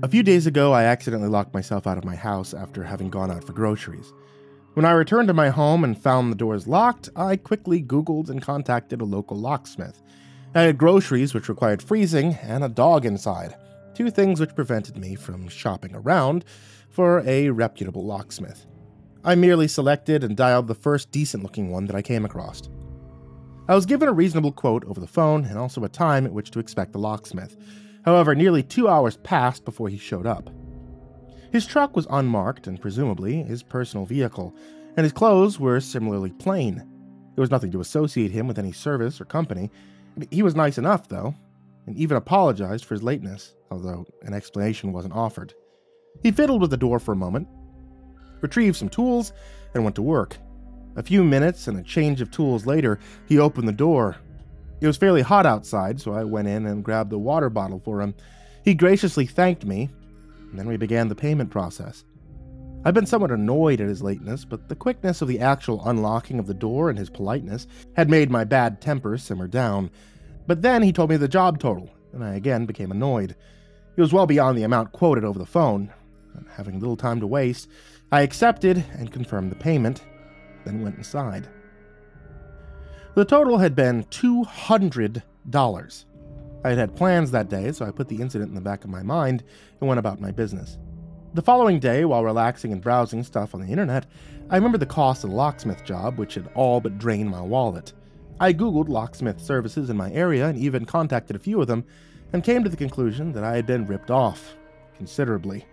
A few days ago, I accidentally locked myself out of my house after having gone out for groceries. When I returned to my home and found the doors locked, I quickly Googled and contacted a local locksmith. I had groceries which required freezing and a dog inside, two things which prevented me from shopping around for a reputable locksmith. I merely selected and dialed the first decent looking one that I came across. I was given a reasonable quote over the phone and also a time at which to expect the locksmith. However, nearly two hours passed before he showed up. His truck was unmarked and presumably his personal vehicle, and his clothes were similarly plain. There was nothing to associate him with any service or company. He was nice enough, though, and even apologized for his lateness, although an explanation wasn't offered. He fiddled with the door for a moment, retrieved some tools, and went to work. A few minutes and a change of tools later, he opened the door. It was fairly hot outside, so I went in and grabbed a water bottle for him. He graciously thanked me, and then we began the payment process. I've been somewhat annoyed at his lateness, but the quickness of the actual unlocking of the door and his politeness had made my bad temper simmer down. But then he told me the job total, and I again became annoyed. It was well beyond the amount quoted over the phone. And having little time to waste, I accepted and confirmed the payment, then went inside. The total had been $200. I had had plans that day, so I put the incident in the back of my mind and went about my business. The following day, while relaxing and browsing stuff on the internet, I remembered the cost of the locksmith job, which had all but drained my wallet. I googled locksmith services in my area and even contacted a few of them, and came to the conclusion that I had been ripped off considerably.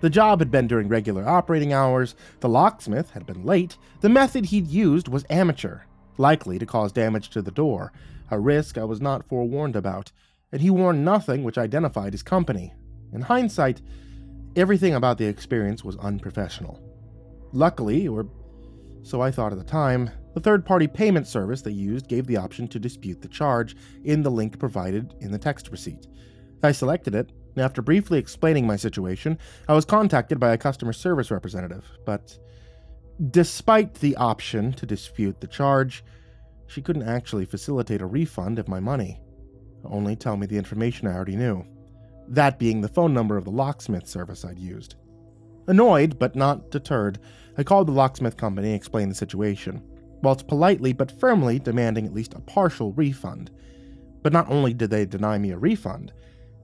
The job had been during regular operating hours, the locksmith had been late, the method he'd used was amateur, likely to cause damage to the door, a risk I was not forewarned about, and he wore nothing which identified his company. In hindsight, everything about the experience was unprofessional. Luckily, or so I thought at the time, the third party payment service they used gave the option to dispute the charge in the link provided in the text receipt. I selected it, and after briefly explaining my situation, I was contacted by a customer service representative, but despite the option to dispute the charge, she couldn't actually facilitate a refund of my money, only tell me the information I already knew. That being the phone number of the locksmith service I'd used. Annoyed, but not deterred, I called the locksmith company and explained the situation, whilst politely but firmly demanding at least a partial refund. But not only did they deny me a refund,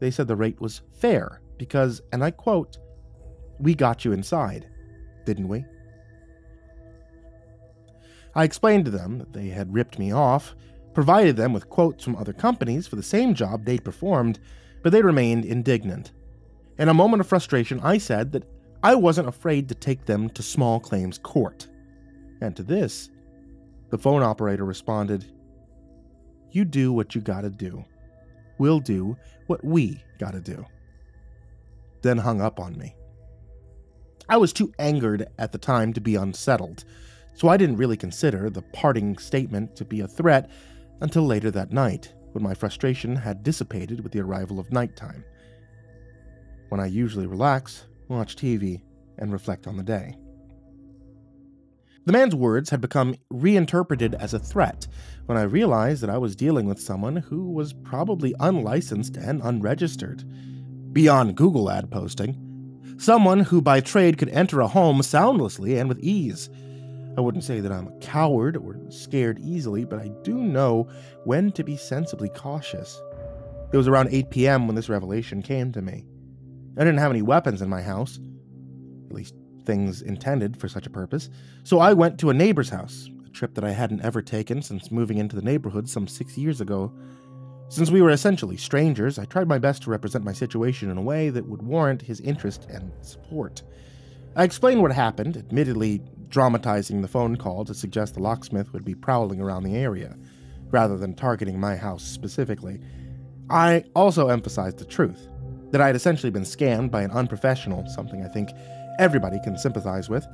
they said the rate was fair because, and I quote, we got you inside, didn't we? I explained to them that they had ripped me off, provided them with quotes from other companies for the same job they'd performed, but they remained indignant. In a moment of frustration, I said that I wasn't afraid to take them to small claims court. And to this, the phone operator responded, You do what you gotta do. We'll do what we gotta do. Then hung up on me. I was too angered at the time to be unsettled, so I didn't really consider the parting statement to be a threat until later that night, when my frustration had dissipated with the arrival of nighttime. When I usually relax, watch TV, and reflect on the day. The man's words had become reinterpreted as a threat when I realized that I was dealing with someone who was probably unlicensed and unregistered. Beyond Google ad posting, someone who by trade could enter a home soundlessly and with ease. I wouldn't say that I'm a coward or scared easily, but I do know when to be sensibly cautious. It was around 8 p.m. when this revelation came to me. I didn't have any weapons in my house, at least things intended for such a purpose, so I went to a neighbor's house, a trip that I hadn't ever taken since moving into the neighborhood some six years ago. Since we were essentially strangers, I tried my best to represent my situation in a way that would warrant his interest and support. I explained what happened, admittedly dramatizing the phone call to suggest the locksmith would be prowling around the area, rather than targeting my house specifically. I also emphasized the truth that I had essentially been scammed by an unprofessional, something I think everybody can sympathize with.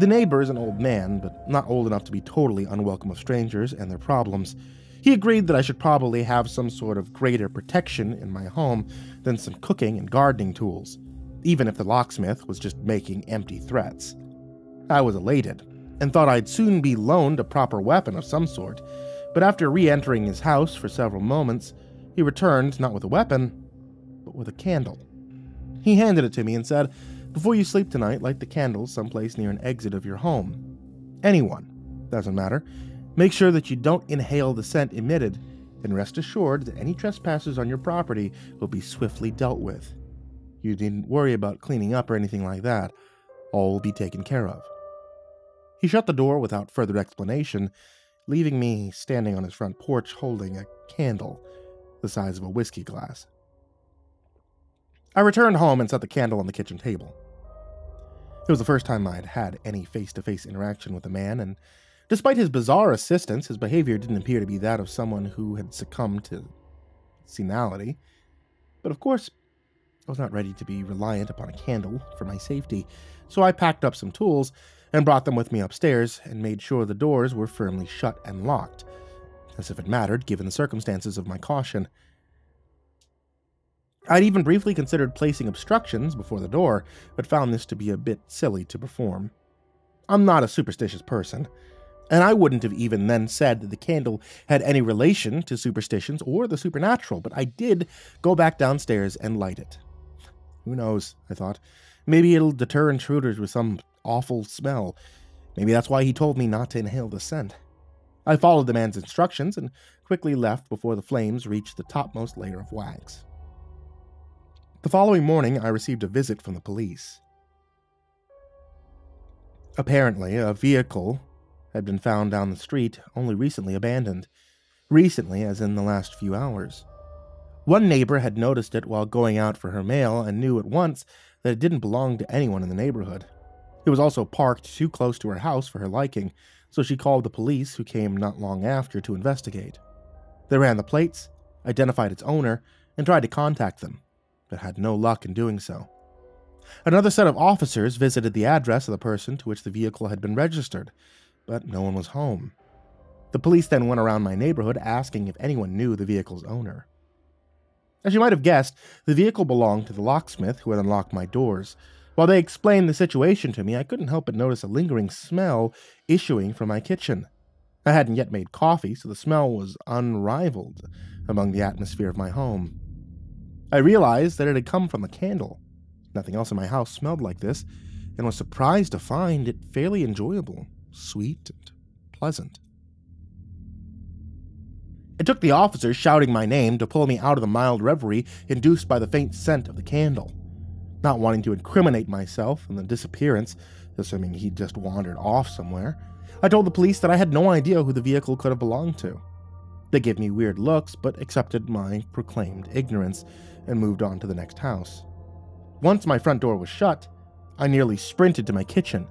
The neighbor is an old man, but not old enough to be totally unwelcome of strangers and their problems. He agreed that I should probably have some sort of greater protection in my home than some cooking and gardening tools even if the locksmith was just making empty threats. I was elated, and thought I'd soon be loaned a proper weapon of some sort, but after re entering his house for several moments, he returned not with a weapon, but with a candle. He handed it to me and said, Before you sleep tonight, light the candles someplace near an exit of your home. Anyone, doesn't matter. Make sure that you don't inhale the scent emitted, and rest assured that any trespassers on your property will be swiftly dealt with. You needn't worry about cleaning up or anything like that. All will be taken care of. He shut the door without further explanation, leaving me standing on his front porch holding a candle the size of a whiskey glass. I returned home and set the candle on the kitchen table. It was the first time I'd had any face to face interaction with a man, and despite his bizarre assistance, his behavior didn't appear to be that of someone who had succumbed to senility. But of course, I was not ready to be reliant upon a candle for my safety, so I packed up some tools and brought them with me upstairs and made sure the doors were firmly shut and locked, as if it mattered given the circumstances of my caution. I'd even briefly considered placing obstructions before the door, but found this to be a bit silly to perform. I'm not a superstitious person, and I wouldn't have even then said that the candle had any relation to superstitions or the supernatural, but I did go back downstairs and light it. Who knows, I thought. Maybe it'll deter intruders with some awful smell. Maybe that's why he told me not to inhale the scent. I followed the man's instructions and quickly left before the flames reached the topmost layer of wax. The following morning, I received a visit from the police. Apparently, a vehicle had been found down the street, only recently abandoned. Recently, as in the last few hours. One neighbor had noticed it while going out for her mail and knew at once that it didn't belong to anyone in the neighborhood. It was also parked too close to her house for her liking, so she called the police, who came not long after to investigate. They ran the plates, identified its owner, and tried to contact them but had no luck in doing so. Another set of officers visited the address of the person to which the vehicle had been registered, but no one was home. The police then went around my neighborhood asking if anyone knew the vehicle's owner. As you might have guessed, the vehicle belonged to the locksmith who had unlocked my doors. While they explained the situation to me, I couldn't help but notice a lingering smell issuing from my kitchen. I hadn't yet made coffee, so the smell was unrivaled among the atmosphere of my home. I realized that it had come from a candle. Nothing else in my house smelled like this, and was surprised to find it fairly enjoyable, sweet, and pleasant. It took the officer shouting my name to pull me out of the mild reverie induced by the faint scent of the candle. Not wanting to incriminate myself in the disappearance, assuming he'd just wandered off somewhere, I told the police that I had no idea who the vehicle could have belonged to. They gave me weird looks, but accepted my proclaimed ignorance and moved on to the next house. Once my front door was shut, I nearly sprinted to my kitchen.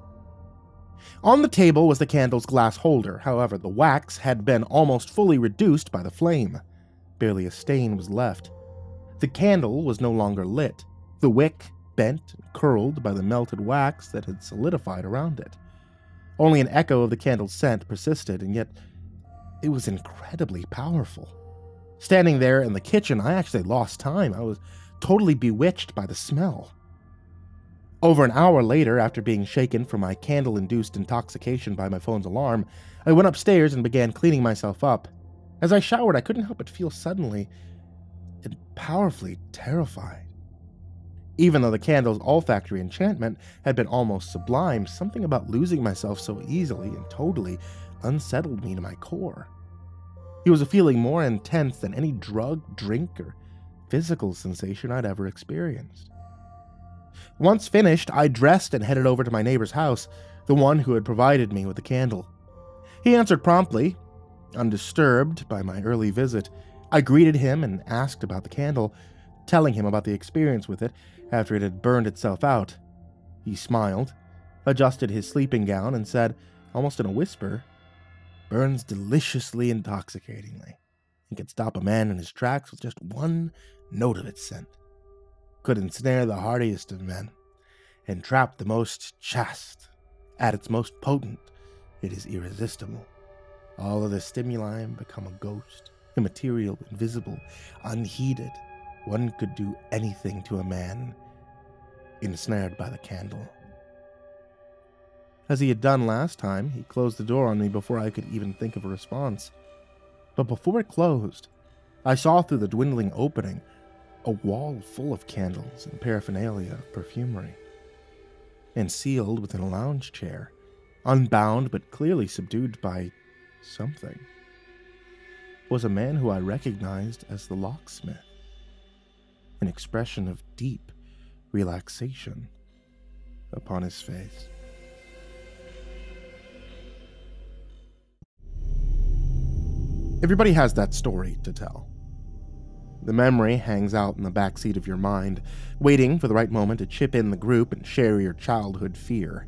On the table was the candle's glass holder, however, the wax had been almost fully reduced by the flame. Barely a stain was left. The candle was no longer lit, the wick bent and curled by the melted wax that had solidified around it. Only an echo of the candle's scent persisted, and yet it was incredibly powerful. Standing there in the kitchen, I actually lost time. I was totally bewitched by the smell. Over an hour later, after being shaken from my candle induced intoxication by my phone's alarm, I went upstairs and began cleaning myself up. As I showered, I couldn't help but feel suddenly and powerfully terrified. Even though the candle's olfactory enchantment had been almost sublime, something about losing myself so easily and totally unsettled me to my core. It was a feeling more intense than any drug, drink, or physical sensation I'd ever experienced. Once finished, I dressed and headed over to my neighbor's house, the one who had provided me with the candle. He answered promptly, undisturbed by my early visit. I greeted him and asked about the candle, telling him about the experience with it after it had burned itself out. He smiled, adjusted his sleeping gown, and said, almost in a whisper, burns deliciously intoxicatingly and can stop a man in his tracks with just one note of its scent. Could ensnare the hardiest of men, and trap the most chaste. At its most potent, it is irresistible. All other stimuli become a ghost, immaterial, invisible, unheeded. One could do anything to a man ensnared by the candle. As he had done last time, he closed the door on me before I could even think of a response. But before it closed, I saw through the dwindling opening a wall full of candles and paraphernalia of perfumery. And sealed within a lounge chair, unbound but clearly subdued by something, was a man who I recognized as the locksmith. An expression of deep relaxation upon his face. Everybody has that story to tell. The memory hangs out in the backseat of your mind, waiting for the right moment to chip in the group and share your childhood fear.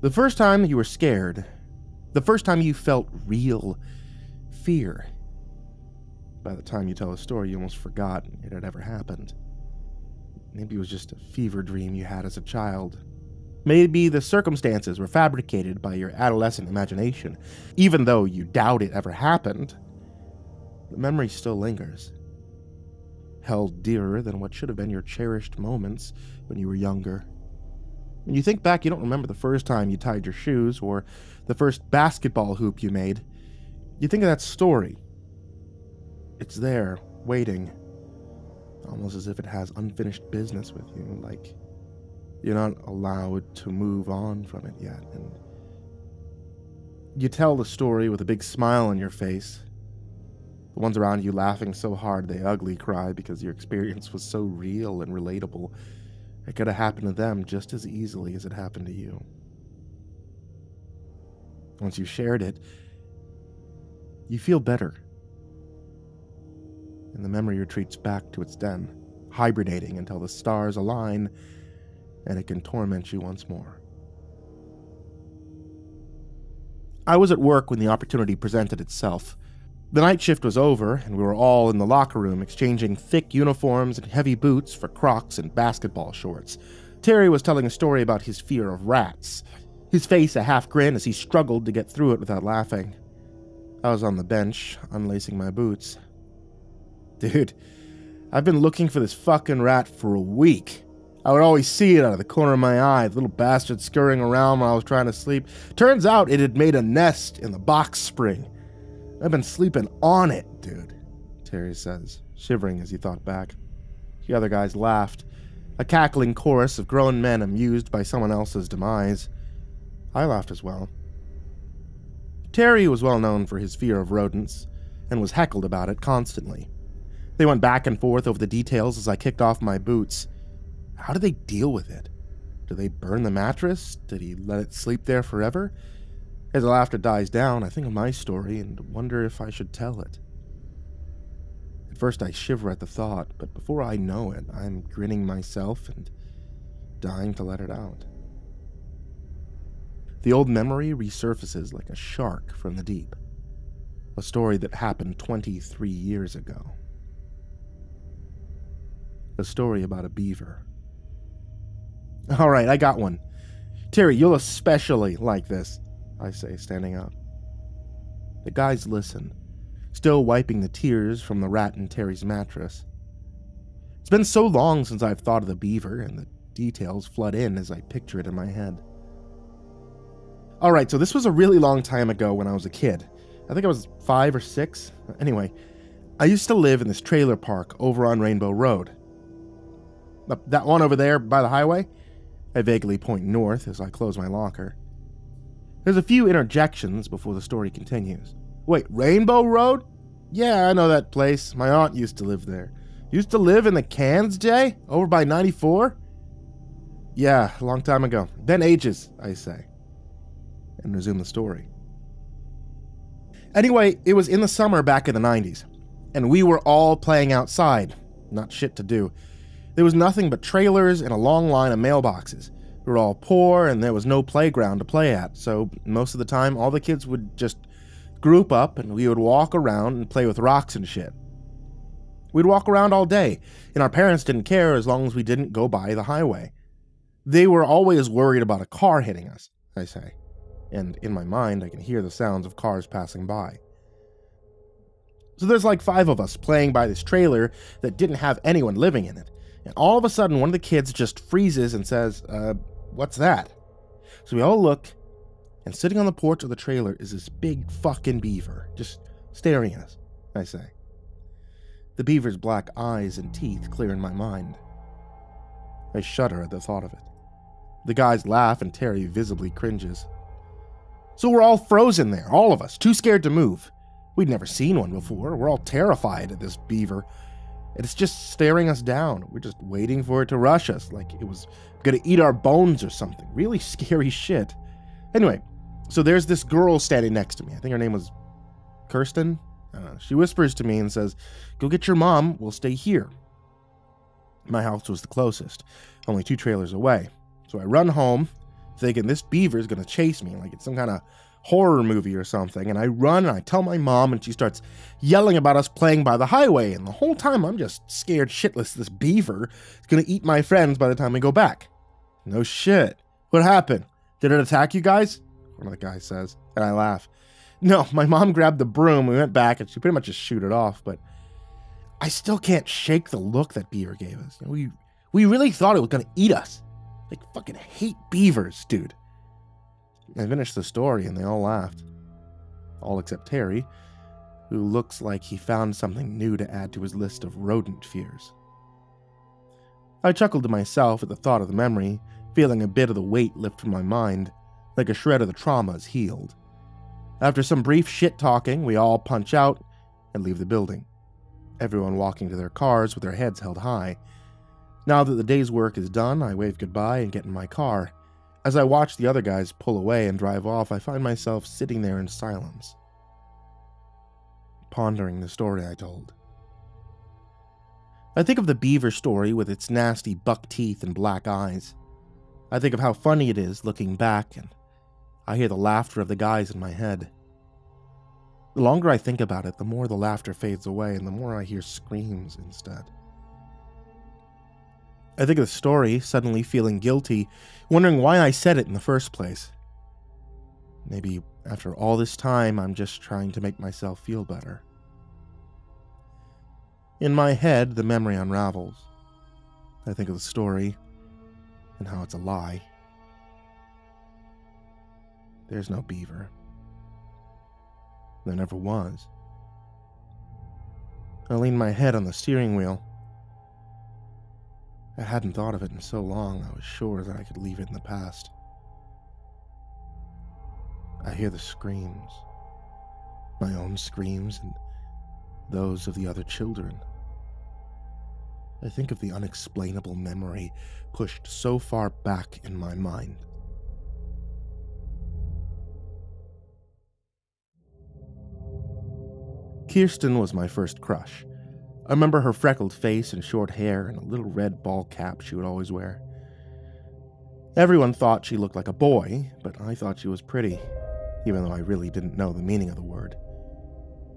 The first time you were scared, the first time you felt real fear. By the time you tell a story, you almost forgot it had ever happened. Maybe it was just a fever dream you had as a child, Maybe the circumstances were fabricated by your adolescent imagination, even though you doubt it ever happened. The memory still lingers, held dearer than what should have been your cherished moments when you were younger. When you think back, you don't remember the first time you tied your shoes or the first basketball hoop you made. You think of that story. It's there, waiting, almost as if it has unfinished business with you, like you're not allowed to move on from it yet. And you tell the story with a big smile on your face. The ones around you laughing so hard they ugly cry because your experience was so real and relatable. It could have happened to them just as easily as it happened to you. Once you shared it, you feel better. And the memory retreats back to its den, hibernating until the stars align and it can torment you once more. I was at work when the opportunity presented itself. The night shift was over, and we were all in the locker room exchanging thick uniforms and heavy boots for crocs and basketball shorts. Terry was telling a story about his fear of rats, his face a half grin as he struggled to get through it without laughing. I was on the bench, unlacing my boots. Dude, I've been looking for this fucking rat for a week. I would always see it out of the corner of my eye, the little bastard scurrying around while I was trying to sleep. Turns out it had made a nest in the box spring. I've been sleeping on it, dude, Terry says, shivering as he thought back. The other guys laughed, a cackling chorus of grown men amused by someone else's demise. I laughed as well. Terry was well known for his fear of rodents, and was heckled about it constantly. They went back and forth over the details as I kicked off my boots. How do they deal with it? Do they burn the mattress? Did he let it sleep there forever? As the laughter dies down, I think of my story and wonder if I should tell it. At first, I shiver at the thought, but before I know it, I'm grinning myself and dying to let it out. The old memory resurfaces like a shark from the deep. A story that happened 23 years ago. A story about a beaver all right, I got one. Terry, you'll especially like this, I say, standing up. The guys listen, still wiping the tears from the rat in Terry's mattress. It's been so long since I've thought of the beaver, and the details flood in as I picture it in my head. All right, so this was a really long time ago when I was a kid. I think I was five or six. Anyway, I used to live in this trailer park over on Rainbow Road. That one over there by the highway? I vaguely point north as I close my locker. There's a few interjections before the story continues. Wait, Rainbow Road? Yeah, I know that place. My aunt used to live there. Used to live in the cans, Jay? Over by 94? Yeah, a long time ago. Then ages, I say. And resume the story. Anyway, it was in the summer back in the 90s, and we were all playing outside. Not shit to do. There was nothing but trailers and a long line of mailboxes. We were all poor and there was no playground to play at, so most of the time all the kids would just group up and we would walk around and play with rocks and shit. We'd walk around all day, and our parents didn't care as long as we didn't go by the highway. They were always worried about a car hitting us, I say, and in my mind I can hear the sounds of cars passing by. So there's like five of us playing by this trailer that didn't have anyone living in it. And all of a sudden, one of the kids just freezes and says, uh, What's that? So we all look, and sitting on the porch of the trailer is this big fucking beaver, just staring at us, I say. the beaver's black eyes and teeth clear in my mind. I shudder at the thought of it. The guys laugh and Terry visibly cringes. So we're all frozen there, all of us, too scared to move. We'd never seen one before. We're all terrified of this beaver. It's just staring us down. We're just waiting for it to rush us, like it was gonna eat our bones or something. Really scary shit. Anyway, so there's this girl standing next to me. I think her name was Kirsten. Uh, she whispers to me and says, Go get your mom. We'll stay here. My house was the closest, only two trailers away. So I run home, thinking this beaver is to chase me like it's some kind of horror movie or something. And I run and I tell my mom, and she starts yelling about us playing by the highway. And the whole time I'm just scared shitless this beaver is going to eat my friends by the time we go back. No shit. What happened? Did it attack you guys? One of the guys says. And I laugh. No, my mom grabbed the broom. We went back and she pretty much just shoot it off. But I still can't shake the look that beaver gave us. We we really thought it was gonna eat us. Like fucking hate beavers, dude. I finished the story and they all laughed. All except Terry, who looks like he found something new to add to his list of rodent fears. I chuckled to myself at the thought of the memory, feeling a bit of the weight lift from my mind, like a shred of the trauma is healed. After some brief shit talking, we all punch out and leave the building, everyone walking to their cars with their heads held high. Now that the day's work is done, I wave goodbye and get in my car. As I watch the other guys pull away and drive off, I find myself sitting there in silence, pondering the story I told. I think of the beaver story with its nasty buck teeth and black eyes. I think of how funny it is looking back and I hear the laughter of the guys in my head. The longer I think about it, the more the laughter fades away and the more I hear screams instead. I think of the story, suddenly feeling guilty, wondering why I said it in the first place. Maybe after all this time, I'm just trying to make myself feel better. In my head, the memory unravels. I think of the story and how it's a lie. There's no beaver. There never was. I lean my head on the steering wheel. I hadn't thought of it in so long, I was sure that I could leave it in the past. I hear the screams, my own screams and those of the other children. I think of the unexplainable memory pushed so far back in my mind. Kirsten was my first crush. I remember her freckled face and short hair and a little red ball cap she would always wear. Everyone thought she looked like a boy, but I thought she was pretty, even though I really didn't know the meaning of the word.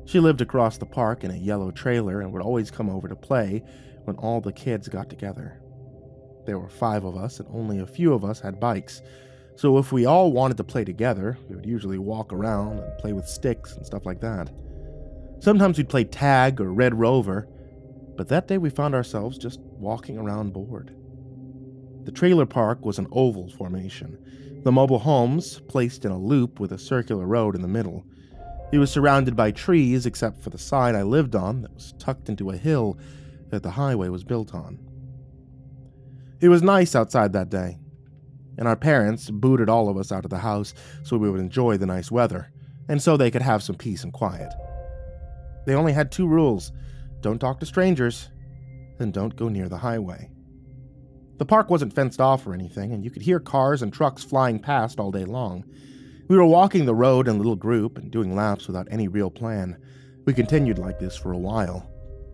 She lived across the park in a yellow trailer and would always come over to play when all the kids got together. There were five of us, and only a few of us had bikes, so if we all wanted to play together, we would usually walk around and play with sticks and stuff like that. Sometimes we'd play tag or Red Rover, but that day we found ourselves just walking around bored. The trailer park was an oval formation, the mobile homes placed in a loop with a circular road in the middle. It was surrounded by trees except for the side I lived on that was tucked into a hill that the highway was built on. It was nice outside that day, and our parents booted all of us out of the house so we would enjoy the nice weather, and so they could have some peace and quiet. They only had two rules don't talk to strangers, and don't go near the highway. The park wasn't fenced off or anything, and you could hear cars and trucks flying past all day long. We were walking the road in a little group and doing laps without any real plan. We continued like this for a while,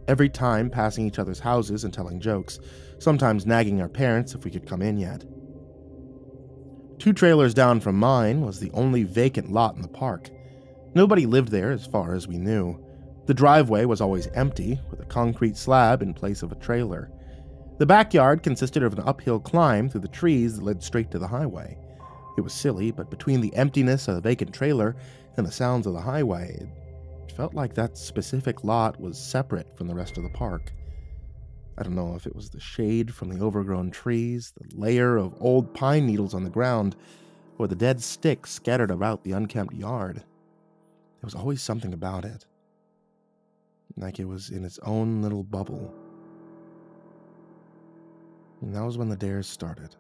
every time passing each other's houses and telling jokes, sometimes nagging our parents if we could come in yet. Two trailers down from mine was the only vacant lot in the park. Nobody lived there as far as we knew. The driveway was always empty, with a concrete slab in place of a trailer. The backyard consisted of an uphill climb through the trees that led straight to the highway. It was silly, but between the emptiness of the vacant trailer and the sounds of the highway, it felt like that specific lot was separate from the rest of the park. I don't know if it was the shade from the overgrown trees, the layer of old pine needles on the ground, or the dead sticks scattered about the unkempt yard. There was always something about it. Like it was in its own little bubble. And that was when the dares started.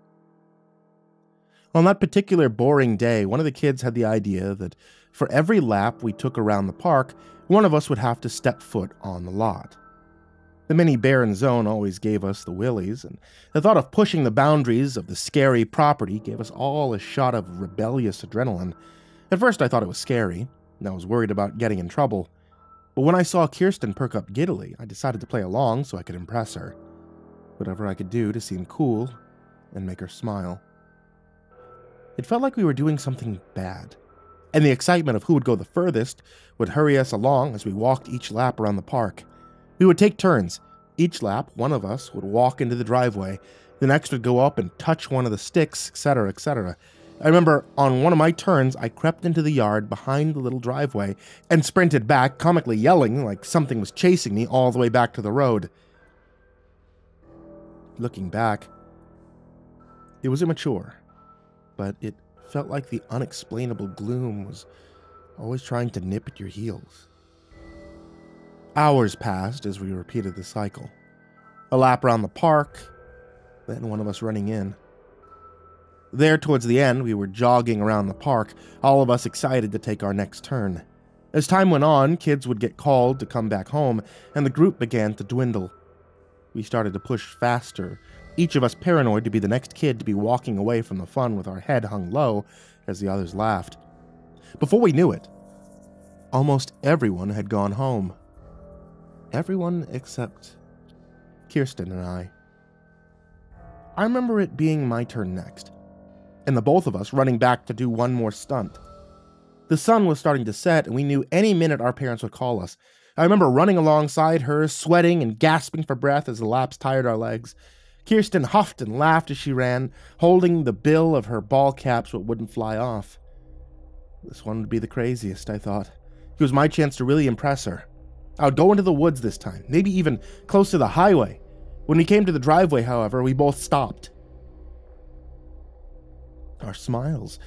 On that particular boring day, one of the kids had the idea that for every lap we took around the park, one of us would have to step foot on the lot. The mini barren zone always gave us the willies, and the thought of pushing the boundaries of the scary property gave us all a shot of rebellious adrenaline. At first, I thought it was scary, and I was worried about getting in trouble. But when I saw Kirsten perk up giddily, I decided to play along so I could impress her. Whatever I could do to seem cool and make her smile. It felt like we were doing something bad, and the excitement of who would go the furthest would hurry us along as we walked each lap around the park. We would take turns. Each lap, one of us would walk into the driveway, the next would go up and touch one of the sticks, etc., etc. I remember on one of my turns, I crept into the yard behind the little driveway and sprinted back, comically yelling like something was chasing me all the way back to the road. Looking back, it was immature, but it felt like the unexplainable gloom was always trying to nip at your heels. Hours passed as we repeated the cycle. A lap around the park, then one of us running in. There, towards the end, we were jogging around the park, all of us excited to take our next turn. As time went on, kids would get called to come back home, and the group began to dwindle. We started to push faster, each of us paranoid to be the next kid to be walking away from the fun with our head hung low as the others laughed. Before we knew it, almost everyone had gone home. Everyone except Kirsten and I. I remember it being my turn next, and the both of us running back to do one more stunt. The sun was starting to set, and we knew any minute our parents would call us. I remember running alongside her, sweating and gasping for breath as the laps tired our legs. Kirsten huffed and laughed as she ran, holding the bill of her ball cap so it wouldn't fly off. This one would be the craziest, I thought. It was my chance to really impress her. I would go into the woods this time, maybe even close to the highway. When we came to the driveway, however, we both stopped. Our smiles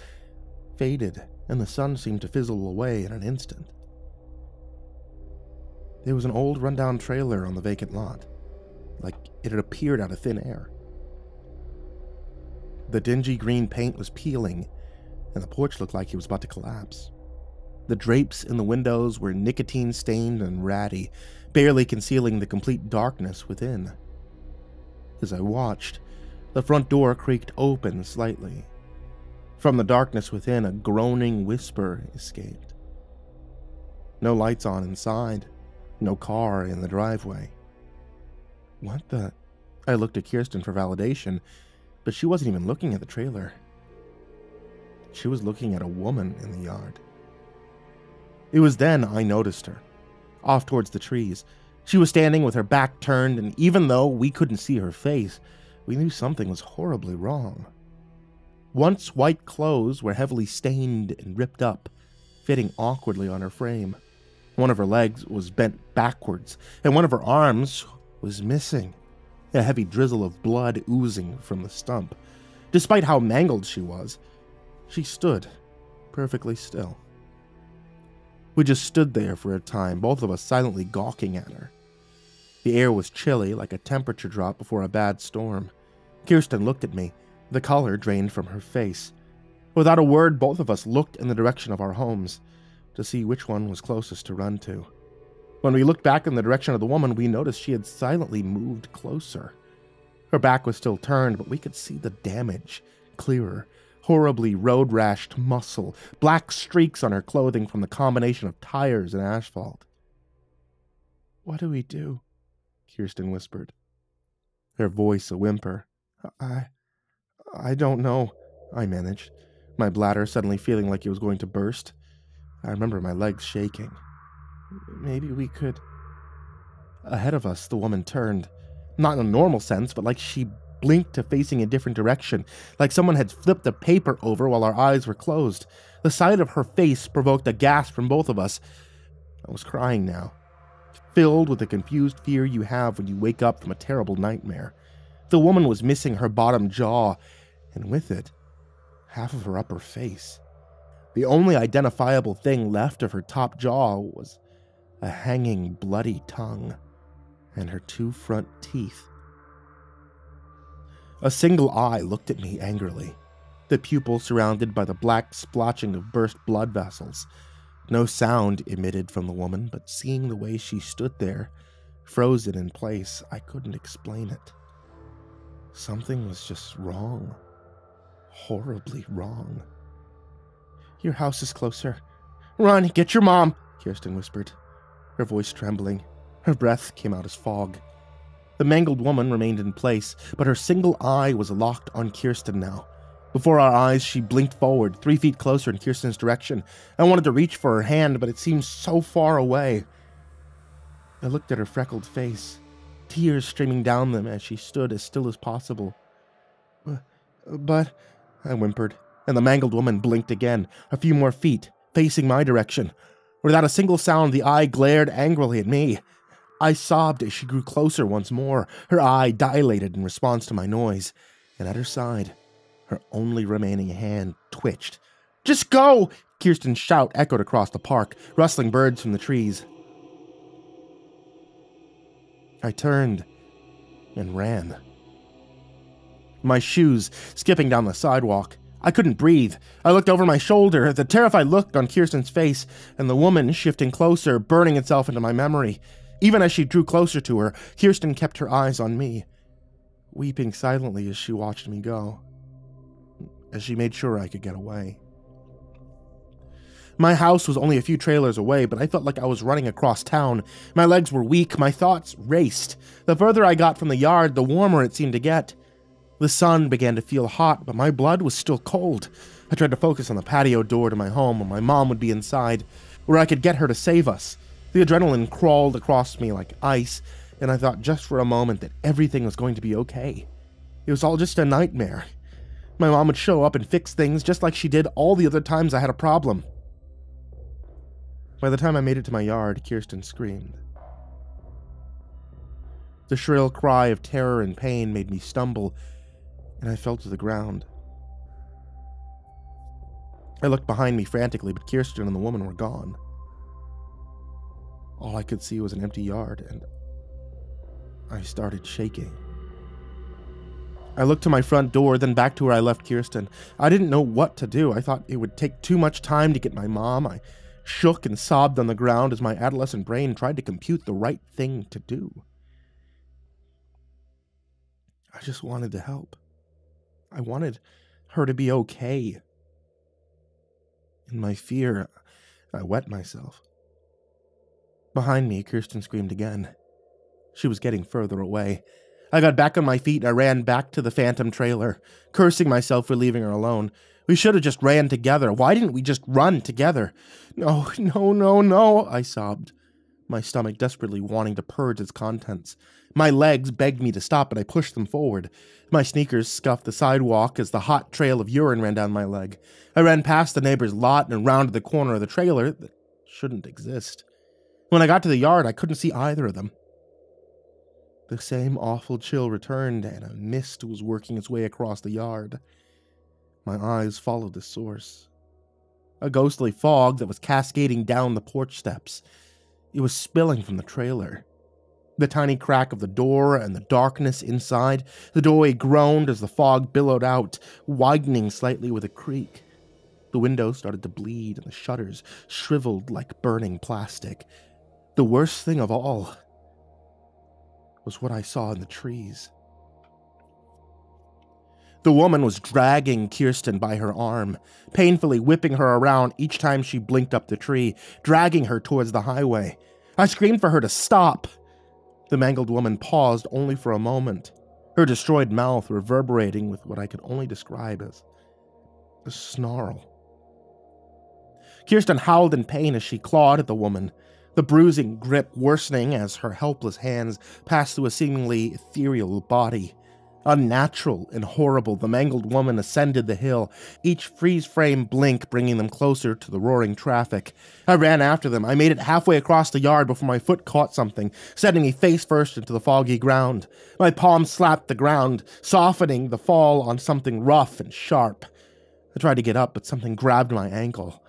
faded, and the sun seemed to fizzle away in an instant. There was an old rundown trailer on the vacant lot, like it had appeared out of thin air. The dingy green paint was peeling, and the porch looked like it was about to collapse. The drapes in the windows were nicotine stained and ratty, barely concealing the complete darkness within. As I watched, the front door creaked open slightly. From the darkness within, a groaning whisper escaped. No lights on inside, no car in the driveway. What the? I looked at Kirsten for validation, but she wasn't even looking at the trailer. She was looking at a woman in the yard. It was then I noticed her, off towards the trees. She was standing with her back turned, and even though we couldn't see her face, we knew something was horribly wrong. Once white clothes were heavily stained and ripped up, fitting awkwardly on her frame. One of her legs was bent backwards, and one of her arms was missing, a heavy drizzle of blood oozing from the stump. Despite how mangled she was, she stood perfectly still. We just stood there for a time, both of us silently gawking at her. The air was chilly, like a temperature drop before a bad storm. Kirsten looked at me, the color drained from her face. Without a word, both of us looked in the direction of our homes to see which one was closest to run to. When we looked back in the direction of the woman, we noticed she had silently moved closer. Her back was still turned, but we could see the damage clearer horribly road rashed muscle, black streaks on her clothing from the combination of tires and asphalt. What do we do? Kirsten whispered, her voice a whimper. I. I don't know, I managed, my bladder suddenly feeling like it was going to burst. I remember my legs shaking. Maybe we could. Ahead of us, the woman turned. Not in a normal sense, but like she blinked to facing a different direction, like someone had flipped a paper over while our eyes were closed. The sight of her face provoked a gasp from both of us. I was crying now, filled with the confused fear you have when you wake up from a terrible nightmare. The woman was missing her bottom jaw, and with it, half of her upper face. The only identifiable thing left of her top jaw was a hanging, bloody tongue, and her two front teeth. A single eye looked at me angrily, the pupil surrounded by the black splotching of burst blood vessels. No sound emitted from the woman, but seeing the way she stood there, frozen in place, I couldn't explain it. Something was just wrong. Horribly wrong. Your house is closer. Run, get your mom, Kirsten whispered, her voice trembling. Her breath came out as fog. The mangled woman remained in place, but her single eye was locked on Kirsten now. Before our eyes, she blinked forward, three feet closer in Kirsten's direction. I wanted to reach for her hand, but it seemed so far away. I looked at her freckled face, tears streaming down them as she stood as still as possible. But, I whimpered, and the mangled woman blinked again, a few more feet, facing my direction. Without a single sound, the eye glared angrily at me. I sobbed as she grew closer once more, her eye dilated in response to my noise, and at her side, her only remaining hand twitched. Just go! Kirsten's shout echoed across the park, rustling birds from the trees. I turned and ran. My shoes skipping down the sidewalk. I couldn't breathe. I looked over my shoulder, at the terrified look on Kirsten's face, and the woman shifting closer, burning itself into my memory. Even as she drew closer to her, Kirsten kept her eyes on me, weeping silently as she watched me go, as she made sure I could get away. My house was only a few trailers away, but I felt like I was running across town. My legs were weak, my thoughts raced. The further I got from the yard, the warmer it seemed to get. The sun began to feel hot, but my blood was still cold. I tried to focus on the patio door to my home where my mom would be inside, where I could get her to save us. The adrenaline crawled across me like ice, and I thought just for a moment that everything was going to be okay. It was all just a nightmare. My mom would show up and fix things just like she did all the other times I had a problem. By the time I made it to my yard, Kirsten screamed. The shrill cry of terror and pain made me stumble, and I fell to the ground. I looked behind me frantically, but Kirsten and the woman were gone. All I could see was an empty yard, and I started shaking. I looked to my front door, then back to where I left Kirsten. I didn't know what to do. I thought it would take too much time to get my mom. I shook and sobbed on the ground as my adolescent brain tried to compute the right thing to do. I just wanted to help. I wanted her to be okay. In my fear, I wet myself. Behind me, Kirsten screamed again. She was getting further away. I got back on my feet and I ran back to the phantom trailer, cursing myself for leaving her alone. We should have just ran together. Why didn't we just run together? No, no, no, no, I sobbed, my stomach desperately wanting to purge its contents. My legs begged me to stop, but I pushed them forward. My sneakers scuffed the sidewalk as the hot trail of urine ran down my leg. I ran past the neighbor's lot and rounded the corner of the trailer that shouldn't exist. When I got to the yard, I couldn't see either of them. The same awful chill returned, and a mist was working its way across the yard. My eyes followed the source. A ghostly fog that was cascading down the porch steps. It was spilling from the trailer. The tiny crack of the door and the darkness inside, the doorway groaned as the fog billowed out, widening slightly with a creak. The window started to bleed and the shutters shriveled like burning plastic. The worst thing of all was what I saw in the trees. The woman was dragging Kirsten by her arm, painfully whipping her around each time she blinked up the tree, dragging her towards the highway. I screamed for her to stop. The mangled woman paused only for a moment, her destroyed mouth reverberating with what I could only describe as a snarl. Kirsten howled in pain as she clawed at the woman, the bruising grip worsening as her helpless hands passed through a seemingly ethereal body. Unnatural and horrible, the mangled woman ascended the hill, each freeze frame blink bringing them closer to the roaring traffic. I ran after them. I made it halfway across the yard before my foot caught something, sending me face first into the foggy ground. My palm slapped the ground, softening the fall on something rough and sharp. I tried to get up, but something grabbed my ankle.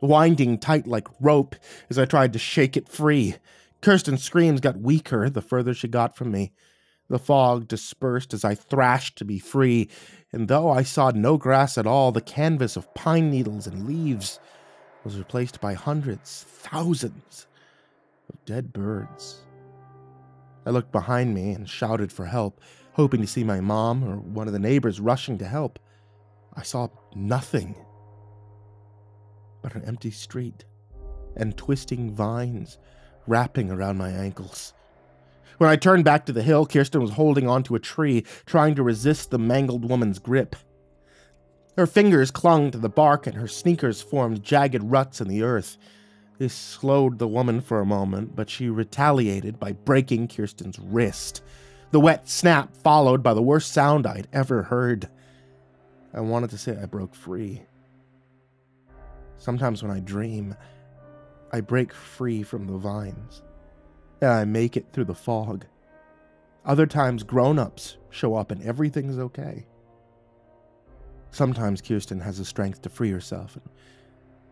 winding tight like rope as I tried to shake it free. Kirsten's screams got weaker the further she got from me. The fog dispersed as I thrashed to be free, and though I saw no grass at all, the canvas of pine needles and leaves was replaced by hundreds, thousands of dead birds. I looked behind me and shouted for help, hoping to see my mom or one of the neighbors rushing to help. I saw nothing but an empty street and twisting vines wrapping around my ankles. When I turned back to the hill, Kirsten was holding onto a tree, trying to resist the mangled woman's grip. Her fingers clung to the bark and her sneakers formed jagged ruts in the earth. This slowed the woman for a moment, but she retaliated by breaking Kirsten's wrist. The wet snap followed by the worst sound I'd ever heard. I wanted to say I broke free. Sometimes when I dream, I break free from the vines, and I make it through the fog. Other times, grown ups show up and everything's okay. Sometimes Kirsten has the strength to free herself, and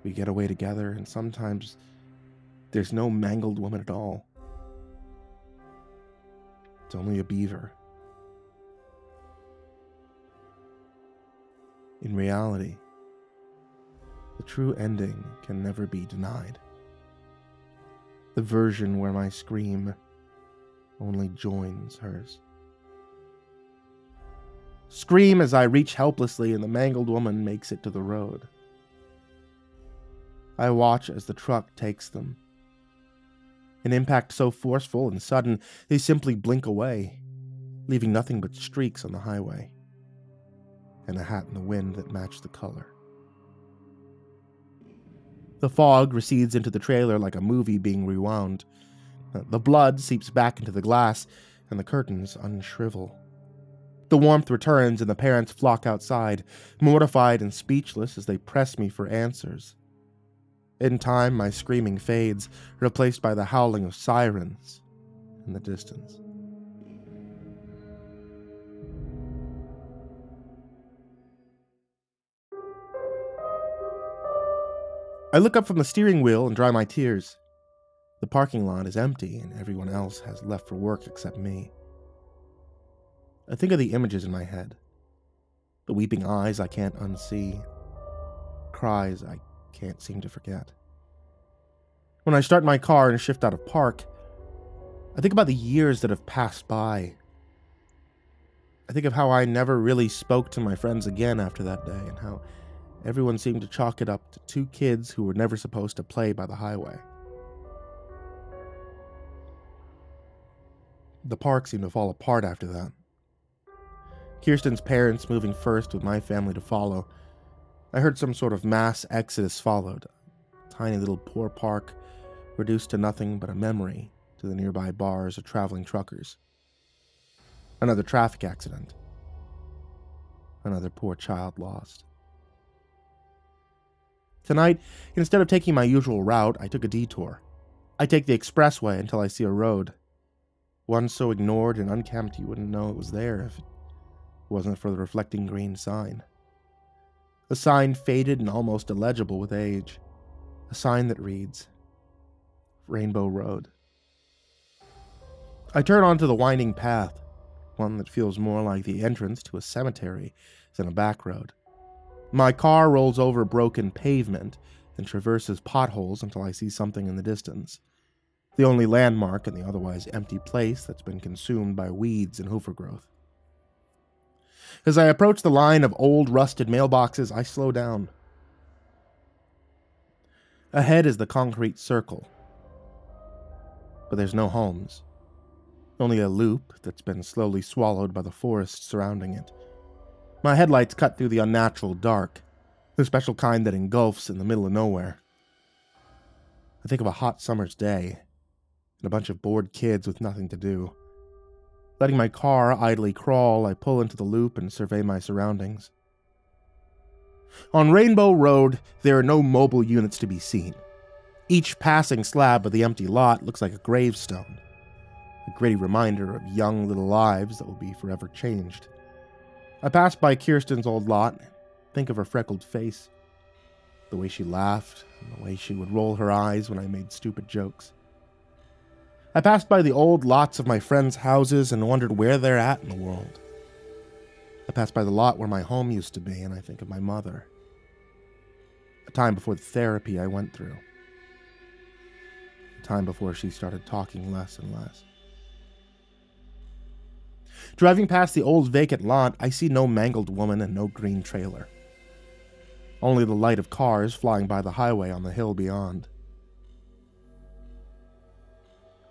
we get away together, and sometimes there's no mangled woman at all. It's only a beaver. In reality, the true ending can never be denied. The version where my scream only joins hers. Scream as I reach helplessly and the mangled woman makes it to the road. I watch as the truck takes them. An impact so forceful and sudden, they simply blink away, leaving nothing but streaks on the highway and a hat in the wind that match the color. The fog recedes into the trailer like a movie being rewound. The blood seeps back into the glass, and the curtains unshrivel. The warmth returns, and the parents flock outside, mortified and speechless as they press me for answers. In time, my screaming fades, replaced by the howling of sirens in the distance. I look up from the steering wheel and dry my tears. The parking lot is empty, and everyone else has left for work except me. I think of the images in my head the weeping eyes I can't unsee, cries I can't seem to forget. When I start my car and shift out of park, I think about the years that have passed by. I think of how I never really spoke to my friends again after that day, and how everyone seemed to chalk it up to two kids who were never supposed to play by the highway. The park seemed to fall apart after that. Kirsten's parents moving first with my family to follow. I heard some sort of mass exodus followed. A tiny little poor park, reduced to nothing but a memory to the nearby bars of traveling truckers. Another traffic accident. Another poor child lost. Tonight, instead of taking my usual route, I took a detour. I take the expressway until I see a road. One so ignored and unkempt you wouldn't know it was there if it wasn't for the reflecting green sign. A sign faded and almost illegible with age. A sign that reads Rainbow Road. I turn onto the winding path, one that feels more like the entrance to a cemetery than a back road. My car rolls over broken pavement and traverses potholes until I see something in the distance. The only landmark in the otherwise empty place that's been consumed by weeds and overgrowth. As I approach the line of old rusted mailboxes, I slow down. Ahead is the concrete circle. But there's no homes. Only a loop that's been slowly swallowed by the forest surrounding it. My headlights cut through the unnatural dark, the special kind that engulfs in the middle of nowhere. I think of a hot summer's day and a bunch of bored kids with nothing to do. Letting my car idly crawl, I pull into the loop and survey my surroundings. On Rainbow Road, there are no mobile units to be seen. Each passing slab of the empty lot looks like a gravestone, a gritty reminder of young little lives that will be forever changed. I pass by Kirsten's old lot, think of her freckled face. the way she laughed, and the way she would roll her eyes when I made stupid jokes. I passed by the old lots of my friends' houses and wondered where they're at in the world. I passed by the lot where my home used to be, and I think of my mother. A time before the therapy I went through. A time before she started talking less and less. Driving past the old vacant lot, I see no mangled woman and no green trailer. Only the light of cars flying by the highway on the hill beyond.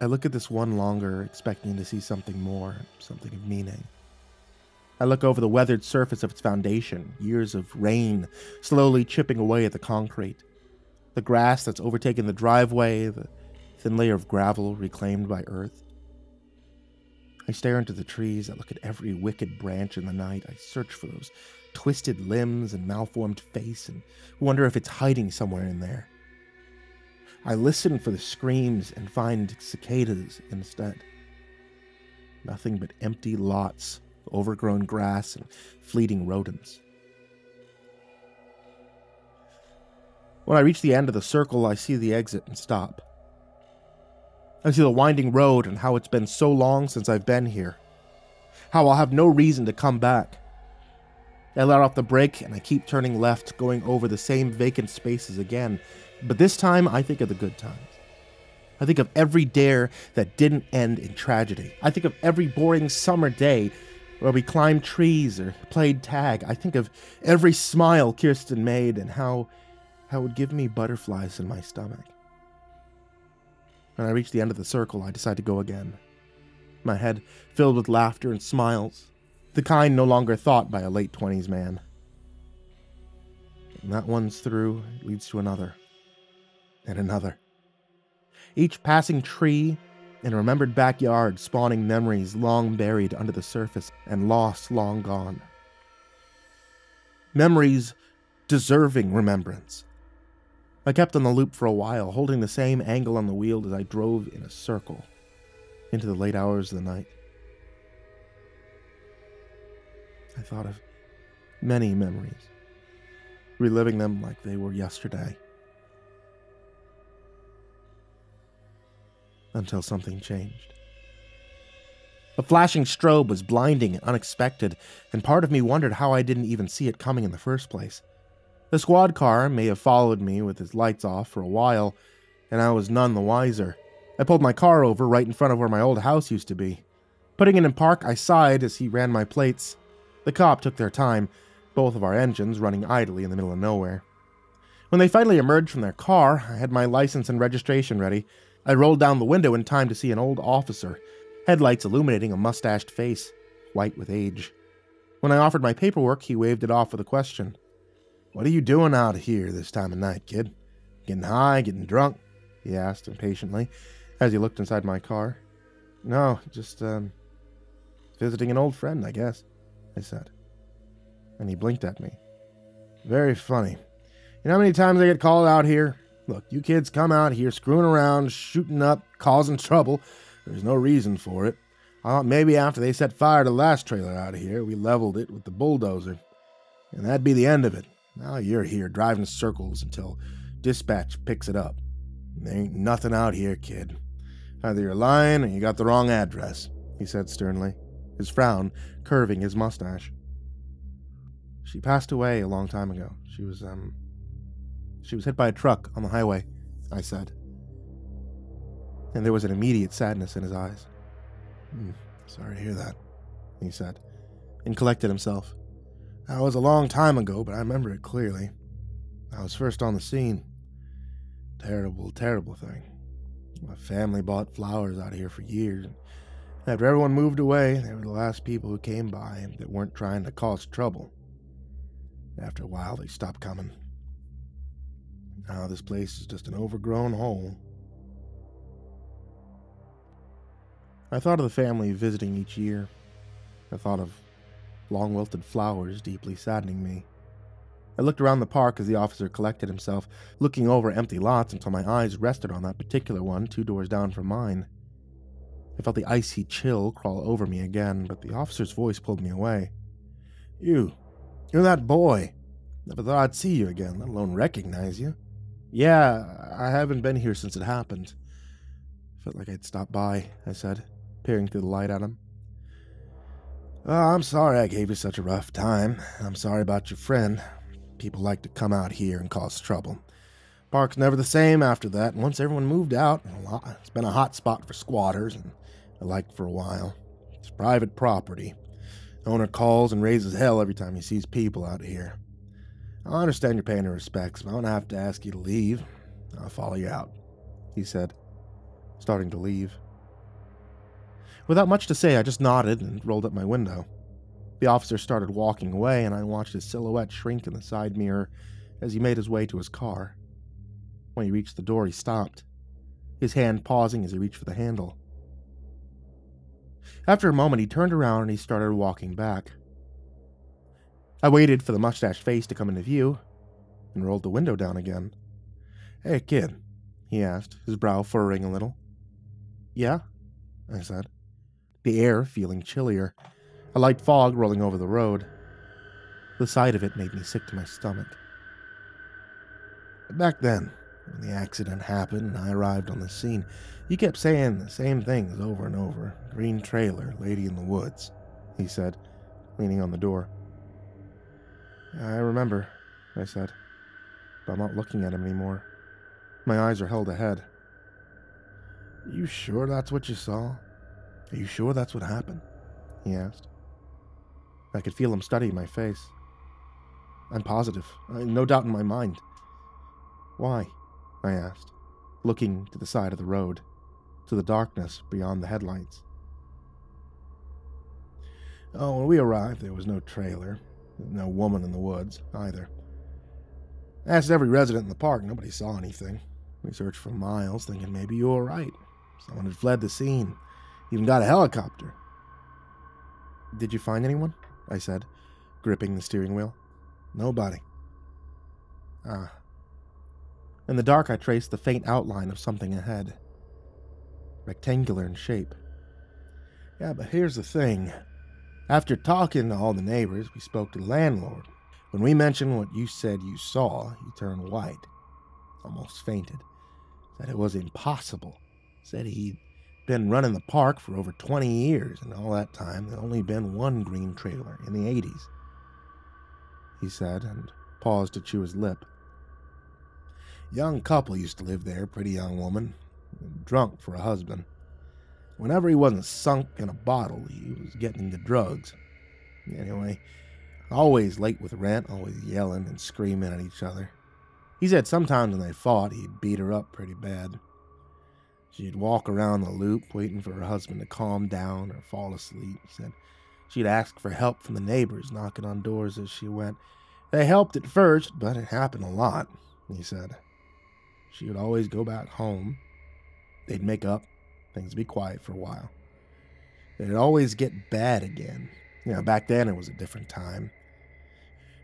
I look at this one longer, expecting to see something more, something of meaning. I look over the weathered surface of its foundation, years of rain slowly chipping away at the concrete. The grass that's overtaken the driveway, the thin layer of gravel reclaimed by earth. I stare into the trees, I look at every wicked branch in the night, I search for those twisted limbs and malformed face and wonder if it's hiding somewhere in there. I listen for the screams and find cicadas instead. Nothing but empty lots, overgrown grass, and fleeting rodents. When I reach the end of the circle, I see the exit and stop. I see the winding road and how it's been so long since I've been here. How I'll have no reason to come back. I let off the brake and I keep turning left, going over the same vacant spaces again. But this time, I think of the good times. I think of every dare that didn't end in tragedy. I think of every boring summer day where we climbed trees or played tag. I think of every smile Kirsten made and how, how it would give me butterflies in my stomach. When I reach the end of the circle, I decide to go again. My head filled with laughter and smiles, the kind no longer thought by a late 20s man. And that one's through, leads to another, and another. Each passing tree in a remembered backyard spawning memories long buried under the surface and lost long gone. Memories deserving remembrance. I kept on the loop for a while, holding the same angle on the wheel as I drove in a circle into the late hours of the night. I thought of many memories, reliving them like they were yesterday. Until something changed. A flashing strobe was blinding and unexpected, and part of me wondered how I didn't even see it coming in the first place. The squad car may have followed me with its lights off for a while, and I was none the wiser. I pulled my car over right in front of where my old house used to be. Putting it in park, I sighed as he ran my plates. The cop took their time, both of our engines running idly in the middle of nowhere. When they finally emerged from their car, I had my license and registration ready. I rolled down the window in time to see an old officer, headlights illuminating a mustached face, white with age. When I offered my paperwork, he waved it off with a question. What are you doing out here this time of night, kid? Getting high, getting drunk? he asked impatiently as he looked inside my car. No, just, um, visiting an old friend, I guess. I said. And he blinked at me. Very funny. You know how many times I get called out here? Look, you kids come out here screwing around, shooting up, causing trouble. There's no reason for it. I thought maybe after they set fire to the last trailer out here, we leveled it with the bulldozer. And that'd be the end of it. Now you're here driving circles until dispatch picks it up. There ain't nothing out here, kid. Either you're lying or you got the wrong address, he said sternly his frown curving his mustache. She passed away a long time ago. She was, um, she was hit by a truck on the highway, I said. And there was an immediate sadness in his eyes. Hmm, sorry to hear that, he said, and collected himself. That was a long time ago, but I remember it clearly. I was first on the scene. Terrible, terrible thing. My family bought flowers out here for years. After everyone moved away, they were the last people who came by that weren't trying to cause trouble. After a while, they stopped coming. Now this place is just an overgrown hole. I thought of the family visiting each year. I thought of long wilted flowers deeply saddening me. I looked around the park as the officer collected himself, looking over empty lots until my eyes rested on that particular one two doors down from mine. I felt the icy chill crawl over me again, but the officer's voice pulled me away. You, you're that boy. Never thought I'd see you again, let alone recognize you. Yeah, I haven't been here since it happened. Felt like I'd stop by, I said, peering through the light at him. Oh, I'm sorry I gave you such a rough time. I'm sorry about your friend. People like to come out here and cause trouble. Park's never the same after that. Once everyone moved out, it's been a hot spot for squatters, and I liked for a while. It's private property. The owner calls and raises hell every time he sees people out here. I understand you're paying your respects, but I'm gonna have to ask you to leave. I'll follow you out, he said, starting to leave. Without much to say, I just nodded and rolled up my window. The officer started walking away, and I watched his silhouette shrink in the side mirror as he made his way to his car. When he reached the door, he stopped, his hand pausing as he reached for the handle. After a moment, he turned around and he started walking back. I waited for the mustached face to come into view and rolled the window down again. Hey, kid, he asked, his brow furrowing a little. Yeah, I said, the air feeling chillier, a light fog rolling over the road. The sight of it made me sick to my stomach. Back then, when the accident happened and I arrived on the scene, you kept saying the same things over and over. Green trailer, lady in the woods, he said, leaning on the door. I remember, I said, but I'm not looking at him anymore. My eyes are held ahead. You sure that's what you saw? Are you sure that's what happened? He asked. I could feel him studying my face. I'm positive, no doubt in my mind. Why? I asked, looking to the side of the road, to the darkness beyond the headlights. Oh, when we arrived, there was no trailer, no woman in the woods, either. I asked every resident in the park, nobody saw anything. We searched for miles, thinking maybe you were right. Someone had fled the scene, even got a helicopter. Did you find anyone? I said, gripping the steering wheel. Nobody. Ah. In the dark, I traced the faint outline of something ahead. Rectangular in shape. Yeah, but here's the thing. After talking to all the neighbors, we spoke to the landlord. When we mentioned what you said you saw, he turned white, almost fainted. Said it was impossible. Said he'd been running the park for over 20 years, and all that time there'd only been one green trailer in the 80s. He said, and paused to chew his lip. Young couple used to live there, pretty young woman, drunk for a husband. Whenever he wasn't sunk in a bottle, he was getting into drugs. Anyway, always late with rent, always yelling and screaming at each other. He said sometimes when they fought, he'd beat her up pretty bad. She'd walk around the loop waiting for her husband to calm down or fall asleep. Said she'd ask for help from the neighbors, knocking on doors as she went. They helped at first, but it happened a lot, he said. She would always go back home. They'd make up, Things would be quiet for a while. It'd always get bad again. You know, back then it was a different time.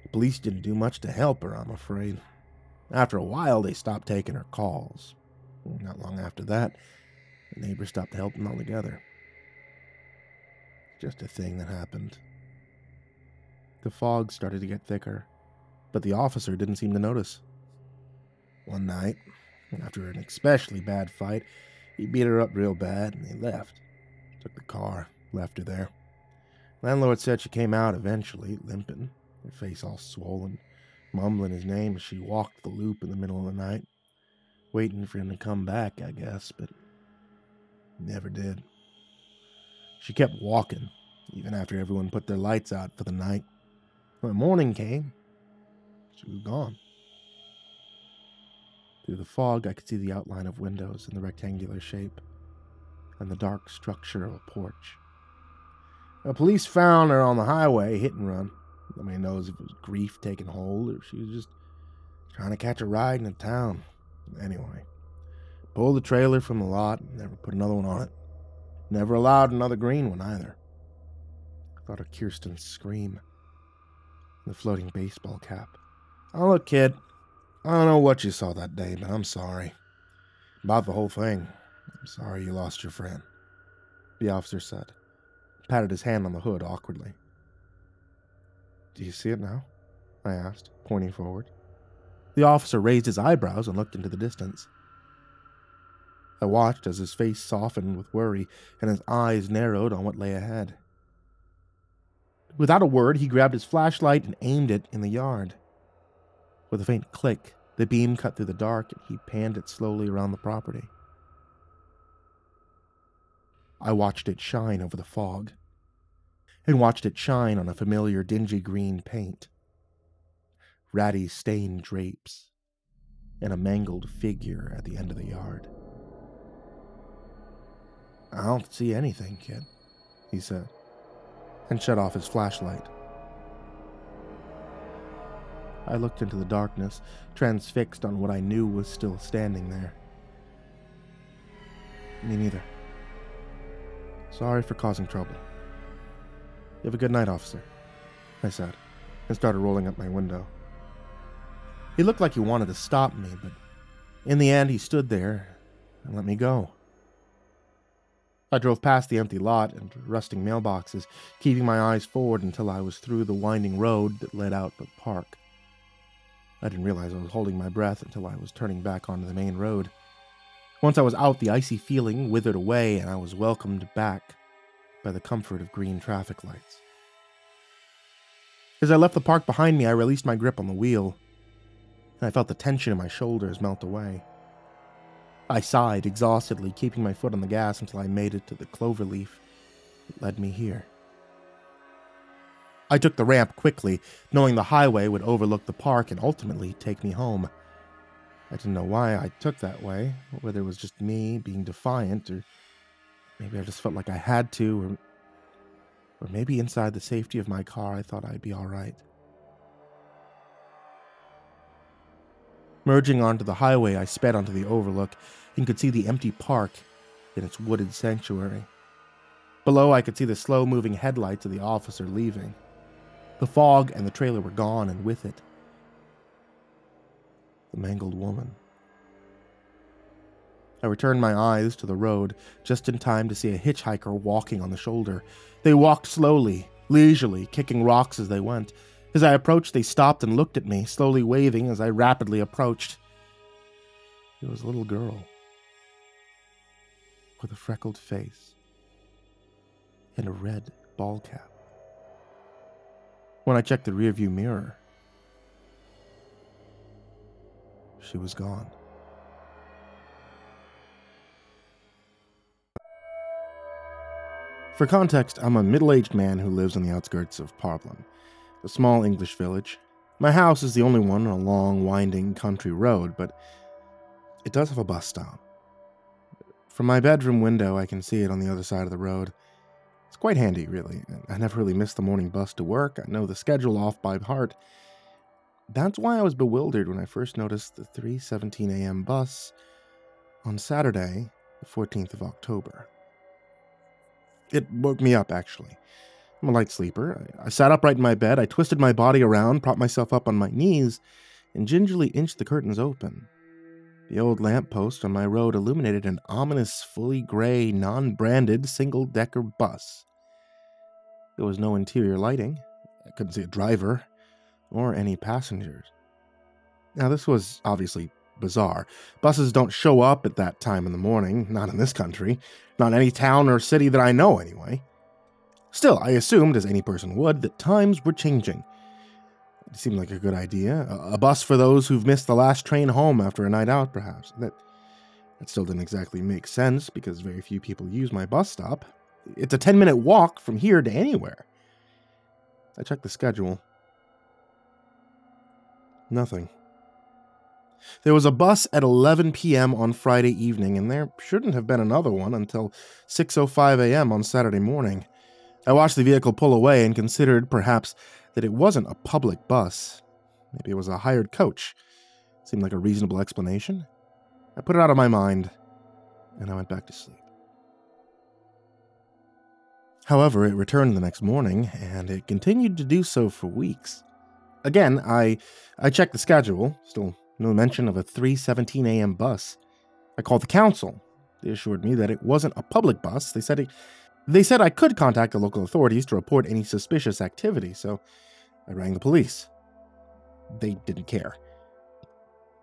The police didn't do much to help her, I'm afraid. After a while, they stopped taking her calls. Not long after that, the neighbors stopped helping altogether. Just a thing that happened. The fog started to get thicker, but the officer didn't seem to notice. One night, after an especially bad fight, he beat her up real bad and he left. Took the car, left her there. Landlord said she came out eventually, limping, her face all swollen, mumbling his name as she walked the loop in the middle of the night, waiting for him to come back, I guess, but never did. She kept walking, even after everyone put their lights out for the night. When morning came, she was gone. Through the fog, I could see the outline of windows in the rectangular shape and the dark structure of a porch. The police found her on the highway, hit and run. Nobody knows if it was grief taking hold or if she was just trying to catch a ride in into town. Anyway, pulled the trailer from the lot never put another one on it. Never allowed another green one either. I thought of Kirsten's scream. The floating baseball cap. Oh, look, kid, I don't know what you saw that day, but I'm sorry. About the whole thing. I'm sorry you lost your friend. The officer said, patted his hand on the hood awkwardly. Do you see it now? I asked, pointing forward. The officer raised his eyebrows and looked into the distance. I watched as his face softened with worry and his eyes narrowed on what lay ahead. Without a word, he grabbed his flashlight and aimed it in the yard. With a faint click, the beam cut through the dark and he panned it slowly around the property. I watched it shine over the fog, and watched it shine on a familiar dingy green paint. Ratty stained drapes, and a mangled figure at the end of the yard. I don't see anything, kid, he said, and shut off his flashlight. I looked into the darkness, transfixed on what I knew was still standing there. Me neither. Sorry for causing trouble. You have a good night, officer, I said, and started rolling up my window. He looked like he wanted to stop me, but in the end, he stood there and let me go. I drove past the empty lot and rusting mailboxes, keeping my eyes forward until I was through the winding road that led out to the park. I didn't realize I was holding my breath until I was turning back onto the main road. Once I was out, the icy feeling withered away, and I was welcomed back by the comfort of green traffic lights. As I left the park behind me, I released my grip on the wheel, and I felt the tension in my shoulders melt away. I sighed exhaustedly, keeping my foot on the gas until I made it to the clover leaf that led me here. I took the ramp quickly, knowing the highway would overlook the park and ultimately take me home. I didn't know why I took that way, whether it was just me being defiant, or maybe I just felt like I had to, or, or maybe inside the safety of my car I thought I'd be alright. Merging onto the highway, I sped onto the overlook and could see the empty park in its wooded sanctuary. Below, I could see the slow moving headlights of the officer leaving. The fog and the trailer were gone, and with it, the mangled woman. I returned my eyes to the road just in time to see a hitchhiker walking on the shoulder. They walked slowly, leisurely, kicking rocks as they went. As I approached, they stopped and looked at me, slowly waving as I rapidly approached. It was a little girl with a freckled face and a red ball cap. When I checked the rearview mirror, she was gone. For context, I'm a middle aged man who lives on the outskirts of Parblin, a small English village. My house is the only one on a long, winding country road, but it does have a bus stop. From my bedroom window, I can see it on the other side of the road. It's quite handy, really. I never really miss the morning bus to work. I know the schedule off by heart, that's why I was bewildered when I first noticed the 3:17 a.m. bus on Saturday, the 14th of October. It woke me up actually. I'm a light sleeper. I, I sat upright in my bed, I twisted my body around, propped myself up on my knees, and gingerly inched the curtains open. The old lamp post on my road illuminated an ominous, fully gray, non branded single decker bus. There was no interior lighting. I couldn't see a driver or any passengers. Now, this was obviously bizarre. Buses don't show up at that time in the morning, not in this country, not any town or city that I know, anyway. Still, I assumed, as any person would, that times were changing. It seemed like a good idea. A, bus for those who've missed the last train home after a night out, perhaps. That, that still didn't exactly make sense because very few people use my bus stop. It's a 10 minute walk from here to anywhere. I checked the schedule. Nothing. There was a bus at 11 p.m. on Friday evening, and there shouldn't have been another one until 6:05 a.m. on Saturday morning. I watched the vehicle pull away and considered perhaps that it wasn't a public bus. Maybe it was a hired coach. Seemed like a reasonable explanation. I put it out of my mind, and I went back to sleep. However, it returned the next morning, and it continued to do so for weeks. Again, I I checked the schedule. Still no mention of a 3:17 a.m. bus. I called the council. They assured me that it wasn't a public bus. They said it, they said I could contact the local authorities to report any suspicious activity, so I rang the police. they didn't care.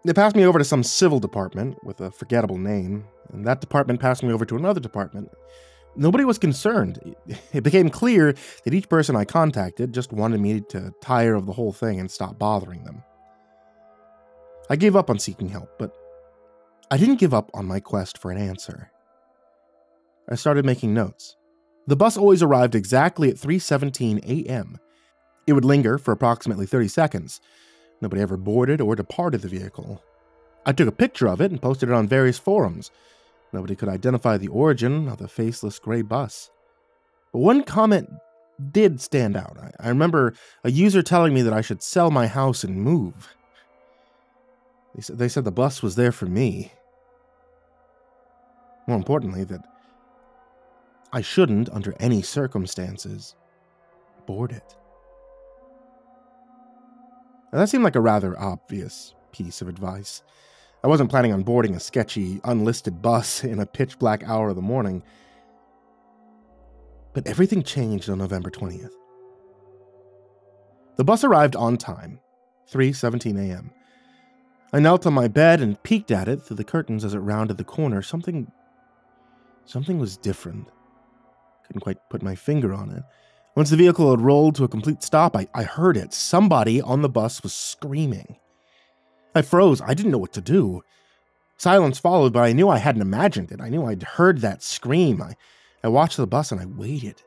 They passed me over to some civil department with a forgettable name, and that department passed me over to another department. Nobody was concerned. It became clear that each person I contacted just wanted me to tire of the whole thing and stop bothering them. I gave up on seeking help, but I didn't give up on my quest for an answer. I started making notes. The bus always arrived exactly at 3:17 a.m. It would linger for approximately 30 seconds. Nobody ever boarded or departed the vehicle. I took a picture of it and posted it on various forums. Nobody could identify the origin of the faceless gray bus. But one comment did stand out. I, remember a user telling me that I should sell my house and move. They said the bus was there for me. More importantly, that I shouldn't, under any circumstances, board it. Now, that seemed like a rather obvious piece of advice. I wasn't planning on boarding a sketchy, unlisted bus in a pitch black hour of the morning. But everything changed on November 20th. The bus arrived on time, 3:17 a.m. I knelt on my bed and peeked at it through the curtains as it rounded the corner. Something something was different. Couldn't quite put my finger on it. Once the vehicle had rolled to a complete stop, I, I heard it. Somebody on the bus was screaming. I froze. I didn't know what to do. Silence followed, but I knew I hadn't imagined it. I knew I'd heard that scream. I, I watched the bus and I waited.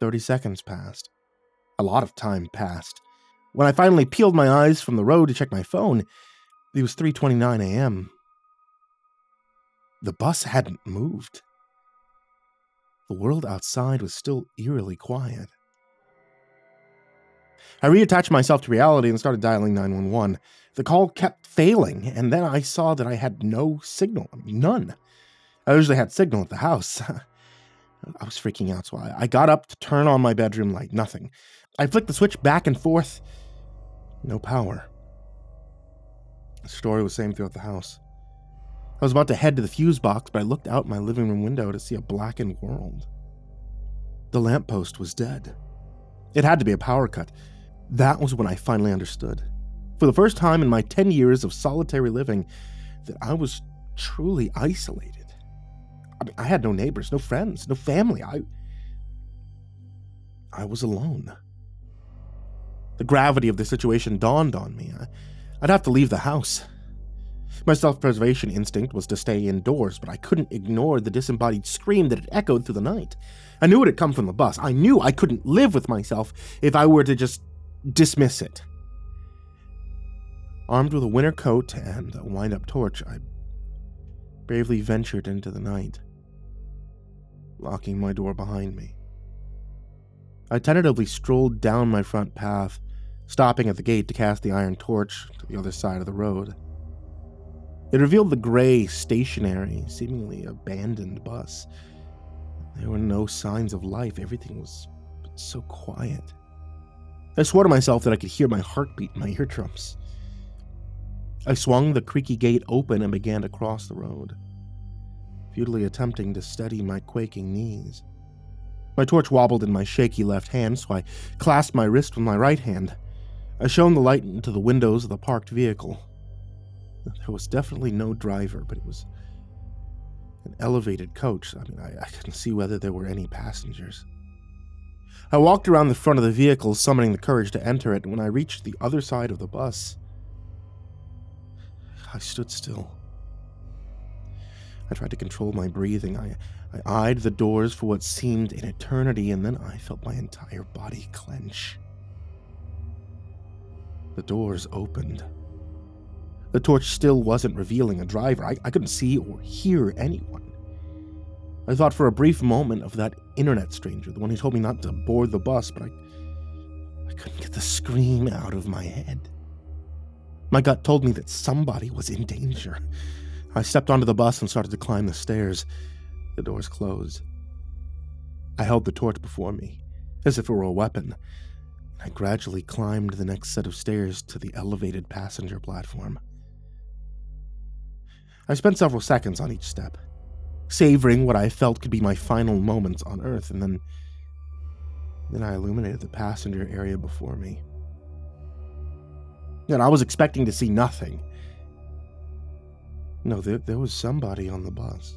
30 seconds passed. A lot of time passed. When I finally peeled my eyes from the road to check my phone, it was 3:29 a.m. The bus hadn't moved. The world outside was still eerily quiet. I reattached myself to reality and started dialing 911. The call kept failing, and then I saw that I had no signal. None. I usually had signal at the house. I was freaking out, so I, I got up to turn on my bedroom light. Nothing. I flicked the switch back and forth. No power. The story was the same throughout the house. I was about to head to the fuse box, but I looked out my living room window to see a blackened world. The lamppost was dead. It had to be a power cut. That was when I finally understood. For the first time in my 10 years of solitary living, that I was truly isolated. I mean, I had no neighbors, no friends, no family. I I was alone. The gravity of the situation dawned on me. I'd have to leave the house. My self preservation instinct was to stay indoors, but I couldn't ignore the disembodied scream that had echoed through the night. I knew it had come from the bus. I knew I couldn't live with myself if I were to just dismiss it. Armed with a winter coat and a wind up torch, I bravely ventured into the night, locking my door behind me. I tentatively strolled down my front path, stopping at the gate to cast the iron torch to the other side of the road. It revealed the gray, stationary, seemingly abandoned bus. There were no signs of life. Everything was so quiet. I swore to myself that I could hear my heartbeat in my eardrums. I swung the creaky gate open and began to cross the road, futilely attempting to steady my quaking knees. My torch wobbled in my shaky left hand, so I clasped my wrist with my right hand. I shone the light into the windows of the parked vehicle. There was definitely no driver, but it was an elevated coach. I mean, I, I couldn't see whether there were any passengers. I walked around the front of the vehicle, summoning the courage to enter it. When I reached the other side of the bus, I stood still. I tried to control my breathing. I, I eyed the doors for what seemed an eternity, and then I felt my entire body clench. The doors opened. The torch still wasn't revealing a driver. I, I couldn't see or hear anyone. I thought for a brief moment of that internet stranger, the one who told me not to board the bus, but I, I couldn't get the scream out of my head. My gut told me that somebody was in danger. I stepped onto the bus and started to climb the stairs. The doors closed. I held the torch before me, as if it were a weapon. I gradually climbed the next set of stairs to the elevated passenger platform. I spent several seconds on each step, savoring what I felt could be my final moments on Earth, and then. Then I illuminated the passenger area before me. and I was expecting to see nothing. No, there, there was somebody on the bus.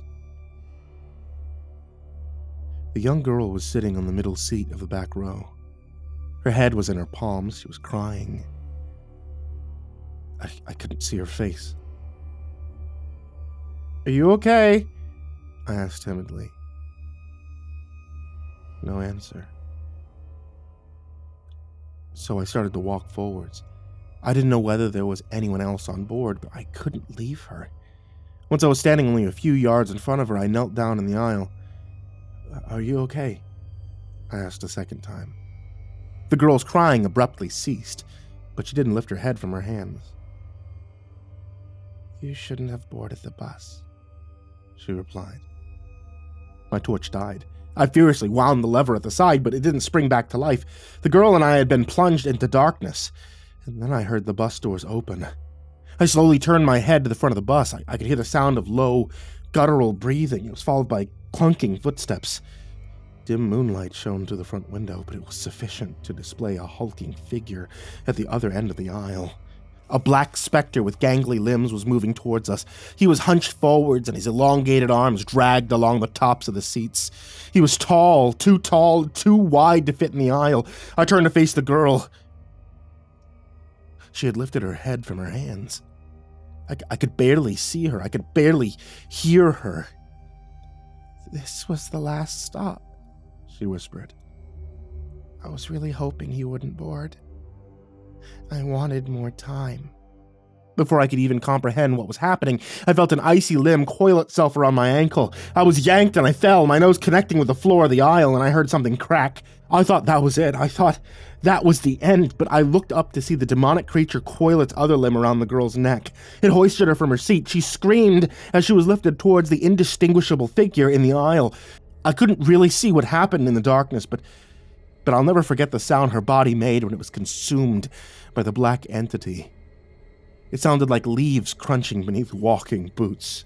The young girl was sitting on the middle seat of the back row. Her head was in her palms. She was crying. I, I couldn't see her face. Are you okay? I asked timidly. No answer. So I started to walk forwards. I didn't know whether there was anyone else on board, but I couldn't leave her. Once I was standing only a few yards in front of her, I knelt down in the aisle. Are you okay? I asked a second time. The girl's crying abruptly ceased, but she didn't lift her head from her hands. You shouldn't have boarded the bus, she replied. My torch died. I furiously wound the lever at the side, but it didn't spring back to life. The girl and I had been plunged into darkness, and then I heard the bus doors open. I slowly turned my head to the front of the bus. I, I could hear the sound of low, guttural breathing. It was followed by clunking footsteps. Dim moonlight shone through the front window, but it was sufficient to display a hulking figure at the other end of the aisle. A black specter with gangly limbs was moving towards us. He was hunched forwards, and his elongated arms dragged along the tops of the seats. He was tall, too tall, too wide to fit in the aisle. I turned to face the girl. She had lifted her head from her hands. I, I could barely see her. I could barely hear her. This was the last stop, she whispered. I was really hoping he wouldn't board. I wanted more time. Before I could even comprehend what was happening, I felt an icy limb coil itself around my ankle. I was yanked and I fell, my nose connecting with the floor of the aisle, and I heard something crack. I thought that was it. I thought that was the end, but I looked up to see the demonic creature coil its other limb around the girl's neck. It hoisted her from her seat. She screamed as she was lifted towards the indistinguishable figure in the aisle. I couldn't really see what happened in the darkness, but but I'll never forget the sound her body made when it was consumed by the black entity. It sounded like leaves crunching beneath walking boots.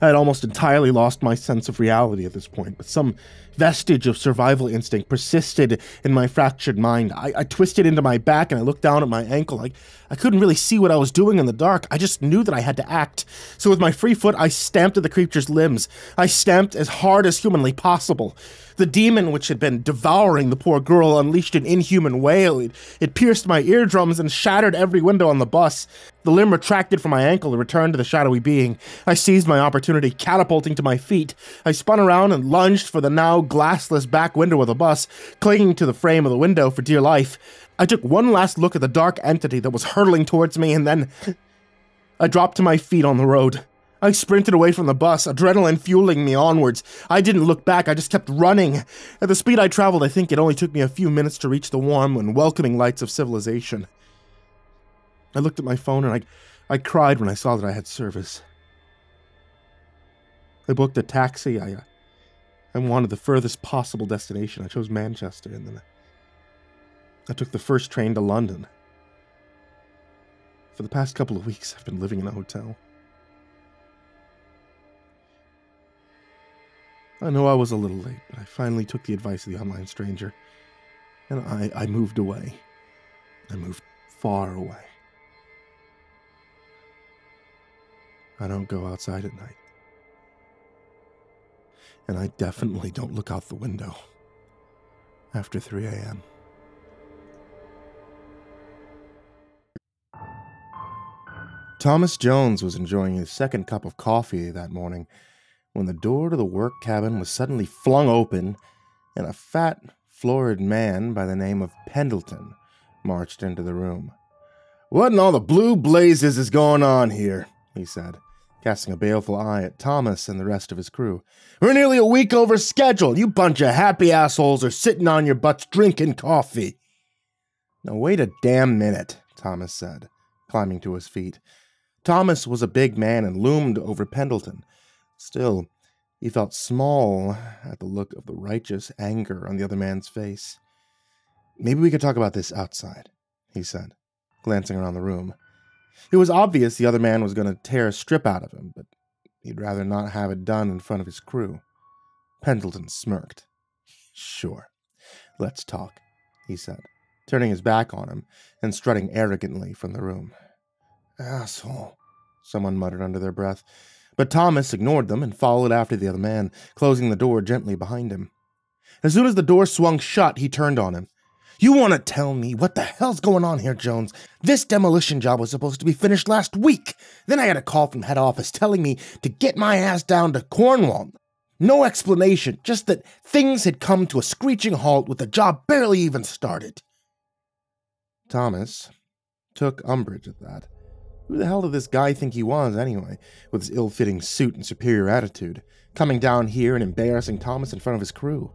I had almost entirely lost my sense of reality at this point, but some vestige of survival instinct persisted in my fractured mind. I, I, twisted into my back and I looked down at my ankle. I, I couldn't really see what I was doing in the dark. I just knew that I had to act. So with my free foot, I stamped at the creature's limbs. I stamped as hard as humanly possible. The demon which had been devouring the poor girl unleashed an inhuman wail. It, it pierced my eardrums and shattered every window on the bus. The limb retracted from my ankle and returned to the shadowy being. I seized my opportunity, catapulting to my feet. I spun around and lunged for the now glassless back window of the bus, clinging to the frame of the window for dear life. I took one last look at the dark entity that was hurtling towards me, and then I dropped to my feet on the road. I sprinted away from the bus, adrenaline fueling me onwards. I didn't look back, I just kept running. At the speed I traveled, I think it only took me a few minutes to reach the warm and welcoming lights of civilization. I looked at my phone and I, I cried when I saw that I had service. I booked a taxi. I, uh, I wanted the furthest possible destination. I chose Manchester, and then I took the first train to London. For the past couple of weeks, I've been living in a hotel. I know I was a little late, but I finally took the advice of the online stranger, and I, I moved away. I moved far away. I don't go outside at night. And I definitely don't look out the window after 3 a.m. Thomas Jones was enjoying his second cup of coffee that morning when the door to the work cabin was suddenly flung open and a fat, florid man by the name of Pendleton marched into the room. What in all the blue blazes is going on here? He said, casting a baleful eye at Thomas and the rest of his crew. We're nearly a week over schedule. You bunch of happy assholes are sitting on your butts drinking coffee. Now, wait a damn minute, Thomas said, climbing to his feet. Thomas was a big man and loomed over Pendleton. Still, he felt small at the look of the righteous anger on the other man's face. Maybe we could talk about this outside, he said, glancing around the room. It was obvious the other man was going to tear a strip out of him, but he'd rather not have it done in front of his crew. Pendleton smirked. Sure, let's talk, he said, turning his back on him and strutting arrogantly from the room. Asshole, someone muttered under their breath. But Thomas ignored them and followed after the other man, closing the door gently behind him. As soon as the door swung shut, he turned on him. You want to tell me what the hell's going on here, Jones? This demolition job was supposed to be finished last week. Then I got a call from head office telling me to get my ass down to Cornwall. No explanation, just that things had come to a screeching halt with the job barely even started. Thomas took umbrage at that. Who the hell did this guy think he was, anyway, with his ill fitting suit and superior attitude, coming down here and embarrassing Thomas in front of his crew?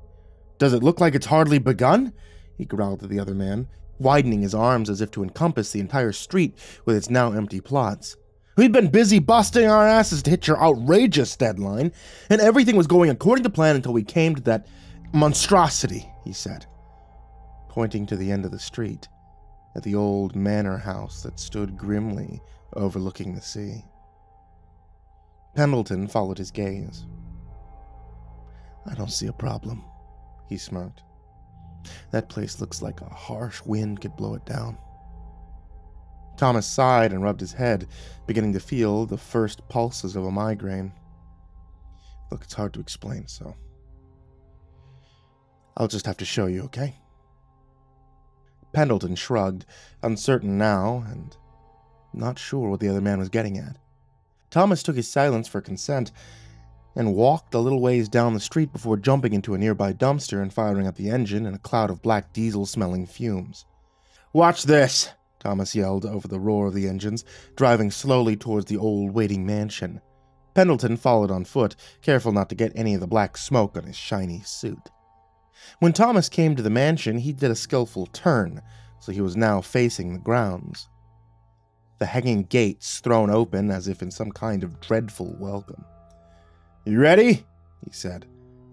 Does it look like it's hardly begun? He growled at the other man, widening his arms as if to encompass the entire street with its now empty plots. We'd been busy busting our asses to hit your outrageous deadline, and everything was going according to plan until we came to that monstrosity, he said, pointing to the end of the street, at the old manor house that stood grimly overlooking the sea. Pendleton followed his gaze. I don't see a problem, he smirked. That place looks like a harsh wind could blow it down. Thomas sighed and rubbed his head, beginning to feel the first pulses of a migraine. Look, it's hard to explain, so. I'll just have to show you, okay? Pendleton shrugged, uncertain now, and not sure what the other man was getting at. Thomas took his silence for consent and walked a little ways down the street before jumping into a nearby dumpster and firing up the engine in a cloud of black diesel smelling fumes. Watch this! Thomas yelled over the roar of the engines, driving slowly towards the old waiting mansion. Pendleton followed on foot, careful not to get any of the black smoke on his shiny suit. When Thomas came to the mansion, he did a skillful turn, so he was now facing the grounds. The hanging gates thrown open as if in some kind of dreadful welcome. You ready? he said,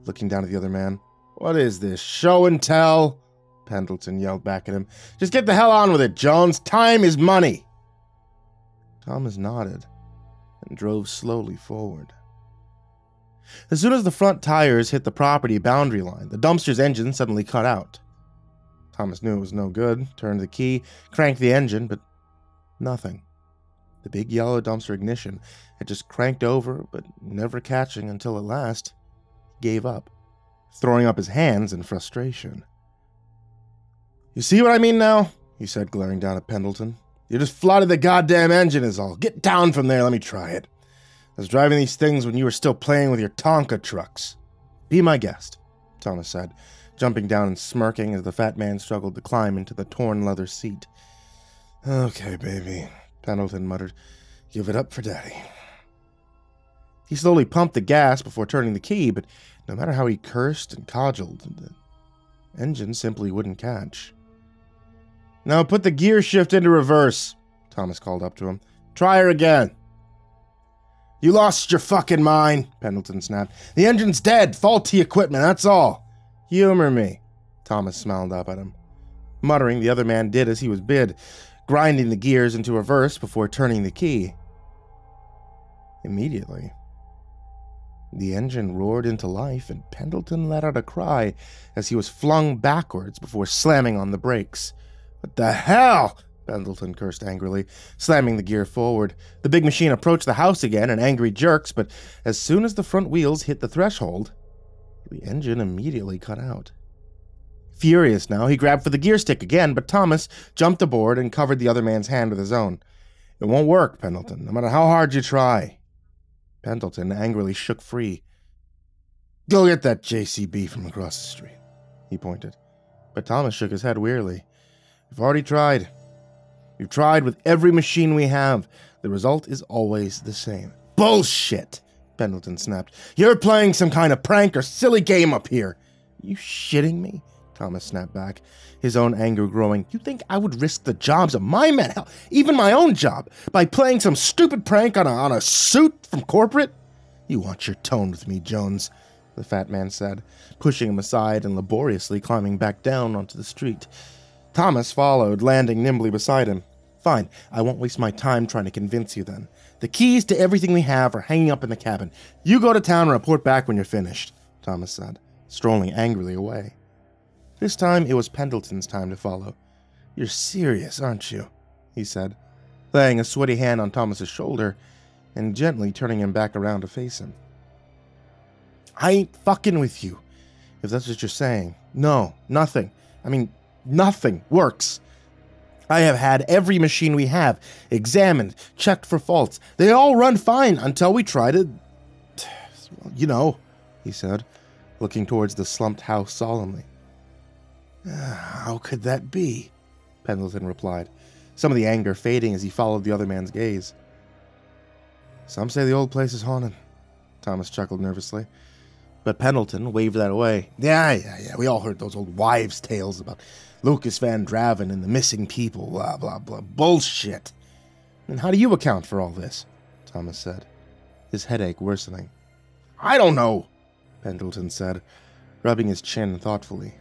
looking down at the other man. What is this, show and tell? Pendleton yelled back at him. Just get the hell on with it, Jones. Time is money. Thomas nodded and drove slowly forward. As soon as the front tires hit the property boundary line, the dumpster's engine suddenly cut out. Thomas knew it was no good, turned the key, cranked the engine, but nothing. The big yellow dumpster ignition had just cranked over, but never catching until at last gave up, throwing up his hands in frustration. You see what I mean now? he said, glaring down at Pendleton. You just flooded the goddamn engine, is all. Get down from there, let me try it. I was driving these things when you were still playing with your Tonka trucks. Be my guest, Thomas said, jumping down and smirking as the fat man struggled to climb into the torn leather seat. Okay, baby, Pendleton muttered. Give it up for Daddy. He slowly pumped the gas before turning the key, but no matter how he cursed and cudgeled, the engine simply wouldn't catch. Now put the gear shift into reverse, Thomas called up to him. Try her again. You lost your fucking mind, Pendleton snapped. The engine's dead. Faulty equipment, that's all. Humor me. Thomas smiled up at him. Muttering, the other man did as he was bid, grinding the gears into reverse before turning the key. Immediately, the engine roared into life, and Pendleton let out a cry as he was flung backwards before slamming on the brakes. What the hell? Pendleton cursed angrily, slamming the gear forward. The big machine approached the house again in angry jerks, but as soon as the front wheels hit the threshold, the engine immediately cut out. Furious now, he grabbed for the gear stick again, but Thomas jumped aboard and covered the other man's hand with his own. It won't work, Pendleton, no matter how hard you try. Pendleton angrily shook free. Go get that JCB from across the street, he pointed. But Thomas shook his head wearily. We've already tried. We've tried with every machine we have. The result is always the same. Bullshit! Pendleton snapped. You're playing some kind of prank or silly game up here. You shitting me? Thomas snapped back, his own anger growing. You think I would risk the jobs of my men, hell, even my own job, by playing some stupid prank on a, on a suit from corporate? You want your tone with me, Jones, the fat man said, pushing him aside and laboriously climbing back down onto the street. Thomas followed, landing nimbly beside him. Fine, I won't waste my time trying to convince you then. The keys to everything we have are hanging up in the cabin. You go to town and report back when you're finished, Thomas said, strolling angrily away. This time it was Pendleton's time to follow. You're serious, aren't you? he said, laying a sweaty hand on Thomas's shoulder and gently turning him back around to face him. I ain't fucking with you, if that's what you're saying. No, nothing. I mean, nothing works. I have had every machine we have examined, checked for faults. They all run fine until we try to. You know, he said, looking towards the slumped house solemnly. How could that be? Pendleton replied, some of the anger fading as he followed the other man's gaze. Some say the old place is haunted, Thomas chuckled nervously. But Pendleton waved that away. Yeah, yeah, yeah. We all heard those old wives' tales about Lucas Van Draven and the missing people, blah, blah, blah. Bullshit. And how do you account for all this? Thomas said, his headache worsening. I don't know, Pendleton said, rubbing his chin thoughtfully.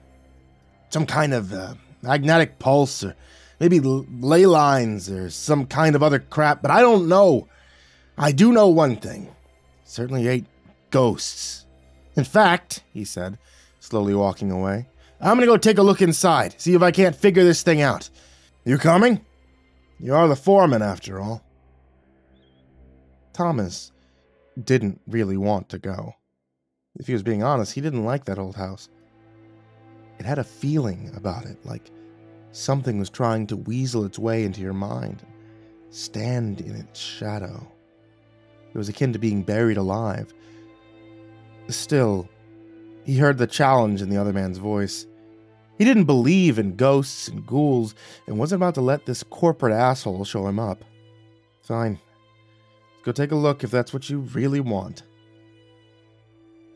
Some kind of uh, magnetic pulse, or maybe ley lines, or some kind of other crap, but I don't know. I do know one thing. Certainly ain't ghosts. In fact, he said, slowly walking away, I'm gonna go take a look inside, see if I can't figure this thing out. You coming? You are the foreman, after all. Thomas didn't really want to go. If he was being honest, he didn't like that old house. It had a feeling about it, like something was trying to weasel its way into your mind, stand in its shadow. It was akin to being buried alive, Still, he heard the challenge in the other man's voice. He didn't believe in ghosts and ghouls and wasn't about to let this corporate asshole show him up. Fine. Let's go take a look if that's what you really want.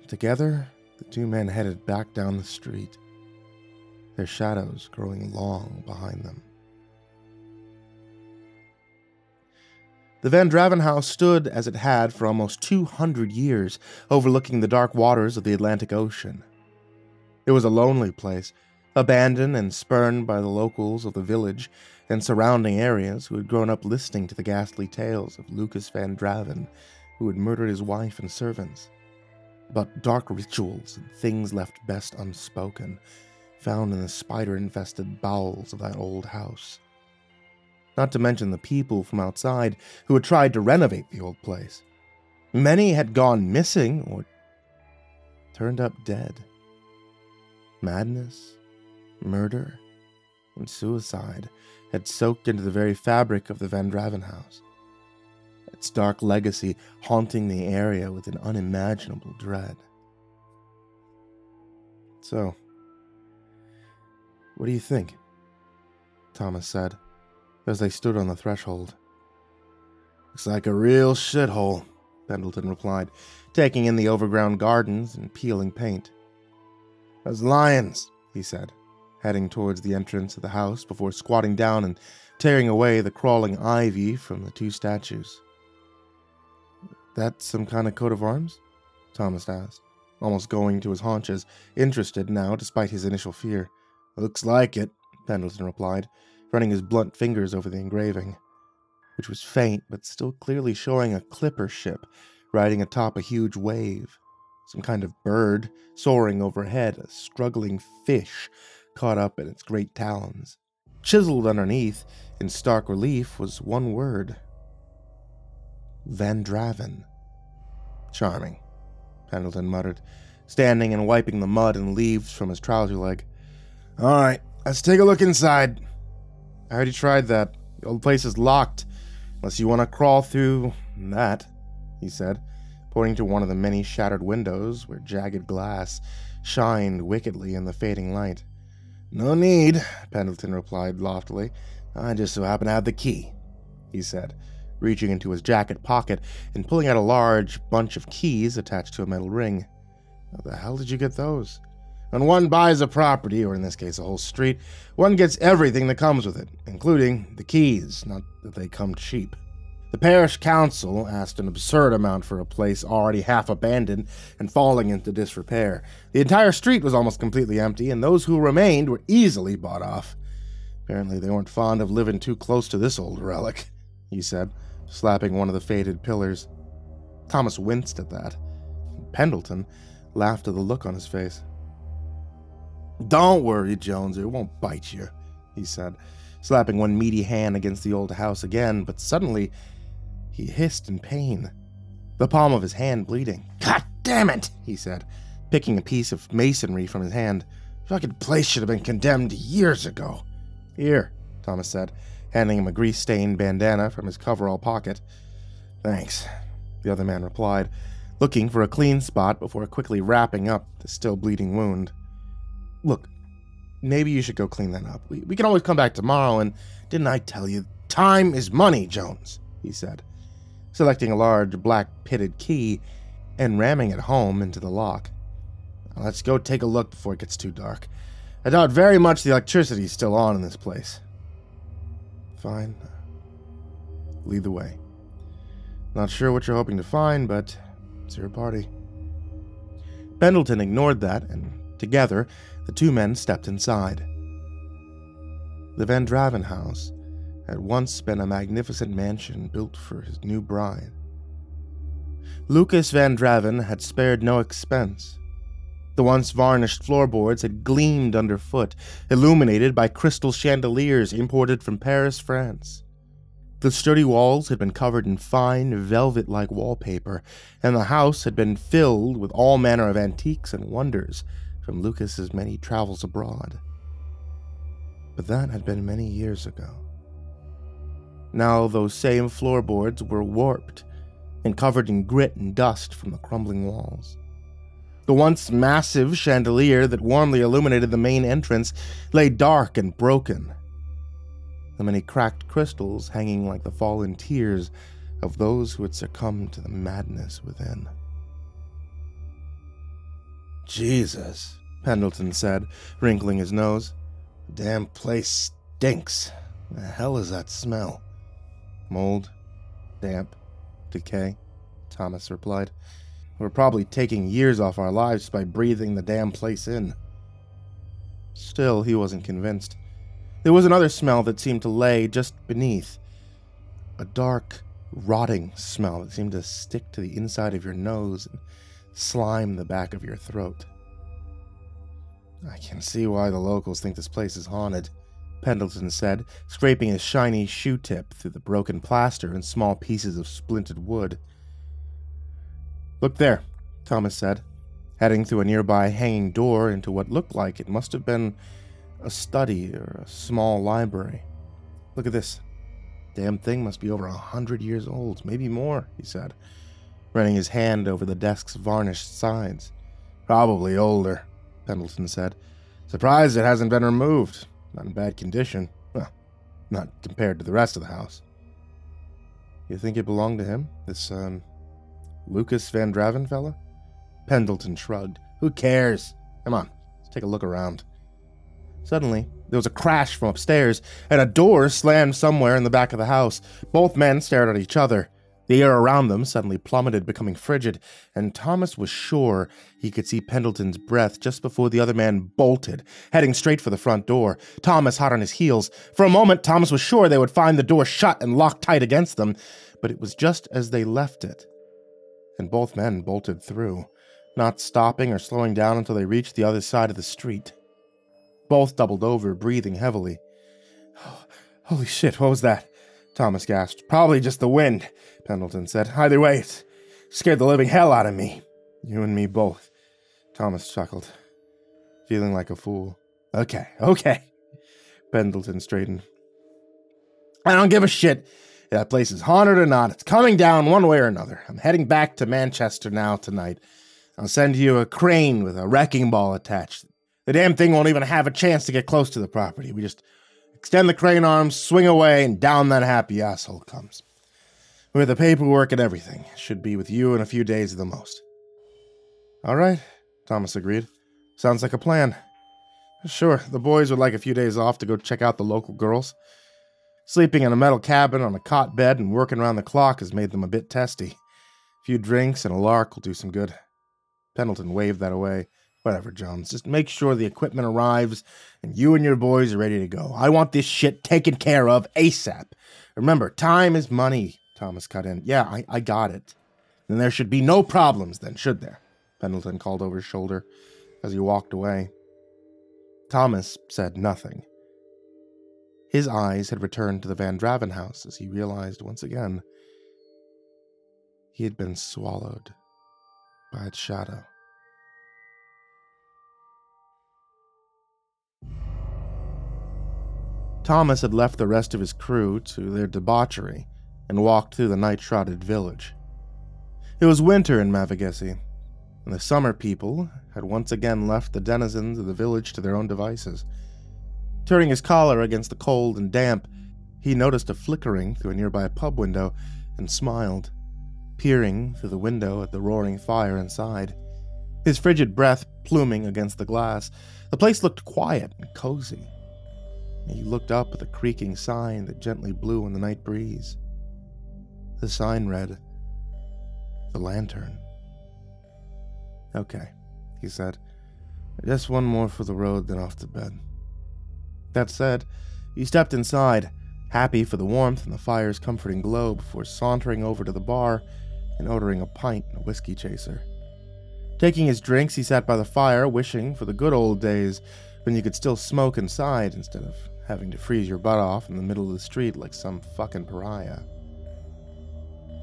Together, the two men headed back down the street, their shadows growing long behind them. The Van Draven house stood as it had for almost 200 years, overlooking the dark waters of the Atlantic Ocean. It was a lonely place, abandoned and spurned by the locals of the village and surrounding areas who had grown up listening to the ghastly tales of Lucas Van Draven, who had murdered his wife and servants. About dark rituals and things left best unspoken, found in the spider infested bowels of that old house not to mention the people from outside who had tried to renovate the old place. Many had gone missing or turned up dead. Madness, murder, and suicide had soaked into the very fabric of the Van Draven house, its dark legacy haunting the area with an unimaginable dread. So, what do you think? Thomas said as they stood on the threshold. Looks like a real shithole, Pendleton replied, taking in the overgrown gardens and peeling paint. Those lions, he said, heading towards the entrance of the house before squatting down and tearing away the crawling ivy from the two statues. That some kind of coat of arms? Thomas asked, almost going to his haunches, interested now despite his initial fear. Looks like it, Pendleton replied, running his blunt fingers over the engraving, which was faint but still clearly showing a clipper ship riding atop a huge wave. Some kind of bird soaring overhead, a struggling fish caught up in its great talons. Chiseled underneath, in stark relief, was one word Van Draven. Charming, Pendleton muttered, standing and wiping the mud and leaves from his trouser leg. All right, let's take a look inside. I already tried that. The old place is locked. Unless you want to crawl through that, he said, pointing to one of the many shattered windows where jagged glass shined wickedly in the fading light. No need, Pendleton replied loftily. I just so happen to have the key, he said, reaching into his jacket pocket and pulling out a large bunch of keys attached to a metal ring. How the hell did you get those? When one buys a property, or in this case a whole street, one gets everything that comes with it, including the keys, not that they come cheap. The parish council asked an absurd amount for a place already half abandoned and falling into disrepair. The entire street was almost completely empty, and those who remained were easily bought off. Apparently, they weren't fond of living too close to this old relic, he said, slapping one of the faded pillars. Thomas winced at that. Pendleton laughed at the look on his face. Don't worry, Jones, it won't bite you, he said, slapping one meaty hand against the old house again, but suddenly he hissed in pain, the palm of his hand bleeding. God damn it, he said, picking a piece of masonry from his hand. Fucking place should have been condemned years ago. Here, Thomas said, handing him a grease stained bandana from his coverall pocket. Thanks, the other man replied, looking for a clean spot before quickly wrapping up the still bleeding wound. Look, maybe you should go clean that up. We, we can always come back tomorrow, and didn't I tell you? Time is money, Jones, he said, selecting a large black pitted key and ramming it home into the lock. Let's go take a look before it gets too dark. I doubt very much the electricity is still on in this place. Fine. Lead the way. Not sure what you're hoping to find, but it's your party. Pendleton ignored that, and together, the two men stepped inside. The Van Draven house had once been a magnificent mansion built for his new bride. Lucas Van Draven had spared no expense. The once varnished floorboards had gleamed underfoot, illuminated by crystal chandeliers imported from Paris, France. The sturdy walls had been covered in fine, velvet like wallpaper, and the house had been filled with all manner of antiques and wonders from Lucas's many travels abroad. But that had been many years ago. Now those same floorboards were warped and covered in grit and dust from the crumbling walls. The once massive chandelier that warmly illuminated the main entrance lay dark and broken the many cracked crystals hanging like the fallen tears of those who had succumbed to the madness within. Jesus, Pendleton said, wrinkling his nose. Damn place stinks. The hell is that smell? Mold, damp, decay, Thomas replied. We're probably taking years off our lives by breathing the damn place in. Still, he wasn't convinced. There was another smell that seemed to lay just beneath. A dark, rotting smell that seemed to stick to the inside of your nose and slime the back of your throat. I can see why the locals think this place is haunted, Pendleton said, scraping his shiny shoe tip through the broken plaster and small pieces of splintered wood. Look there, Thomas said, heading through a nearby hanging door into what looked like it must have been a study or a small library. Look at this. Damn thing must be over a hundred years old, maybe more, he said, running his hand over the desk's varnished sides. Probably older, Pendleton said. Surprised it hasn't been removed. Not in bad condition. Well, not compared to the rest of the house. You think it belonged to him? This, um, Lucas Van Draven fella? Pendleton shrugged. Who cares? Come on, let's take a look around. Suddenly, there was a crash from upstairs, and a door slammed somewhere in the back of the house. Both men stared at each other. The air around them suddenly plummeted, becoming frigid, and Thomas was sure he could see Pendleton's breath just before the other man bolted, heading straight for the front door. Thomas hot on his heels. For a moment, Thomas was sure they would find the door shut and locked tight against them, but it was just as they left it. And both men bolted through, not stopping or slowing down until they reached the other side of the street. Both doubled over, breathing heavily. Oh, holy shit, what was that? Thomas gasped. Probably just the wind, Pendleton said. Either way, it scared the living hell out of me. You and me both. Thomas chuckled, feeling like a fool. Okay, okay. Pendleton straightened. I don't give a shit if that place is haunted or not. It's coming down one way or another. I'm heading back to Manchester now tonight. I'll send you a crane with a wrecking ball attached. The damn thing won't even have a chance to get close to the property. We just extend the crane arms, swing away, and down that happy asshole comes. With the paperwork and everything. Should be with you in a few days at the most. All right, Thomas agreed. Sounds like a plan. Sure, the boys would like a few days off to go check out the local girls. Sleeping in a metal cabin on a cot bed and working around the clock has made them a bit testy. A few drinks and a lark will do some good. Pendleton waved that away. Whatever, Jones. Just make sure the equipment arrives and you and your boys are ready to go. I want this shit taken care of ASAP. Remember, time is money, Thomas cut in. Yeah, I, I got it. Then there should be no problems, then, should there? Pendleton called over his shoulder as he walked away. Thomas said nothing. His eyes had returned to the Van Draven house as he realized once again he had been swallowed by its shadow. Thomas had left the rest of his crew to their debauchery and walked through the night shrouded village. It was winter in Mevagissey, and the summer people had once again left the denizens of the village to their own devices. Turning his collar against the cold and damp, he noticed a flickering through a nearby pub window and smiled, peering through the window at the roaring fire inside. His frigid breath pluming against the glass, the place looked quiet and cozy. He looked up at the creaking sign that gently blew in the night breeze. The sign read, The Lantern. Okay, he said. Just one more for the road, then off to bed. That said, he stepped inside, happy for the warmth and the fire's comforting glow, before sauntering over to the bar and ordering a pint and a whiskey chaser. Taking his drinks, he sat by the fire, wishing for the good old days when you could still smoke inside instead of having to freeze your butt off in the middle of the street like some fucking pariah.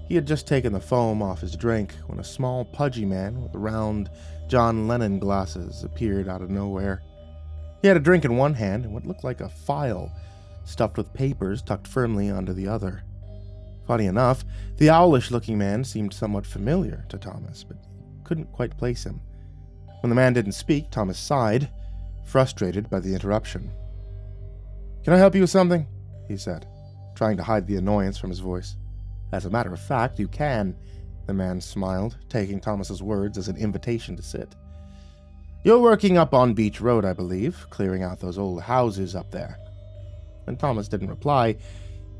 He had just taken the foam off his drink when a small, pudgy man with round John Lennon glasses appeared out of nowhere. He had a drink in one hand and what looked like a file stuffed with papers tucked firmly under the other. Funny enough, the owlish looking man seemed somewhat familiar to Thomas, but couldn't quite place him. When the man didn't speak, Thomas sighed, frustrated by the interruption. Can I help you with something? he said, trying to hide the annoyance from his voice. As a matter of fact, you can, the man smiled, taking Thomas's words as an invitation to sit. You're working up on Beach Road, I believe, clearing out those old houses up there. When Thomas didn't reply,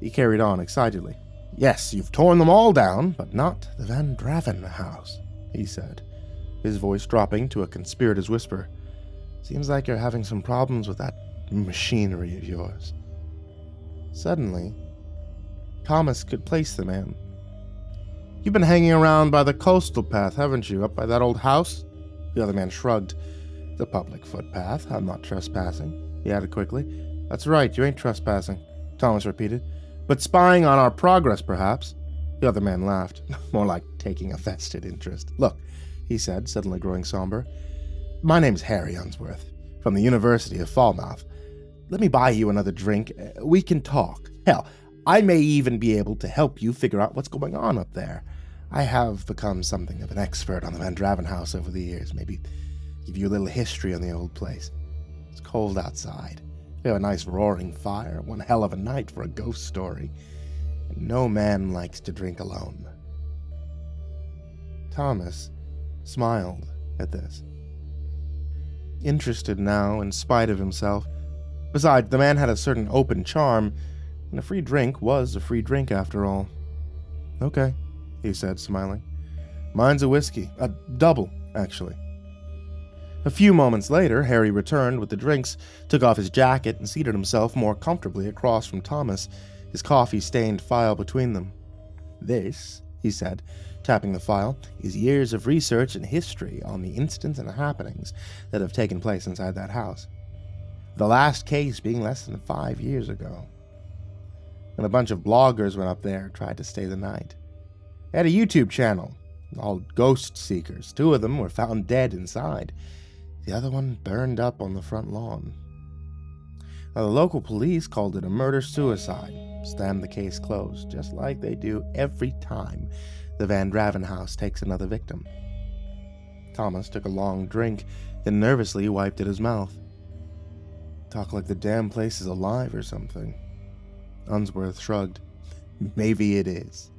he carried on excitedly. Yes, you've torn them all down, but not the Van Draven house, he said, his voice dropping to a conspirator's whisper. Seems like you're having some problems with that machinery of yours. Suddenly, Thomas could place the man. You've been hanging around by the coastal path, haven't you, up by that old house? The other man shrugged. The public footpath. I'm not trespassing, he added quickly. That's right, you ain't trespassing, Thomas repeated. But spying on our progress, perhaps. The other man laughed, more like taking a vested interest. Look, he said, suddenly growing somber. My name's Harry Unsworth, from the University of Falmouth. Let me buy you another drink. We can talk. Hell, I may even be able to help you figure out what's going on up there. I have become something of an expert on the Van Draven house over the years. Maybe give you a little history on the old place. It's cold outside. We have a nice roaring fire. One hell of a night for a ghost story. And no man likes to drink alone. Thomas smiled at this. Interested now, in spite of himself, Besides, the man had a certain open charm, and a free drink was a free drink after all. Okay, he said, smiling. Mine's a whiskey. A double, actually. A few moments later, Harry returned with the drinks, took off his jacket, and seated himself more comfortably across from Thomas, his coffee stained file between them. This, he said, tapping the file, is years of research and history on the incidents and happenings that have taken place inside that house the last case being less than five years ago. And a bunch of bloggers went up there and tried to stay the night. They had a YouTube channel, all ghost seekers. Two of them were found dead inside, the other one burned up on the front lawn. Now, the local police called it a murder suicide, slammed the case closed, just like they do every time the Van Draven house takes another victim. Thomas took a long drink, then nervously wiped at his mouth. Talk like the damn place is alive or something. Unsworth shrugged. Maybe it is.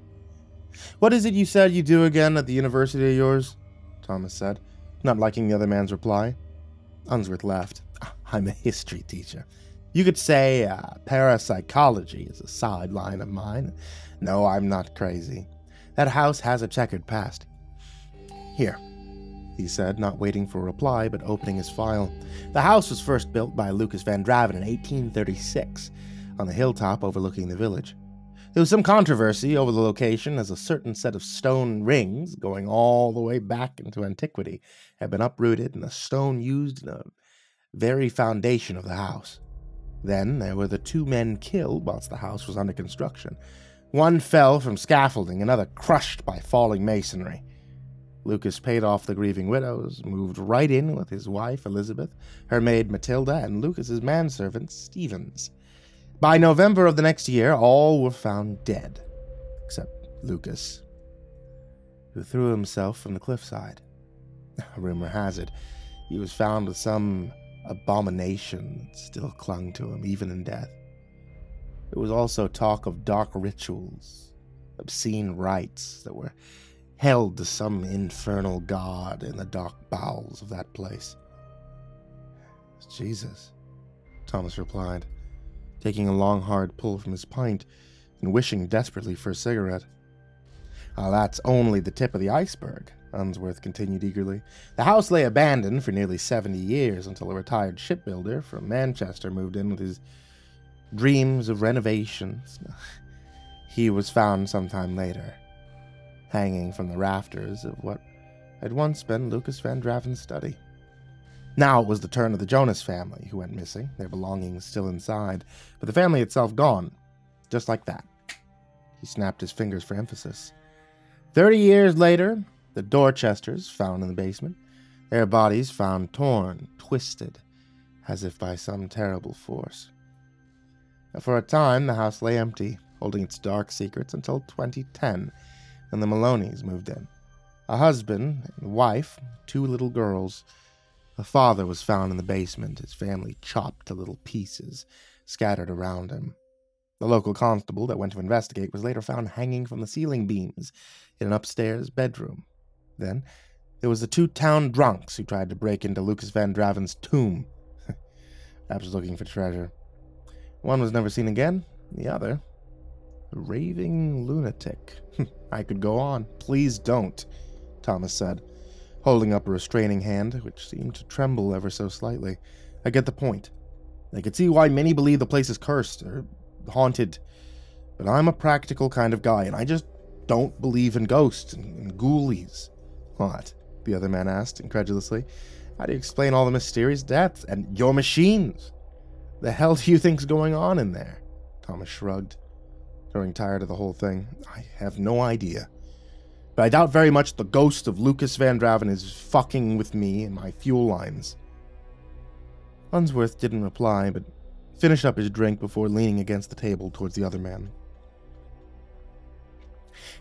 What is it you said you do again at the university of yours? Thomas said, not liking the other man's reply. Unsworth laughed. I'm a history teacher. You could say uh, parapsychology is a sideline of mine. No, I'm not crazy. That house has a checkered past. Here, he said, not waiting for a reply but opening his file. The house was first built by Lucas Van Draven in 1836 on the hilltop overlooking the village. There was some controversy over the location as a certain set of stone rings, going all the way back into antiquity, had been uprooted and the stone used in the very foundation of the house. Then there were the two men killed whilst the house was under construction. One fell from scaffolding, another crushed by falling masonry. Lucas paid off the grieving widows, moved right in with his wife Elizabeth, her maid Matilda, and Lucas's manservant Stevens. By November of the next year, all were found dead, except Lucas, who threw himself from the cliffside. Rumor has it he was found with some abomination that still clung to him, even in death. There was also talk of dark rituals, obscene rites that were held to some infernal god in the dark bowels of that place. Jesus, Thomas replied, taking a long, hard pull from his pint and wishing desperately for a cigarette. Ah, that's only the tip of the iceberg, Unsworth continued eagerly. The house lay abandoned for nearly 70 years until a retired shipbuilder from Manchester moved in with his dreams of renovations. he was found some time later, hanging from the rafters of what had once been Lucas Van Draven's study. Now it was the turn of the Jonas family, who went missing, their belongings still inside, but the family itself gone. Just like that. He snapped his fingers for emphasis. Thirty years later, the Dorchesters found in the basement, their bodies found torn, twisted, as if by some terrible force. For a time, the house lay empty, holding its dark secrets until 2010, when the Maloneys moved in. A husband and wife, two little girls. The father was found in the basement, his family chopped to little pieces, scattered around him. The local constable that went to investigate was later found hanging from the ceiling beams in an upstairs bedroom. Then there was the two town drunks who tried to break into Lucas Van Draven's tomb. Perhaps looking for treasure. One was never seen again, the other, a raving lunatic. I could go on. Please don't, Thomas said, holding up a restraining hand, which seemed to tremble ever so slightly. I get the point. I can see why many believe the place is cursed or haunted. But I'm a practical kind of guy, and I just don't believe in ghosts and, and ghoulies. What? The other man asked incredulously. How do you explain all the mysterious deaths and your machines? The hell do you think's going on in there? Thomas shrugged, growing tired of the whole thing. I have no idea. But I doubt very much the ghost of Lucas Van Draven is fucking with me and my fuel lines. Unsworth didn't reply, but finished up his drink before leaning against the table towards the other man.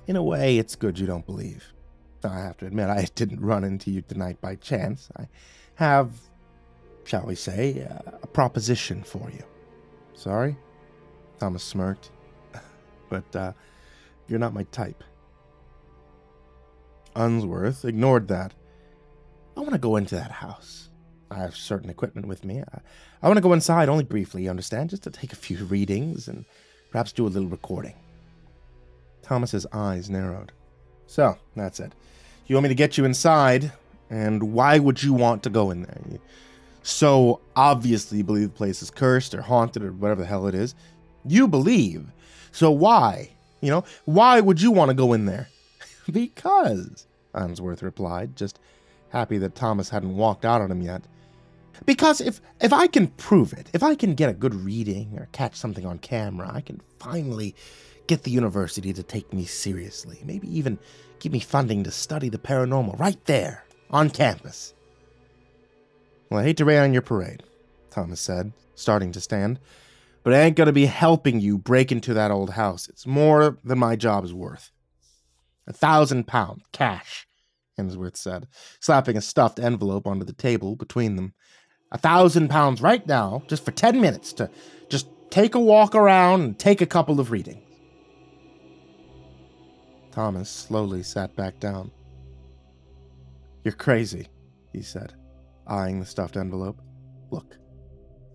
In a way, it's good you don't believe. I have to admit, I didn't run into you tonight by chance. I have, shall we say, a proposition for you. Sorry? Thomas smirked. But, uh, you're not my type. Unsworth ignored that. I want to go into that house. I have certain equipment with me. I, I want to go inside only briefly, you understand? Just to take a few readings and perhaps do a little recording. Thomas's eyes narrowed. So, that's it. You want me to get you inside, and why would you want to go in there? You so obviously you believe the place is cursed or haunted or whatever the hell it is. You believe. So why? You know, why would you want to go in there? because, Unsworth replied, just happy that Thomas hadn't walked out on him yet. Because if if I can prove it, if I can get a good reading or catch something on camera, I can finally get the university to take me seriously. Maybe even give me funding to study the paranormal right there, on campus. Well, I hate to rain on your parade, Thomas said, starting to stand, but I ain't gonna be helping you break into that old house. It's more than my job's worth. A thousand pound, cash, Unsworth said, slapping a stuffed envelope onto the table between them. A thousand pounds right now, just for ten minutes, to just take a walk around and take a couple of readings. Thomas slowly sat back down. You're crazy, he said, eyeing the stuffed envelope. Look,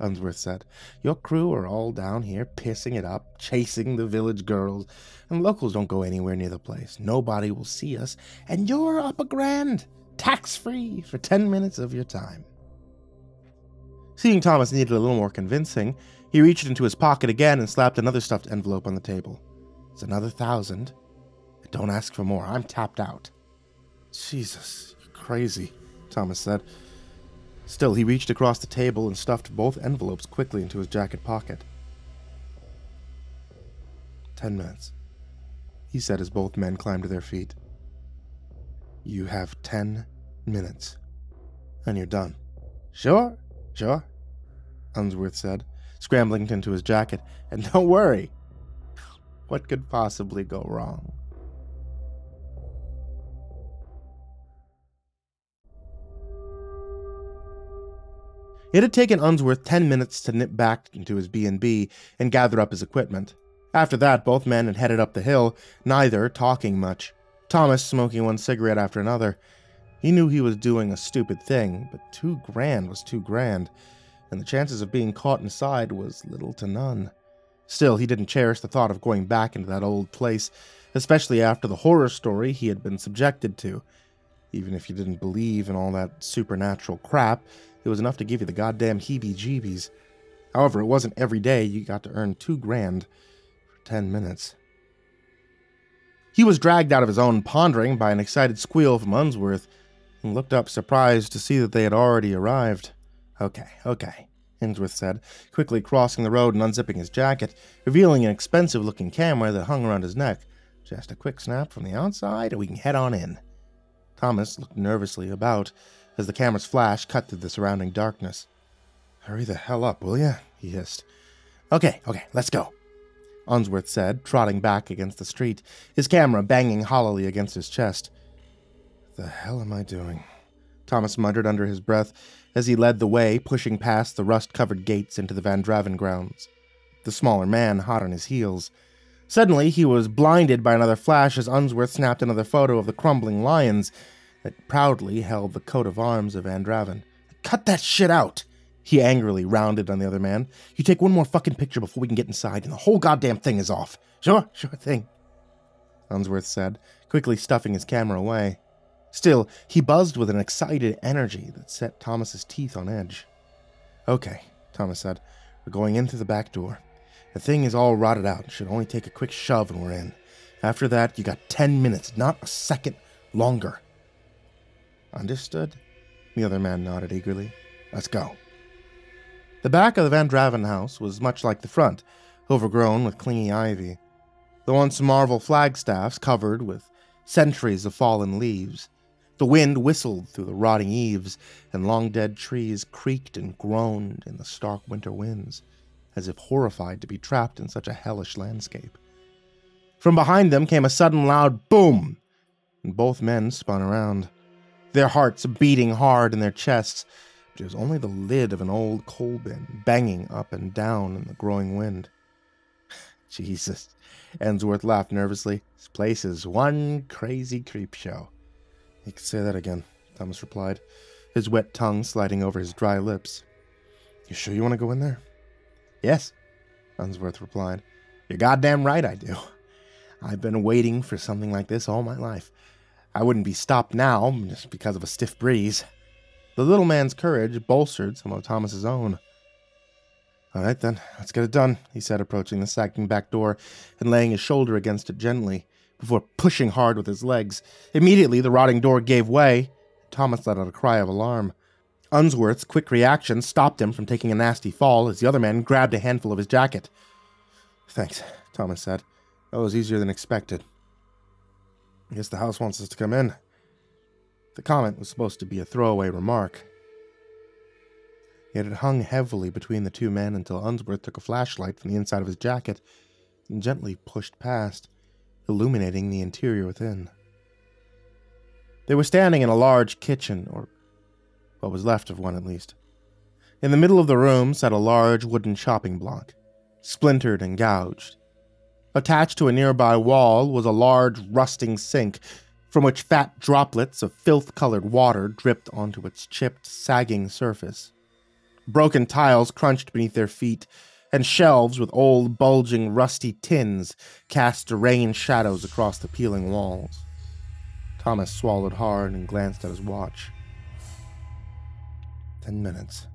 Unsworth said, your crew are all down here pissing it up, chasing the village girls, and locals don't go anywhere near the place. Nobody will see us, and you're up a grand, tax free, for ten minutes of your time. Seeing Thomas needed a little more convincing, he reached into his pocket again and slapped another stuffed envelope on the table. It's another thousand, don't ask for more. I'm tapped out. Jesus, you're crazy, Thomas said. Still, he reached across the table and stuffed both envelopes quickly into his jacket pocket. Ten minutes, he said as both men climbed to their feet. You have ten minutes, and you're done. Sure, sure, Unsworth said, scrambling into his jacket. And don't worry. What could possibly go wrong? It had taken Unsworth 10 minutes to nip back into his B&B and gather up his equipment. After that, both men had headed up the hill, neither talking much. Thomas smoking one cigarette after another. He knew he was doing a stupid thing, but two grand was two grand, and the chances of being caught inside was little to none. Still, he didn't cherish the thought of going back into that old place, especially after the horror story he had been subjected to. Even if you didn't believe in all that supernatural crap, it was enough to give you the goddamn heebie jeebies. However, it wasn't every day you got to earn two grand for ten minutes. He was dragged out of his own pondering by an excited squeal from Unsworth, and looked up surprised to see that they had already arrived. Okay, okay, Unsworth said, quickly crossing the road and unzipping his jacket, revealing an expensive looking camera that hung around his neck. Just a quick snap from the outside, and we can head on in. Thomas looked nervously about, as the camera's flash cut through the surrounding darkness. Hurry the hell up, will ya? he hissed. Okay, okay, let's go. Unsworth said, trotting back against the street, his camera banging hollowly against his chest. The hell am I doing? Thomas muttered under his breath as he led the way, pushing past the rust covered gates into the Van Draven grounds. The smaller man hot on his heels. Suddenly, he was blinded by another flash as Unsworth snapped another photo of the crumbling lions that proudly held the coat of arms of Van Draven. Cut that shit out! He angrily rounded on the other man. You take one more fucking picture before we can get inside, and the whole goddamn thing is off. Sure, sure thing, Unsworth said, quickly stuffing his camera away. Still, he buzzed with an excited energy that set Thomas's teeth on edge. Okay, Thomas said. We're going in through the back door. The thing is all rotted out. It should only take a quick shove and we're in. After that, you got ten minutes, not a second longer. Understood? The other man nodded eagerly. Let's go. The back of the Van Draven house was much like the front, overgrown with clingy ivy. The once marble flagstaffs covered with centuries of fallen leaves. The wind whistled through the rotting eaves, and long dead trees creaked and groaned in the stark winter winds, as if horrified to be trapped in such a hellish landscape. From behind them came a sudden loud boom, and both men spun around their hearts beating hard in their chests. It was only the lid of an old coal bin banging up and down in the growing wind. Jesus. Unsworth laughed nervously. This place is one crazy creep show. You could say that again, Thomas replied, his wet tongue sliding over his dry lips. You sure you want to go in there? Yes, Unsworth replied. You're goddamn right I do. I've been waiting for something like this all my life. I wouldn't be stopped now just because of a stiff breeze. The little man's courage bolstered some of Thomas's own. All right, then, let's get it done, he said, approaching the sagging back door and laying his shoulder against it gently, before pushing hard with his legs. Immediately, the rotting door gave way. Thomas let out a cry of alarm. Unsworth's quick reaction stopped him from taking a nasty fall as the other man grabbed a handful of his jacket. Thanks, Thomas said. That was easier than expected. I guess the house wants us to come in. The comment was supposed to be a throwaway remark. Yet it hung heavily between the two men until Unsworth took a flashlight from the inside of his jacket and gently pushed past, illuminating the interior within. They were standing in a large kitchen, or what was left of one at least. In the middle of the room sat a large wooden chopping block, splintered and gouged. Attached to a nearby wall was a large, rusting sink from which fat droplets of filth colored water dripped onto its chipped, sagging surface. Broken tiles crunched beneath their feet, and shelves with old, bulging, rusty tins cast deranged shadows across the peeling walls. Thomas swallowed hard and glanced at his watch. Ten minutes.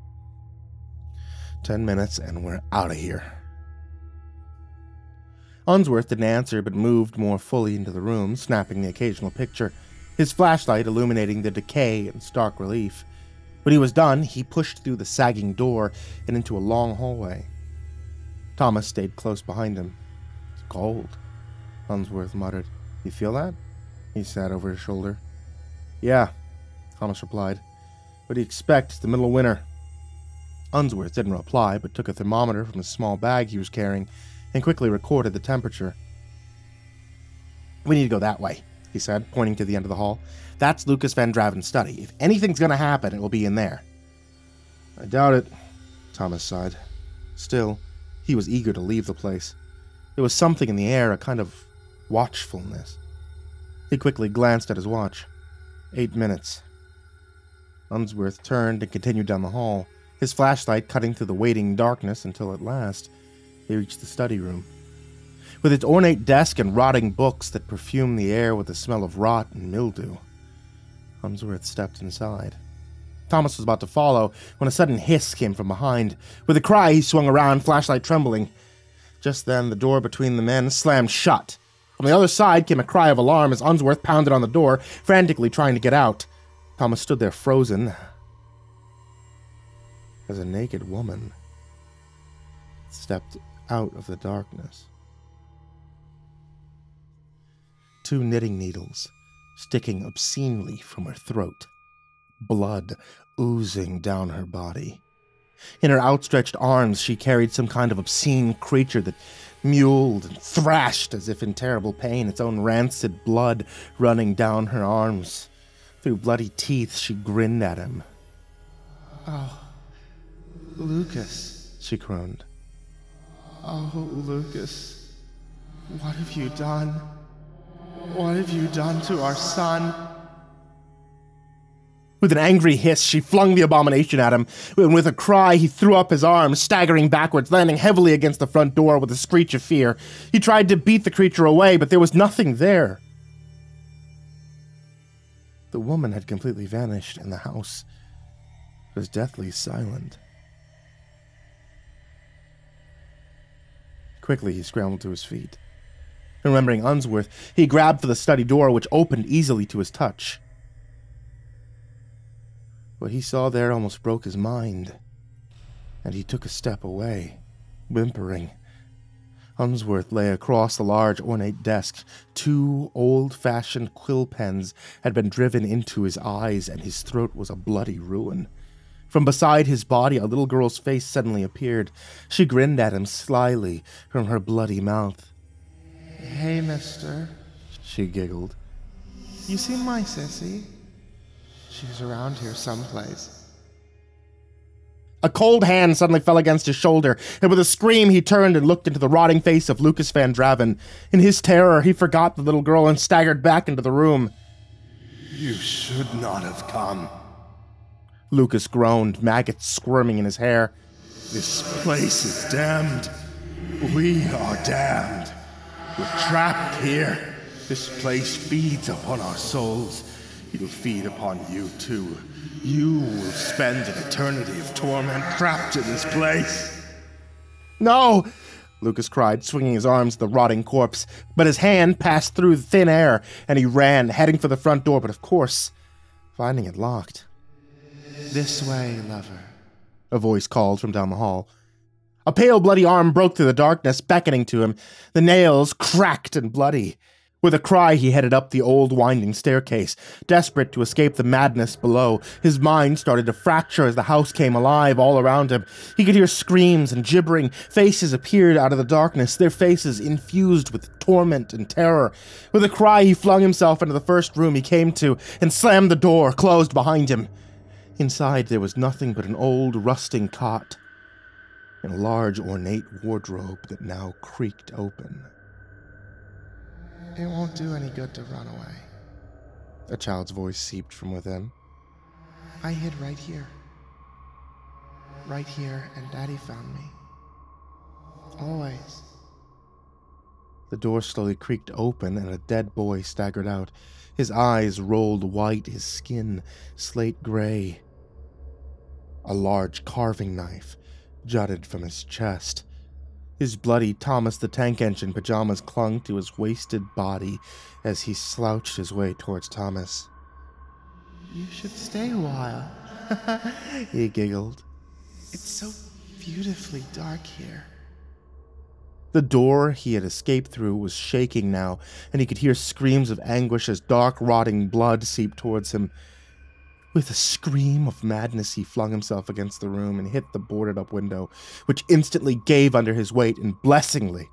Ten minutes, and we're out of here. Unsworth didn't answer but moved more fully into the room, snapping the occasional picture, his flashlight illuminating the decay in stark relief. When he was done, he pushed through the sagging door and into a long hallway. Thomas stayed close behind him. It's cold, Unsworth muttered. You feel that? He sat over his shoulder. Yeah, Thomas replied. What do you expect? It's the middle of winter. Unsworth didn't reply, but took a thermometer from a small bag he was carrying and quickly recorded the temperature. We need to go that way, he said, pointing to the end of the hall. That's Lucas Van Draven's study. If anything's going to happen, it will be in there. I doubt it, Thomas sighed. Still, he was eager to leave the place. There was something in the air, a kind of watchfulness. He quickly glanced at his watch. Eight minutes. Unsworth turned and continued down the hall, his flashlight cutting through the waiting darkness until at last they reached the study room. With its ornate desk and rotting books that perfumed the air with the smell of rot and mildew, Unsworth stepped inside. Thomas was about to follow when a sudden hiss came from behind. With a cry, he swung around, flashlight trembling. Just then, the door between the men slammed shut. From the other side came a cry of alarm as Unsworth pounded on the door, frantically trying to get out. Thomas stood there frozen as a naked woman stepped out of the darkness. Two knitting needles sticking obscenely from her throat, blood oozing down her body. In her outstretched arms, she carried some kind of obscene creature that mewled and thrashed as if in terrible pain, its own rancid blood running down her arms. Through bloody teeth, she grinned at him. Oh, Lucas, she crooned. Oh, Lucas, what have you done? What have you done to our son? With an angry hiss, she flung the abomination at him, and with a cry, he threw up his arms, staggering backwards, landing heavily against the front door with a screech of fear. He tried to beat the creature away, but there was nothing there. The woman had completely vanished, and the house was deathly silent. Quickly, he scrambled to his feet. Remembering Unsworth, he grabbed for the study door, which opened easily to his touch. What he saw there almost broke his mind, and he took a step away, whimpering. Unsworth lay across the large ornate desk. Two old fashioned quill pens had been driven into his eyes, and his throat was a bloody ruin. From beside his body, a little girl's face suddenly appeared. She grinned at him slyly from her bloody mouth. Hey, mister, she giggled. You seen my sissy? She's around here someplace. A cold hand suddenly fell against his shoulder, and with a scream he turned and looked into the rotting face of Lucas Van Draven. In his terror, he forgot the little girl and staggered back into the room. You should not have come. Lucas groaned, maggots squirming in his hair. This place is damned. We are damned. We're trapped here. This place feeds upon our souls. It'll feed upon you too. You will spend an eternity of torment trapped in this place. No! Lucas cried, swinging his arms at the rotting corpse. But his hand passed through the thin air, and he ran, heading for the front door, but of course, finding it locked. This way, lover, a voice called from down the hall. A pale, bloody arm broke through the darkness, beckoning to him. The nails cracked and bloody. With a cry, he headed up the old winding staircase, desperate to escape the madness below. His mind started to fracture as the house came alive all around him. He could hear screams and gibbering. Faces appeared out of the darkness, their faces infused with torment and terror. With a cry, he flung himself into the first room he came to and slammed the door closed behind him. Inside, there was nothing but an old, rusting cot and a large, ornate wardrobe that now creaked open. It won't do any good to run away. A child's voice seeped from within. I hid right here. Right here, and Daddy found me. Always. The door slowly creaked open, and a dead boy staggered out. His eyes rolled white, his skin slate gray. A large carving knife jutted from his chest. His bloody Thomas the Tank Engine pajamas clung to his wasted body as he slouched his way towards Thomas. You should stay a while. he giggled. It's so beautifully dark here. The door he had escaped through was shaking now, and he could hear screams of anguish as dark, rotting blood seeped towards him. With a scream of madness, he flung himself against the room and hit the boarded up window, which instantly gave under his weight, and blessingly,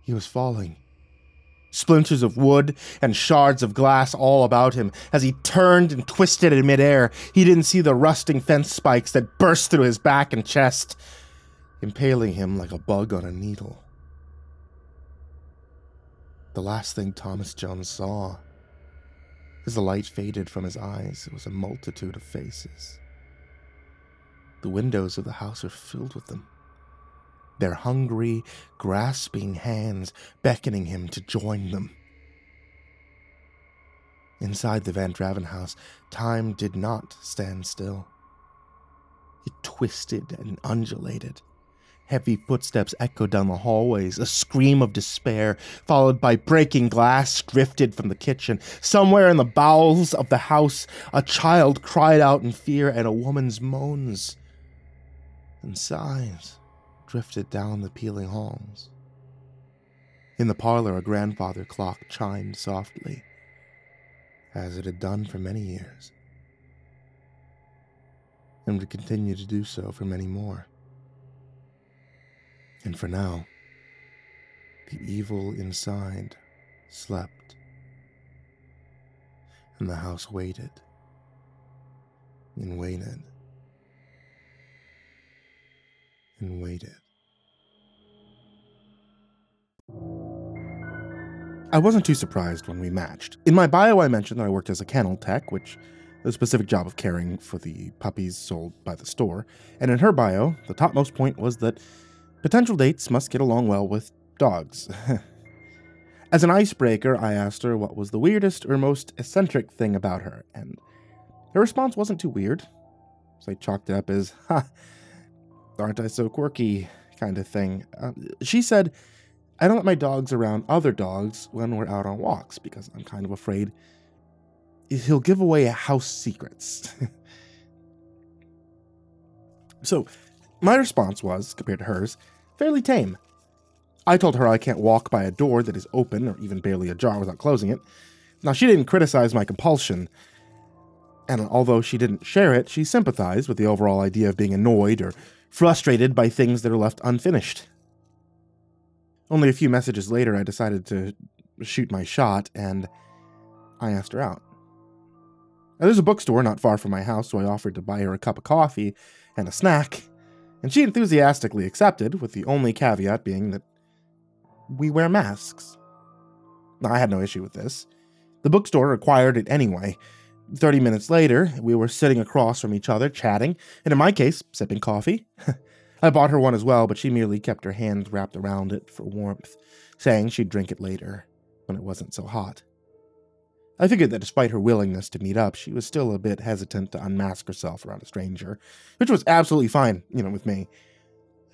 he was falling. Splinters of wood and shards of glass all about him. As he turned and twisted in midair, he didn't see the rusting fence spikes that burst through his back and chest, impaling him like a bug on a needle. The last thing Thomas Jones saw as the light faded from his eyes, it was a multitude of faces. The windows of the house were filled with them, their hungry, grasping hands beckoning him to join them. Inside the Van Draven house, time did not stand still. It twisted and undulated Heavy footsteps echoed down the hallways. A scream of despair, followed by breaking glass, drifted from the kitchen. Somewhere in the bowels of the house, a child cried out in fear, and a woman's moans and sighs drifted down the peeling halls. In the parlor, a grandfather clock chimed softly, as it had done for many years, and would continue to do so for many more. And for now, the evil inside slept. And the house waited and waited and waited. I wasn't too surprised when we matched. In my bio, I mentioned that I worked as a kennel tech, which the specific job of caring for the puppies sold by the store. And in her bio, the topmost point was that Potential dates must get along well with dogs. As an icebreaker, I asked her what was the weirdest or most eccentric thing about her, and her response wasn't too weird. So I chalked it up as, ha, aren't I so quirky, kind of thing. Uh, she said, I don't let my dogs around other dogs when we're out on walks because I'm kind of afraid he'll give away house secrets. so my response was, compared to hers, fairly tame. I told her I can't walk by a door that is open or even barely ajar without closing it. Now, she didn't criticize my compulsion, and although she didn't share it, she sympathized with the overall idea of being annoyed or frustrated by things that are left unfinished. Only a few messages later, I decided to shoot my shot, and I asked her out. Now, there's a bookstore not far from my house, so I offered to buy her a cup of coffee and a snack and she enthusiastically accepted, with the only caveat being that we wear masks. I had no issue with this. The bookstore required it anyway. Thirty minutes later, we were sitting across from each other, chatting, and in my case, sipping coffee. I bought her one as well, but she merely kept her hands wrapped around it for warmth, saying she'd drink it later, when it wasn't so hot. I figured that despite her willingness to meet up, she was still a bit hesitant to unmask herself around a stranger, which was absolutely fine, you know, with me.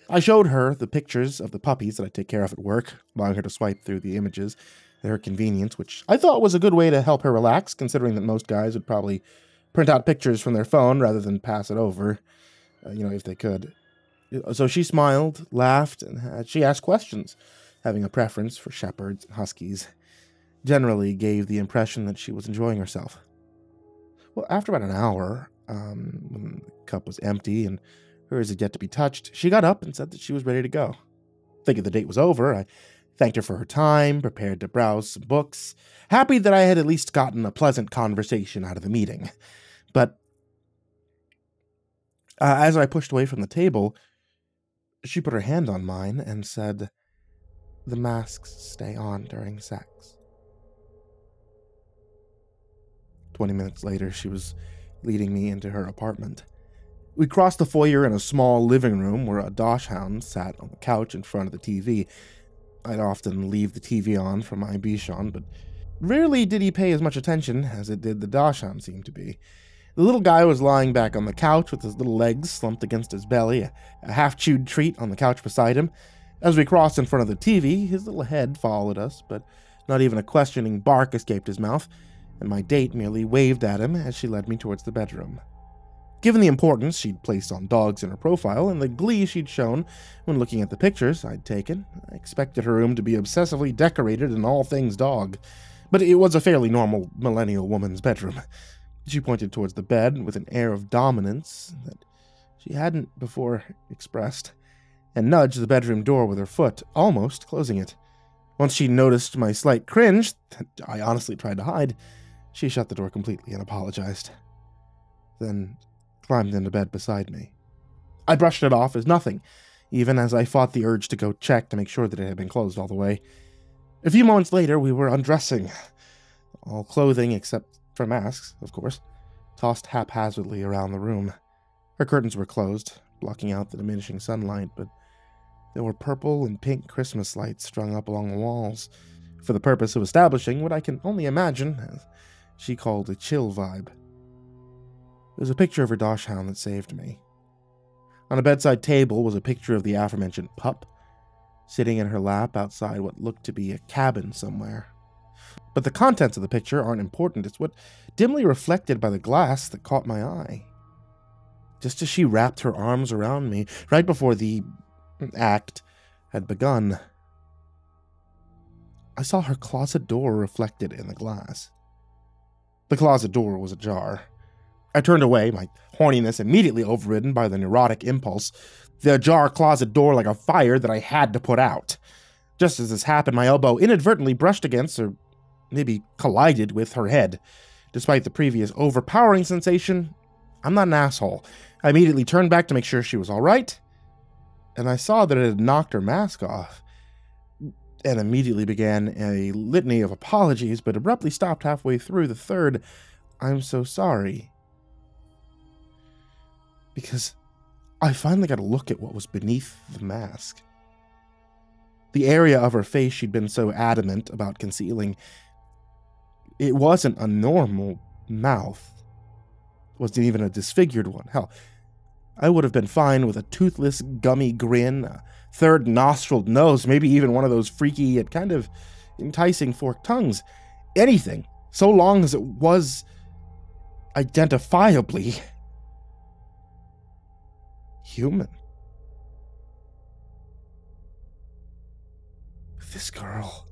I showed her the pictures of the puppies that I take care of at work, allowing her to swipe through the images at her convenience, which I thought was a good way to help her relax, considering that most guys would probably print out pictures from their phone rather than pass it over, uh, you know, if they could. So she smiled, laughed, and she asked questions, having a preference for shepherds and huskies generally gave the impression that she was enjoying herself. Well, after about an hour, um, when the cup was empty and hers had yet to be touched, she got up and said that she was ready to go. Thinking the date was over, I thanked her for her time, prepared to browse some books, happy that I had at least gotten a pleasant conversation out of the meeting. But uh, as I pushed away from the table, she put her hand on mine and said, The masks stay on during sex. 20 minutes later, she was leading me into her apartment. We crossed the foyer in a small living room where a dachshund sat on the couch in front of the TV. I'd often leave the TV on for my Bichon, but rarely did he pay as much attention as it did the dachshund seemed to be. The little guy was lying back on the couch with his little legs slumped against his belly, a, a half chewed treat on the couch beside him. As we crossed in front of the TV, his little head followed us, but not even a questioning bark escaped his mouth. And my date merely waved at him as she led me towards the bedroom. Given the importance she'd placed on dogs in her profile and the glee she'd shown when looking at the pictures I'd taken, I expected her room to be obsessively decorated in all things dog. But it was a fairly normal millennial woman's bedroom. She pointed towards the bed with an air of dominance that she hadn't before expressed, and nudged the bedroom door with her foot, almost closing it. Once she noticed my slight cringe, that I honestly tried to hide, she shut the door completely and apologized. Then climbed into bed beside me. I brushed it off as nothing, even as I fought the urge to go check to make sure that it had been closed all the way. A few moments later, we were undressing. All clothing, except for masks, of course, tossed haphazardly around the room. Her curtains were closed, blocking out the diminishing sunlight, but there were purple and pink Christmas lights strung up along the walls, for the purpose of establishing what I can only imagine, as she called a chill vibe. It was a picture of her dachshund that saved me. On a bedside table was a picture of the aforementioned pup, sitting in her lap outside what looked to be a cabin somewhere. But the contents of the picture aren't important, it's what dimly reflected by the glass that caught my eye. Just as she wrapped her arms around me, right before the act had begun, I saw her closet door reflected in the glass. The closet door was ajar. I turned away, my horniness immediately overridden by the neurotic impulse, the ajar closet door like a fire that I had to put out. Just as this happened, my elbow inadvertently brushed against, or maybe collided with, her head. Despite the previous overpowering sensation, I'm not an asshole. I immediately turned back to make sure she was all right, and I saw that it had knocked her mask off, and immediately began a litany of apologies, but abruptly stopped halfway through the third, I'm so sorry because I finally got a look at what was beneath the mask. The area of her face she'd been so adamant about concealing, it wasn't a normal mouth. It wasn't even a disfigured one. Hell, I would have been fine with a toothless, gummy grin, a third nostriled nose, maybe even one of those freaky yet kind of enticing forked tongues. Anything, so long as it was identifiably human. This girl.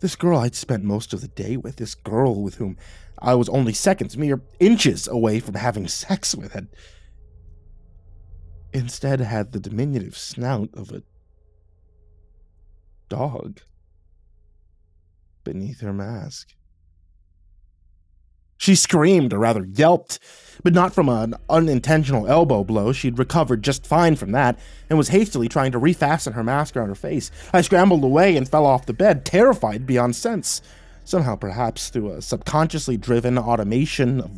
This girl I'd spent most of the day with, this girl with whom I was only seconds, mere inches away from having sex with, had instead had the diminutive snout of a dog beneath her mask. She screamed, or rather yelped, but not from an unintentional elbow blow. She'd recovered just fine from that and was hastily trying to refasten her mask around her face. I scrambled away and fell off the bed, terrified beyond sense. Somehow, perhaps through a subconsciously driven automation of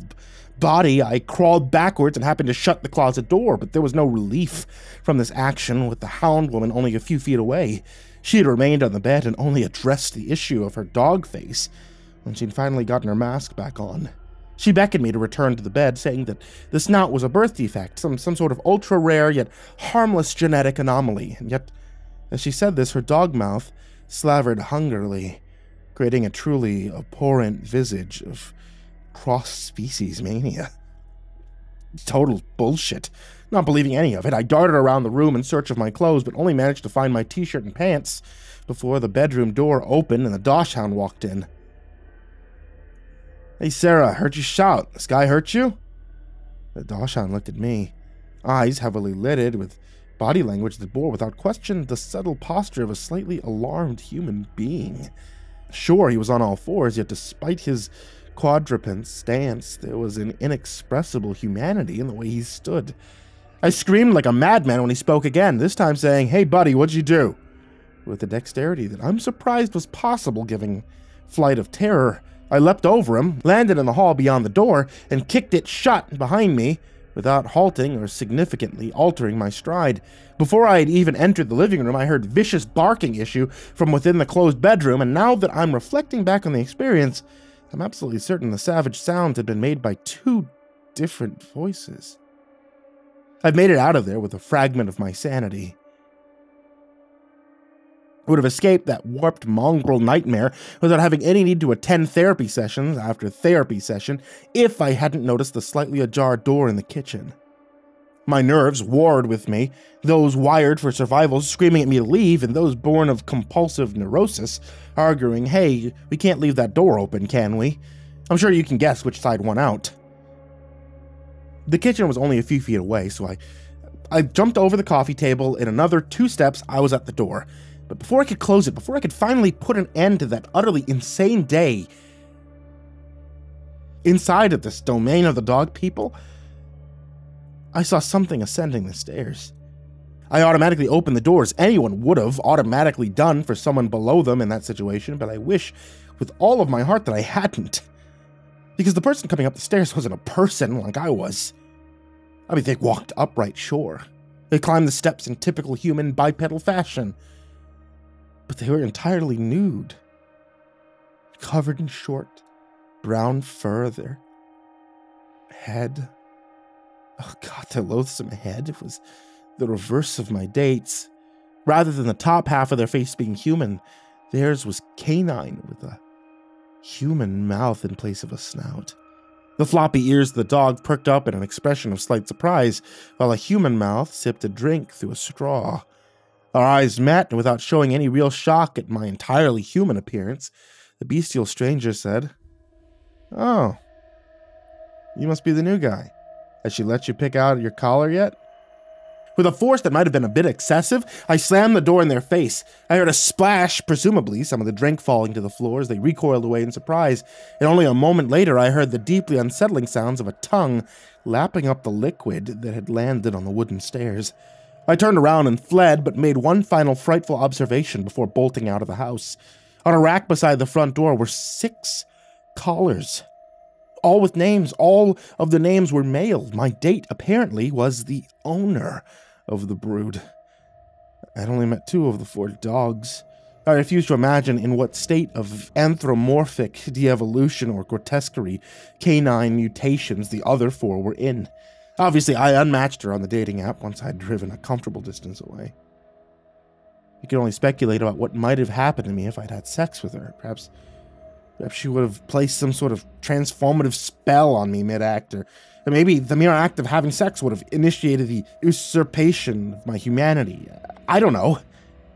body, I crawled backwards and happened to shut the closet door, but there was no relief from this action with the hound woman only a few feet away. She had remained on the bed and only addressed the issue of her dog face when she'd finally gotten her mask back on. She beckoned me to return to the bed, saying that the snout was a birth defect, some, some sort of ultra rare yet harmless genetic anomaly. And yet, as she said this, her dog mouth slavered hungrily, creating a truly abhorrent visage of cross species mania. Total bullshit. Not believing any of it, I darted around the room in search of my clothes, but only managed to find my t shirt and pants before the bedroom door opened and the dachshund walked in. Hey, Sarah, heard you shout. This guy hurt you? The Dachshund looked at me, eyes heavily lidded, with body language that bore without question the subtle posture of a slightly alarmed human being. Sure, he was on all fours, yet despite his quadruped stance, there was an inexpressible humanity in the way he stood. I screamed like a madman when he spoke again, this time saying, Hey, buddy, what'd you do? With a dexterity that I'm surprised was possible given flight of terror. I leapt over him, landed in the hall beyond the door, and kicked it shut behind me without halting or significantly altering my stride. Before I had even entered the living room, I heard vicious barking issue from within the closed bedroom, and now that I'm reflecting back on the experience, I'm absolutely certain the savage sounds had been made by two different voices. I've made it out of there with a fragment of my sanity. I would have escaped that warped mongrel nightmare without having any need to attend therapy sessions after therapy session if I hadn't noticed the slightly ajar door in the kitchen. My nerves warred with me, those wired for survival screaming at me to leave, and those born of compulsive neurosis arguing, hey, we can't leave that door open, can we? I'm sure you can guess which side won out. The kitchen was only a few feet away, so I, I jumped over the coffee table. In another two steps, I was at the door. But before I could close it, before I could finally put an end to that utterly insane day, inside of this domain of the dog people, I saw something ascending the stairs. I automatically opened the doors. Anyone would have automatically done for someone below them in that situation, but I wish with all of my heart that I hadn't. Because the person coming up the stairs wasn't a person like I was. I mean, they walked upright, sure. They climbed the steps in typical human bipedal fashion. But they were entirely nude. Covered in short, brown fur, their head. Oh god, their loathsome head It was the reverse of my dates. Rather than the top half of their face being human, theirs was canine with a human mouth in place of a snout. The floppy ears of the dog perked up in an expression of slight surprise, while a human mouth sipped a drink through a straw. Our eyes met, and without showing any real shock at my entirely human appearance, the bestial stranger said, Oh, you must be the new guy. Has she let you pick out your collar yet? With a force that might have been a bit excessive, I slammed the door in their face. I heard a splash, presumably some of the drink falling to the floor as they recoiled away in surprise, and only a moment later I heard the deeply unsettling sounds of a tongue lapping up the liquid that had landed on the wooden stairs. I turned around and fled, but made one final frightful observation before bolting out of the house. On a rack beside the front door were six collars all with names. All of the names were male. My date, apparently, was the owner of the brood. I'd only met two of the four dogs. I refuse to imagine in what state of anthropomorphic de-evolution or grotesquerie canine mutations the other four were in. Obviously, I unmatched her on the dating app once I'd driven a comfortable distance away. You can only speculate about what might have happened to me if I'd had sex with her. Perhaps Perhaps she would have placed some sort of transformative spell on me mid act, or maybe the mere act of having sex would have initiated the usurpation of my humanity. I don't know.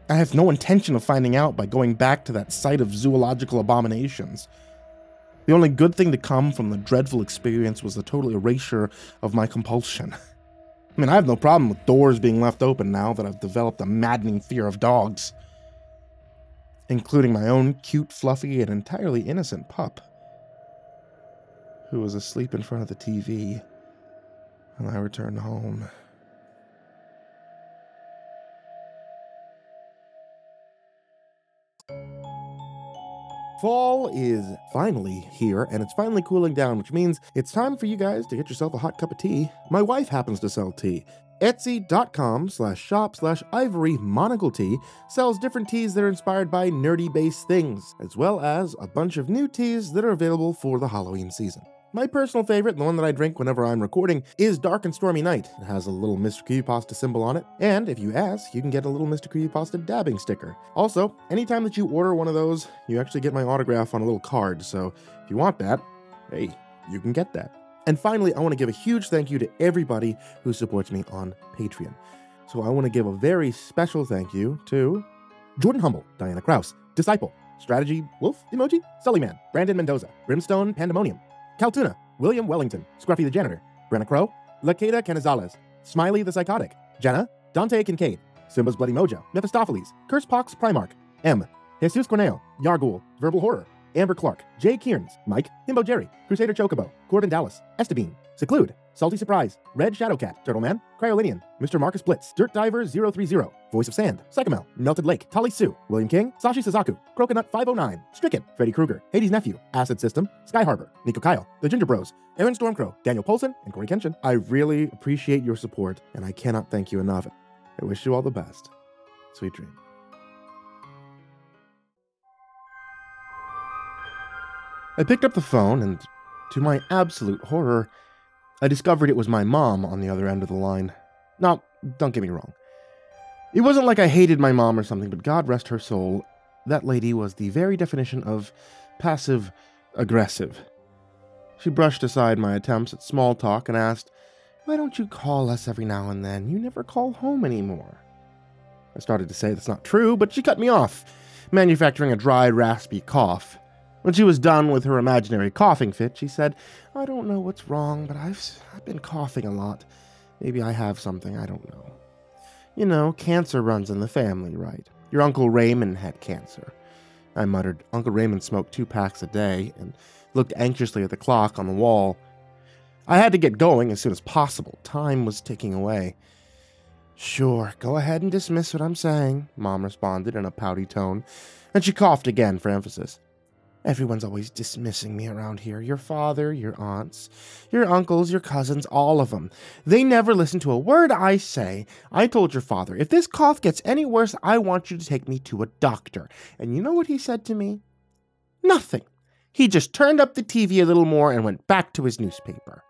I have no intention of finding out by going back to that site of zoological abominations. The only good thing to come from the dreadful experience was the total erasure of my compulsion. I mean, I have no problem with doors being left open now that I've developed a maddening fear of dogs including my own cute, fluffy, and entirely innocent pup, who was asleep in front of the TV when I returned home. Fall is finally here, and it's finally cooling down, which means it's time for you guys to get yourself a hot cup of tea. My wife happens to sell tea, Etsy.com slash shop slash ivory monocle tea sells different teas that are inspired by nerdy based things, as well as a bunch of new teas that are available for the Halloween season. My personal favorite, the one that I drink whenever I'm recording, is Dark and Stormy Night. It has a little Mr. Creepypasta symbol on it, and if you ask, you can get a little Mr. Creepypasta dabbing sticker. Also, anytime that you order one of those, you actually get my autograph on a little card, so if you want that, hey, you can get that. And finally, I want to give a huge thank you to everybody who supports me on Patreon. So I want to give a very special thank you to Jordan Humble, Diana Kraus, Disciple, Strategy Wolf Emoji, Sullyman, Brandon Mendoza, Brimstone Pandemonium, Caltuna, William Wellington, Scruffy the Janitor, Brenna Crow, Lakeda Canizales, Smiley the Psychotic, Jenna, Dante Kincaid, Simba's Bloody Mojo, Mephistopheles, Curse Pox Primarch, M, Jesus Corneo, Yargul, Verbal Horror, Amber Clark, Jay Kearns, Mike, Himbo Jerry, Crusader Chocobo, Corbin Dallas, Estabine, Seclude, Salty Surprise, Red Shadowcat, Turtleman, Cryolinian, Mr. Marcus Blitz, Dirt Diver 030, Voice of Sand, Psychomel, Melted Lake, Tali Sue, William King, Sashi Suzaku, Croconut 509, Stricken, Freddy Krueger, Hades Nephew, Acid System, Sky Harbor, Nico Kyle, The Ginger Bros, Aaron Stormcrow, Daniel Polson, and Corey Kenshin. I really appreciate your support, and I cannot thank you enough. I wish you all the best. Sweet dreams. I picked up the phone, and to my absolute horror, I discovered it was my mom on the other end of the line. Now, don't get me wrong. It wasn't like I hated my mom or something, but God rest her soul, that lady was the very definition of passive aggressive. She brushed aside my attempts at small talk and asked, Why don't you call us every now and then? You never call home anymore. I started to say that's not true, but she cut me off, manufacturing a dry, raspy cough. When she was done with her imaginary coughing fit, she said, I don't know what's wrong, but I've, I've been coughing a lot. Maybe I have something, I don't know. You know, cancer runs in the family, right? Your Uncle Raymond had cancer. I muttered. Uncle Raymond smoked two packs a day and looked anxiously at the clock on the wall. I had to get going as soon as possible. Time was ticking away. Sure, go ahead and dismiss what I'm saying, Mom responded in a pouty tone, and she coughed again for emphasis. Everyone's always dismissing me around here. Your father, your aunts, your uncles, your cousins, all of them. They never listen to a word I say. I told your father, if this cough gets any worse, I want you to take me to a doctor. And you know what he said to me? Nothing. He just turned up the TV a little more and went back to his newspaper.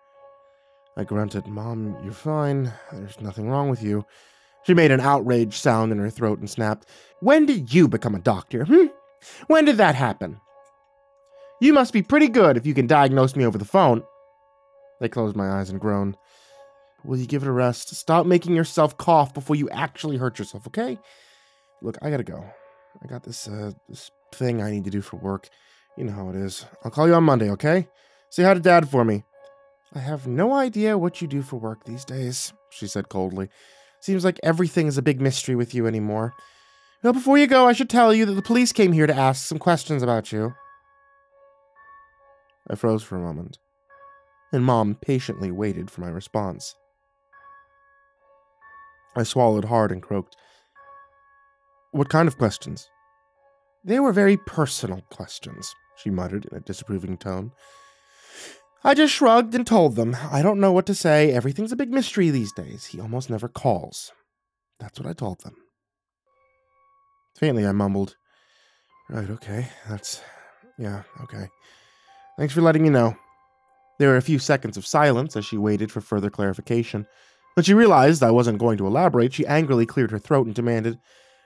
I grunted, Mom, you're fine. There's nothing wrong with you. She made an outraged sound in her throat and snapped, When did you become a doctor, hmm? When did that happen? You must be pretty good if you can diagnose me over the phone. I closed my eyes and groaned. Will you give it a rest? Stop making yourself cough before you actually hurt yourself, okay? Look, I gotta go. I got this, uh, this thing I need to do for work. You know how it is. I'll call you on Monday, okay? Say hi to Dad for me. I have no idea what you do for work these days, she said coldly. Seems like everything is a big mystery with you anymore. Well, before you go, I should tell you that the police came here to ask some questions about you. I froze for a moment, and Mom patiently waited for my response. I swallowed hard and croaked. What kind of questions? They were very personal questions, she muttered in a disapproving tone. I just shrugged and told them, I don't know what to say. Everything's a big mystery these days. He almost never calls. That's what I told them. Faintly, I mumbled, Right, okay. That's. Yeah, okay. Thanks for letting me know. There were a few seconds of silence as she waited for further clarification. When she realized I wasn't going to elaborate, she angrily cleared her throat and demanded,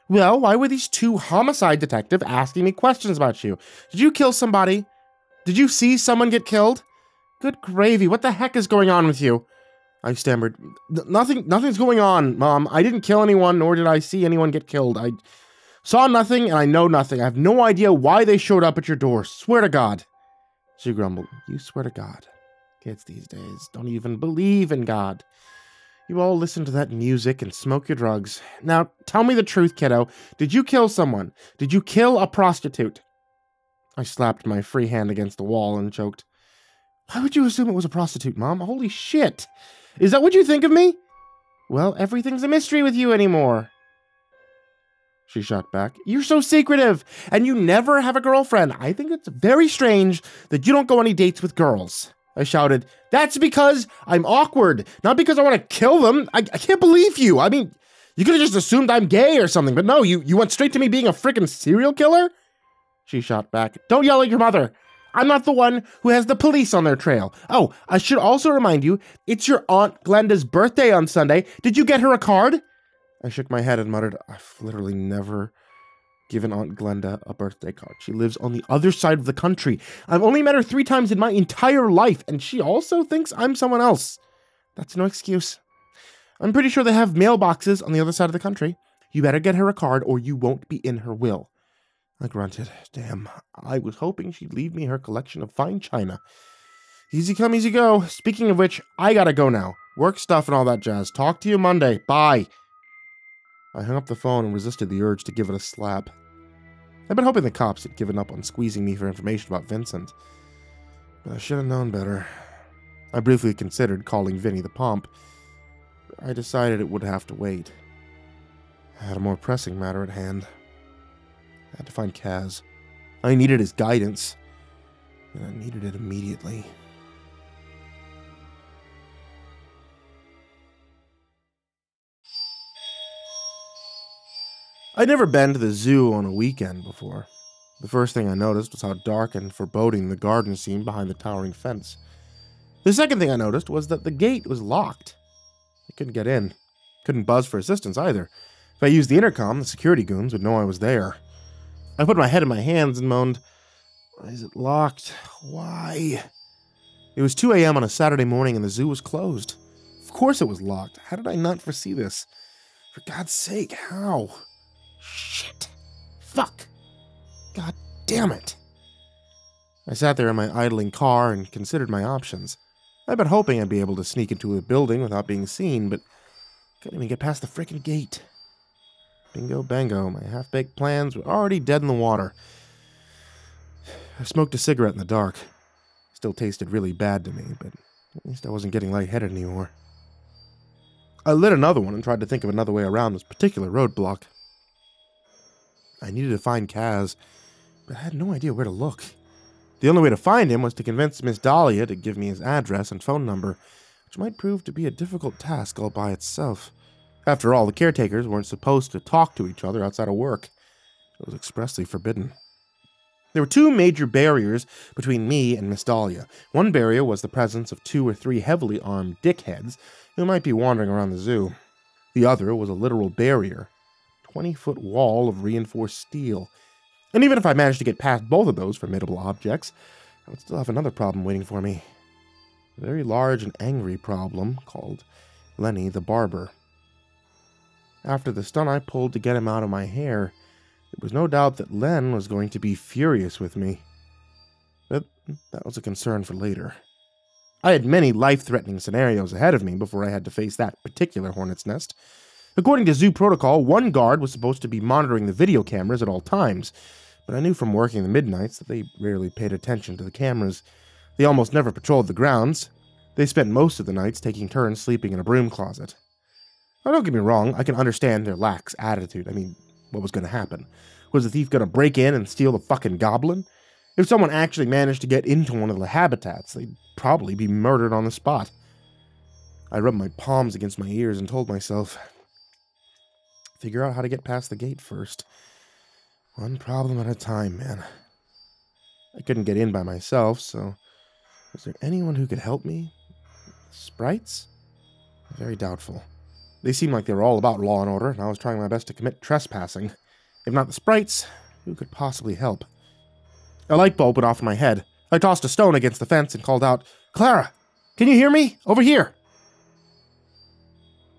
Well, why were these two homicide detectives asking me questions about you? Did you kill somebody? Did you see someone get killed? Good gravy, what the heck is going on with you? I stammered, Nothing, nothing's going on, Mom. I didn't kill anyone, nor did I see anyone get killed. I saw nothing and I know nothing. I have no idea why they showed up at your door. Swear to God. She grumbled, You swear to God. Kids these days don't even believe in God. You all listen to that music and smoke your drugs. Now, tell me the truth, kiddo. Did you kill someone? Did you kill a prostitute? I slapped my free hand against the wall and choked. Why would you assume it was a prostitute, Mom? Holy shit. Is that what you think of me? Well, everything's a mystery with you anymore she shot back. You're so secretive, and you never have a girlfriend. I think it's very strange that you don't go any dates with girls. I shouted, That's because I'm awkward, not because I want to kill them. I, I can't believe you. I mean, you could have just assumed I'm gay or something, but no, you, you went straight to me being a freaking serial killer? She shot back, Don't yell at your mother. I'm not the one who has the police on their trail. Oh, I should also remind you, it's your Aunt Glenda's birthday on Sunday. Did you get her a card? I shook my head and muttered, I've literally never given Aunt Glenda a birthday card. She lives on the other side of the country. I've only met her three times in my entire life, and she also thinks I'm someone else. That's no excuse. I'm pretty sure they have mailboxes on the other side of the country. You better get her a card or you won't be in her will. I grunted. Damn, I was hoping she'd leave me her collection of fine china. Easy come, easy go. Speaking of which, I gotta go now. Work stuff and all that jazz. Talk to you Monday. Bye. I hung up the phone and resisted the urge to give it a slap. I'd been hoping the cops had given up on squeezing me for information about Vincent, but I should have known better. I briefly considered calling Vinny the Pomp. I decided it would have to wait. I had a more pressing matter at hand. I had to find Kaz. I needed his guidance, and I needed it immediately. I'd never been to the zoo on a weekend before. The first thing I noticed was how dark and foreboding the garden seemed behind the towering fence. The second thing I noticed was that the gate was locked. I couldn't get in. Couldn't buzz for assistance either. If I used the intercom, the security goons would know I was there. I put my head in my hands and moaned, Why is it locked? Why? It was 2 a.m. on a Saturday morning and the zoo was closed. Of course it was locked. How did I not foresee this? For God's sake, how? Shit. Fuck. God damn it. I sat there in my idling car and considered my options. I'd been hoping I'd be able to sneak into a building without being seen, but couldn't even get past the frickin' gate. Bingo bango, my half baked plans were already dead in the water. I smoked a cigarette in the dark. Still tasted really bad to me, but at least I wasn't getting lightheaded anymore. I lit another one and tried to think of another way around this particular roadblock. I needed to find Kaz, but I had no idea where to look. The only way to find him was to convince Miss Dahlia to give me his address and phone number, which might prove to be a difficult task all by itself. After all, the caretakers weren't supposed to talk to each other outside of work. It was expressly forbidden. There were two major barriers between me and Miss Dahlia. One barrier was the presence of two or three heavily armed dickheads who might be wandering around the zoo. The other was a literal barrier, 20 foot wall of reinforced steel. And even if I managed to get past both of those formidable objects, I would still have another problem waiting for me. A very large and angry problem called Lenny the Barber. After the stunt I pulled to get him out of my hair, there was no doubt that Len was going to be furious with me. But that was a concern for later. I had many life threatening scenarios ahead of me before I had to face that particular hornet's nest. According to zoo protocol, one guard was supposed to be monitoring the video cameras at all times, but I knew from working the midnights that they rarely paid attention to the cameras. They almost never patrolled the grounds. They spent most of the nights taking turns sleeping in a broom closet. Now, don't get me wrong, I can understand their lax attitude. I mean, what was going to happen? Was the thief going to break in and steal the fucking goblin? If someone actually managed to get into one of the habitats, they'd probably be murdered on the spot. I rubbed my palms against my ears and told myself, figure out how to get past the gate first. One problem at a time, man. I couldn't get in by myself, so was there anyone who could help me? Sprites? Very doubtful. They seemed like they were all about law and order, and I was trying my best to commit trespassing. If not the sprites, who could possibly help? A light bulb went off in my head. I tossed a stone against the fence and called out, Clara, can you hear me? Over here!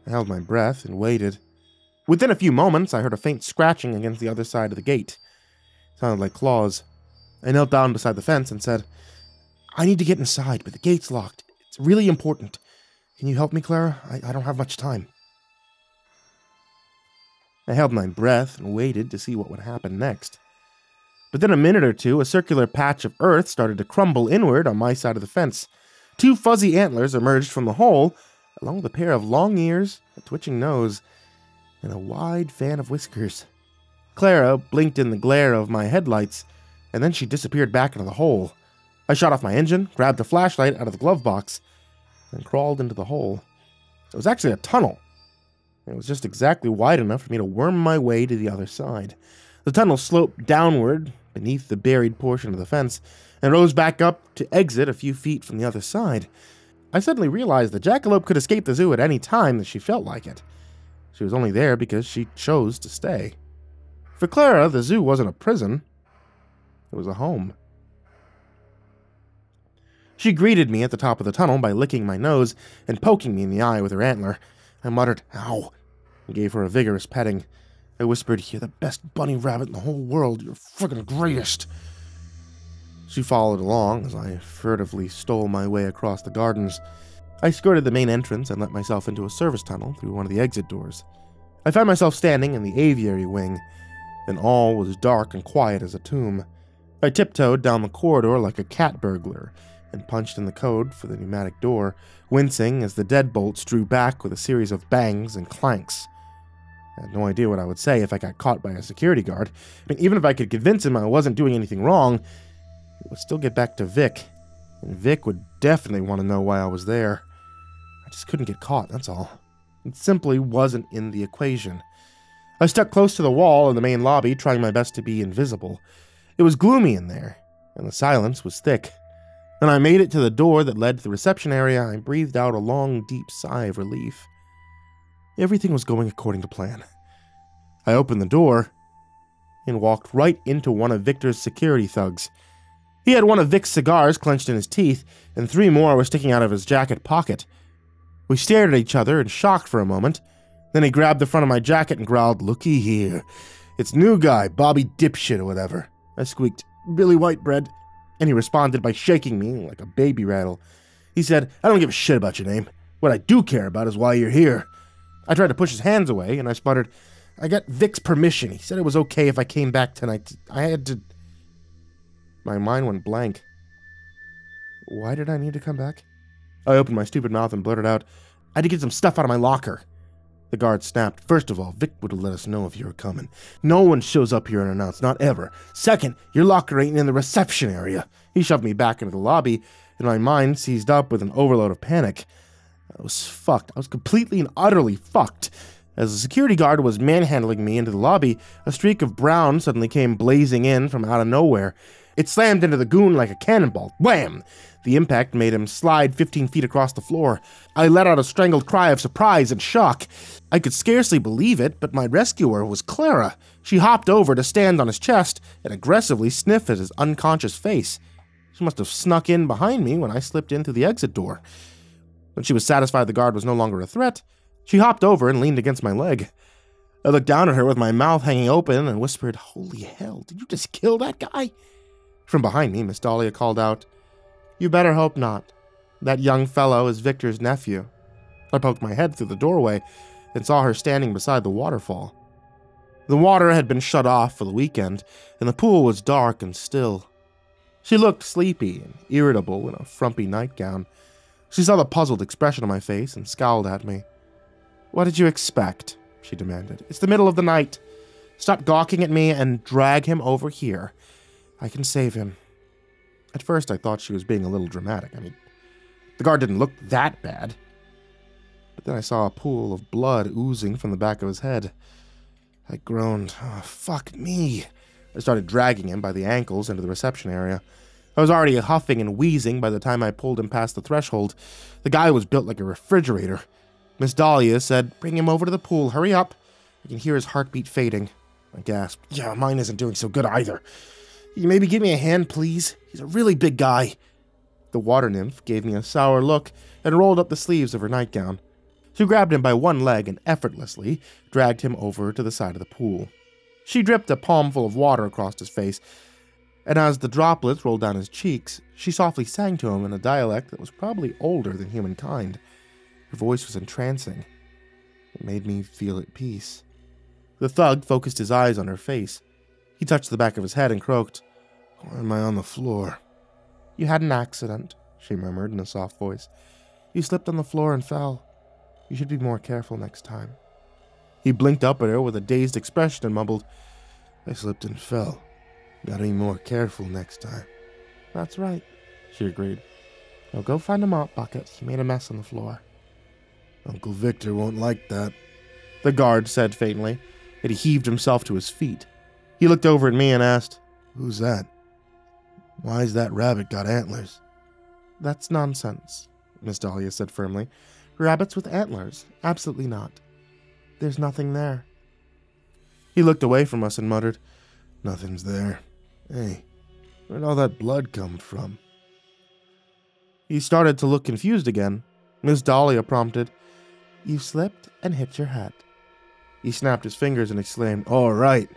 I held my breath and waited. Within a few moments, I heard a faint scratching against the other side of the gate. It sounded like claws. I knelt down beside the fence and said, I need to get inside, but the gate's locked. It's really important. Can you help me, Clara? I, I don't have much time. I held my breath and waited to see what would happen next. Within a minute or two, a circular patch of earth started to crumble inward on my side of the fence. Two fuzzy antlers emerged from the hole, along with a pair of long ears, a twitching nose, and a wide fan of whiskers. Clara blinked in the glare of my headlights, and then she disappeared back into the hole. I shot off my engine, grabbed a flashlight out of the glove box, and crawled into the hole. It was actually a tunnel, it was just exactly wide enough for me to worm my way to the other side. The tunnel sloped downward beneath the buried portion of the fence and rose back up to exit a few feet from the other side. I suddenly realized that Jackalope could escape the zoo at any time that she felt like it. She was only there because she chose to stay. For Clara, the zoo wasn't a prison, it was a home. She greeted me at the top of the tunnel by licking my nose and poking me in the eye with her antler. I muttered, Ow, and gave her a vigorous petting. I whispered, You're the best bunny rabbit in the whole world. You're friggin' greatest. She followed along as I furtively stole my way across the gardens. I skirted the main entrance and let myself into a service tunnel through one of the exit doors. I found myself standing in the aviary wing, and all was dark and quiet as a tomb. I tiptoed down the corridor like a cat burglar and punched in the code for the pneumatic door, wincing as the deadbolts drew back with a series of bangs and clanks. I had no idea what I would say if I got caught by a security guard. Mean, even if I could convince him I wasn't doing anything wrong, it would still get back to Vic. And Vic would definitely want to know why I was there. Just couldn't get caught, that's all. It simply wasn't in the equation. I stuck close to the wall in the main lobby, trying my best to be invisible. It was gloomy in there, and the silence was thick. When I made it to the door that led to the reception area, I breathed out a long, deep sigh of relief. Everything was going according to plan. I opened the door and walked right into one of Victor's security thugs. He had one of Vic's cigars clenched in his teeth, and three more were sticking out of his jacket pocket. We stared at each other in shock for a moment. Then he grabbed the front of my jacket and growled, Looky here. It's new guy, Bobby Dipshit or whatever. I squeaked, Billy Whitebread. And he responded by shaking me like a baby rattle. He said, I don't give a shit about your name. What I do care about is why you're here. I tried to push his hands away, and I sputtered, I got Vic's permission. He said it was okay if I came back tonight. I had to. My mind went blank. Why did I need to come back? I opened my stupid mouth and blurted out, I had to get some stuff out of my locker. The guard snapped. First of all, Vic would have let us know if you were coming. No one shows up here unannounced, not ever. Second, your locker ain't in the reception area. He shoved me back into the lobby, and my mind seized up with an overload of panic. I was fucked. I was completely and utterly fucked. As the security guard was manhandling me into the lobby, a streak of brown suddenly came blazing in from out of nowhere. It slammed into the goon like a cannonball. Wham! The impact made him slide 15 feet across the floor. I let out a strangled cry of surprise and shock. I could scarcely believe it, but my rescuer was Clara. She hopped over to stand on his chest and aggressively sniff at his unconscious face. She must have snuck in behind me when I slipped in through the exit door. When she was satisfied the guard was no longer a threat, she hopped over and leaned against my leg. I looked down at her with my mouth hanging open and whispered, Holy hell, did you just kill that guy? From behind me, Miss Dahlia called out, you better hope not. That young fellow is Victor's nephew. I poked my head through the doorway and saw her standing beside the waterfall. The water had been shut off for the weekend, and the pool was dark and still. She looked sleepy and irritable in a frumpy nightgown. She saw the puzzled expression on my face and scowled at me. What did you expect? she demanded. It's the middle of the night. Stop gawking at me and drag him over here. I can save him. At first, I thought she was being a little dramatic. I mean, the guard didn't look that bad. But then I saw a pool of blood oozing from the back of his head. I groaned, oh, fuck me. I started dragging him by the ankles into the reception area. I was already huffing and wheezing by the time I pulled him past the threshold. The guy was built like a refrigerator. Miss Dahlia said, Bring him over to the pool. Hurry up. I can hear his heartbeat fading. I gasped. Yeah, mine isn't doing so good either. You maybe give me a hand, please? He's a really big guy. The water nymph gave me a sour look and rolled up the sleeves of her nightgown. She grabbed him by one leg and effortlessly dragged him over to the side of the pool. She dripped a palmful of water across his face, and as the droplets rolled down his cheeks, she softly sang to him in a dialect that was probably older than humankind. Her voice was entrancing. It made me feel at peace. The thug focused his eyes on her face. He touched the back of his head and croaked, Why am I on the floor? You had an accident, she murmured in a soft voice. You slipped on the floor and fell. You should be more careful next time. He blinked up at her with a dazed expression and mumbled, I slipped and fell. Gotta be more careful next time. That's right, she agreed. Now go find a mop bucket. He made a mess on the floor. Uncle Victor won't like that, the guard said faintly, and he heaved himself to his feet. He looked over at me and asked, Who's that? Why's that rabbit got antlers? That's nonsense, Miss Dahlia said firmly. Rabbits with antlers? Absolutely not. There's nothing there. He looked away from us and muttered, Nothing's there. Hey, where'd all that blood come from? He started to look confused again. Miss Dahlia prompted, You slipped and hit your hat. He snapped his fingers and exclaimed, All right.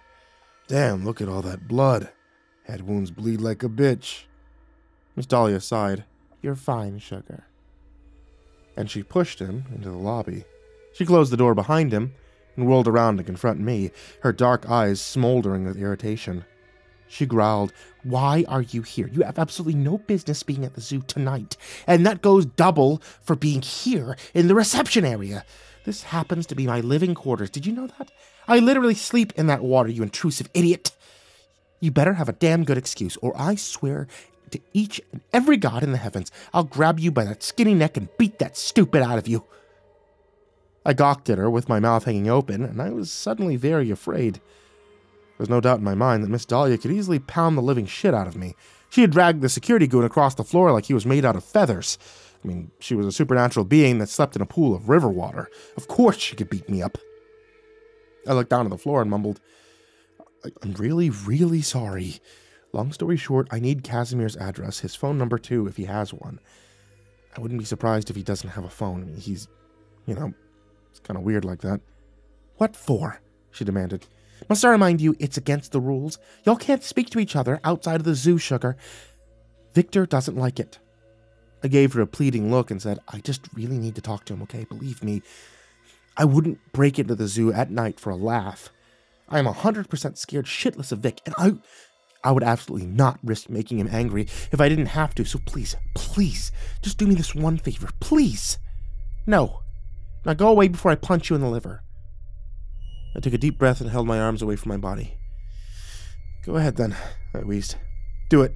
Damn, look at all that blood. Head wounds bleed like a bitch. Miss Dahlia sighed. You're fine, sugar. And she pushed him into the lobby. She closed the door behind him and whirled around to confront me, her dark eyes smoldering with irritation. She growled, Why are you here? You have absolutely no business being at the zoo tonight, and that goes double for being here in the reception area. This happens to be my living quarters. Did you know that? I literally sleep in that water, you intrusive idiot. You better have a damn good excuse, or I swear to each and every god in the heavens, I'll grab you by that skinny neck and beat that stupid out of you. I gawked at her with my mouth hanging open, and I was suddenly very afraid. There was no doubt in my mind that Miss Dahlia could easily pound the living shit out of me. She had dragged the security goon across the floor like he was made out of feathers. I mean, she was a supernatural being that slept in a pool of river water. Of course she could beat me up. I looked down at the floor and mumbled, I'm really, really sorry. Long story short, I need Casimir's address, his phone number too, if he has one. I wouldn't be surprised if he doesn't have a phone. I mean, he's, you know, it's kind of weird like that. What for? She demanded. Must I remind you, it's against the rules. Y'all can't speak to each other outside of the zoo, sugar. Victor doesn't like it. I gave her a pleading look and said, I just really need to talk to him, okay? Believe me. I wouldn't break into the zoo at night for a laugh. I am 100% scared shitless of Vic, and I. I would absolutely not risk making him angry if I didn't have to, so please, please, just do me this one favor, please. No. Now go away before I punch you in the liver. I took a deep breath and held my arms away from my body. Go ahead then, I wheezed. Do it.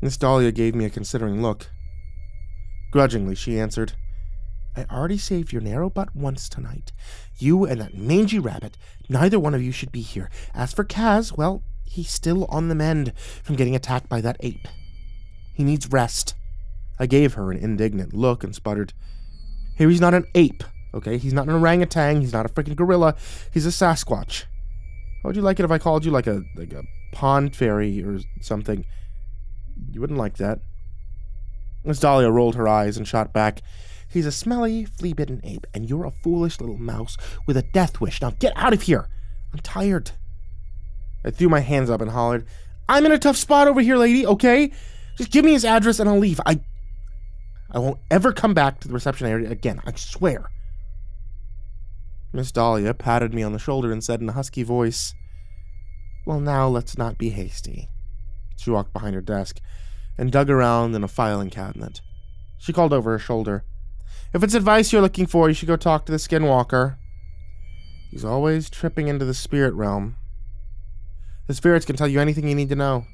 Miss Dahlia gave me a considering look. Grudgingly, she answered, I already saved your narrow butt once tonight. You and that mangy rabbit, neither one of you should be here. As for Kaz, well, he's still on the mend from getting attacked by that ape. He needs rest. I gave her an indignant look and sputtered, Here, he's not an ape, okay? He's not an orangutan. He's not a freaking gorilla. He's a Sasquatch. How would you like it if I called you like a like a pond fairy or something? You wouldn't like that. Miss Dahlia rolled her eyes and shot back. He's a smelly, flea bitten ape, and you're a foolish little mouse with a death wish. Now get out of here! I'm tired. I threw my hands up and hollered, I'm in a tough spot over here, lady, okay? Just give me his address and I'll leave. I I won't ever come back to the reception area again, I swear. Miss Dahlia patted me on the shoulder and said in a husky voice, Well, now let's not be hasty. She walked behind her desk and dug around in a filing cabinet. She called over her shoulder. If it's advice you're looking for, you should go talk to the skinwalker. He's always tripping into the spirit realm. The spirits can tell you anything you need to know.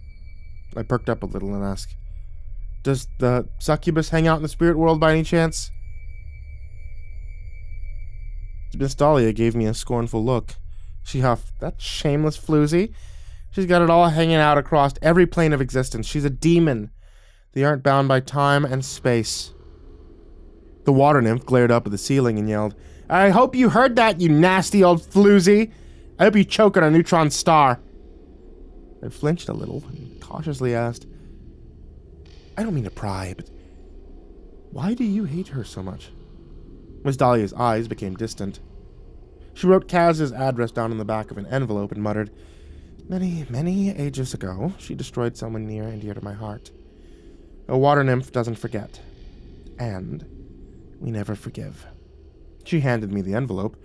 I perked up a little and asked, Does the succubus hang out in the spirit world by any chance? Miss Dahlia gave me a scornful look. She huffed, That shameless floozy. She's got it all hanging out across every plane of existence. She's a demon. They aren't bound by time and space. The water nymph glared up at the ceiling and yelled, I hope you heard that, you nasty old floozy. I hope you choke on a neutron star. I flinched a little and cautiously asked, I don't mean to pry, but why do you hate her so much? Miss Dahlia's eyes became distant. She wrote Kaz's address down on the back of an envelope and muttered, Many, many ages ago, she destroyed someone near and dear to my heart. A water nymph doesn't forget. And we never forgive. She handed me the envelope,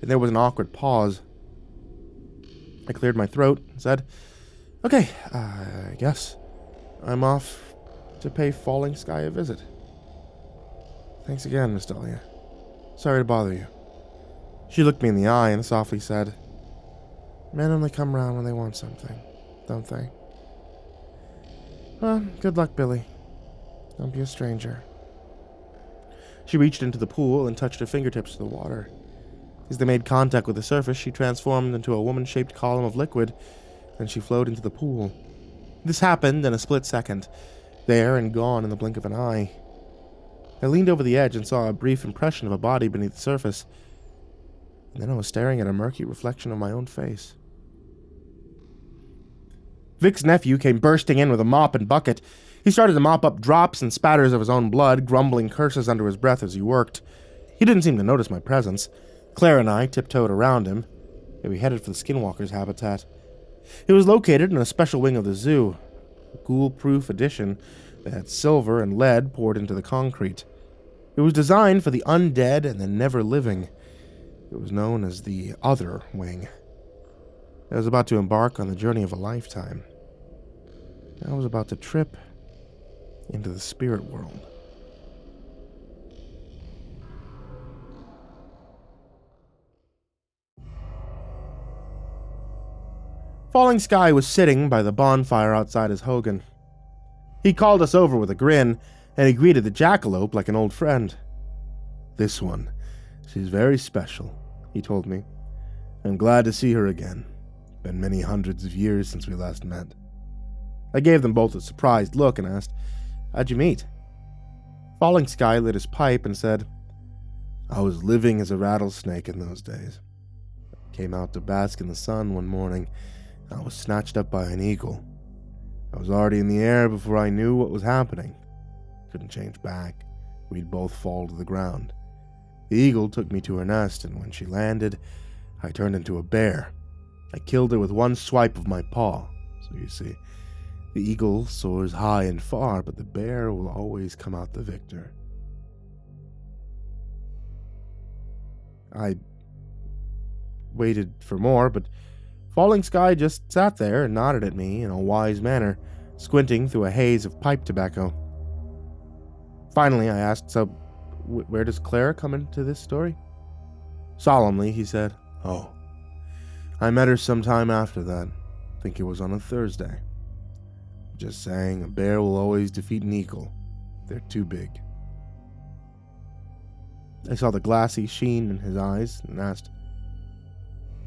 and there was an awkward pause. I cleared my throat and said, Okay, I guess I'm off to pay Falling Sky a visit. Thanks again, Miss Dahlia. Sorry to bother you. She looked me in the eye and softly said, Men only come round when they want something, don't they? Well, good luck, Billy. Don't be a stranger. She reached into the pool and touched her fingertips to the water. As they made contact with the surface, she transformed into a woman shaped column of liquid, and she flowed into the pool. This happened in a split second, there and gone in the blink of an eye. I leaned over the edge and saw a brief impression of a body beneath the surface, and then I was staring at a murky reflection of my own face. Vic's nephew came bursting in with a mop and bucket. He started to mop up drops and spatters of his own blood, grumbling curses under his breath as he worked. He didn't seem to notice my presence. Clara and I tiptoed around him, and we headed for the skinwalker's habitat. It was located in a special wing of the zoo, a ghoul-proof addition that had silver and lead poured into the concrete. It was designed for the undead and the never-living. It was known as the Other Wing. I was about to embark on the journey of a lifetime. I was about to trip into the spirit world. Falling Sky was sitting by the bonfire outside his hogan. He called us over with a grin, and he greeted the jackalope like an old friend. This one, she's very special, he told me. I'm glad to see her again. Been many hundreds of years since we last met. I gave them both a surprised look and asked, How'd you meet? Falling Sky lit his pipe and said, I was living as a rattlesnake in those days. Came out to bask in the sun one morning. And I was snatched up by an eagle. I was already in the air before I knew what was happening. Couldn't change back. We'd both fall to the ground. The eagle took me to her nest, and when she landed, I turned into a bear. I killed her with one swipe of my paw. So you see, the eagle soars high and far, but the bear will always come out the victor. I waited for more, but Falling Sky just sat there and nodded at me in a wise manner, squinting through a haze of pipe tobacco. Finally, I asked, So, where does Clara come into this story? Solemnly, he said, Oh, I met her some time after that. I think it was on a Thursday. Just saying, a bear will always defeat an eagle. They're too big. I saw the glassy sheen in his eyes and asked,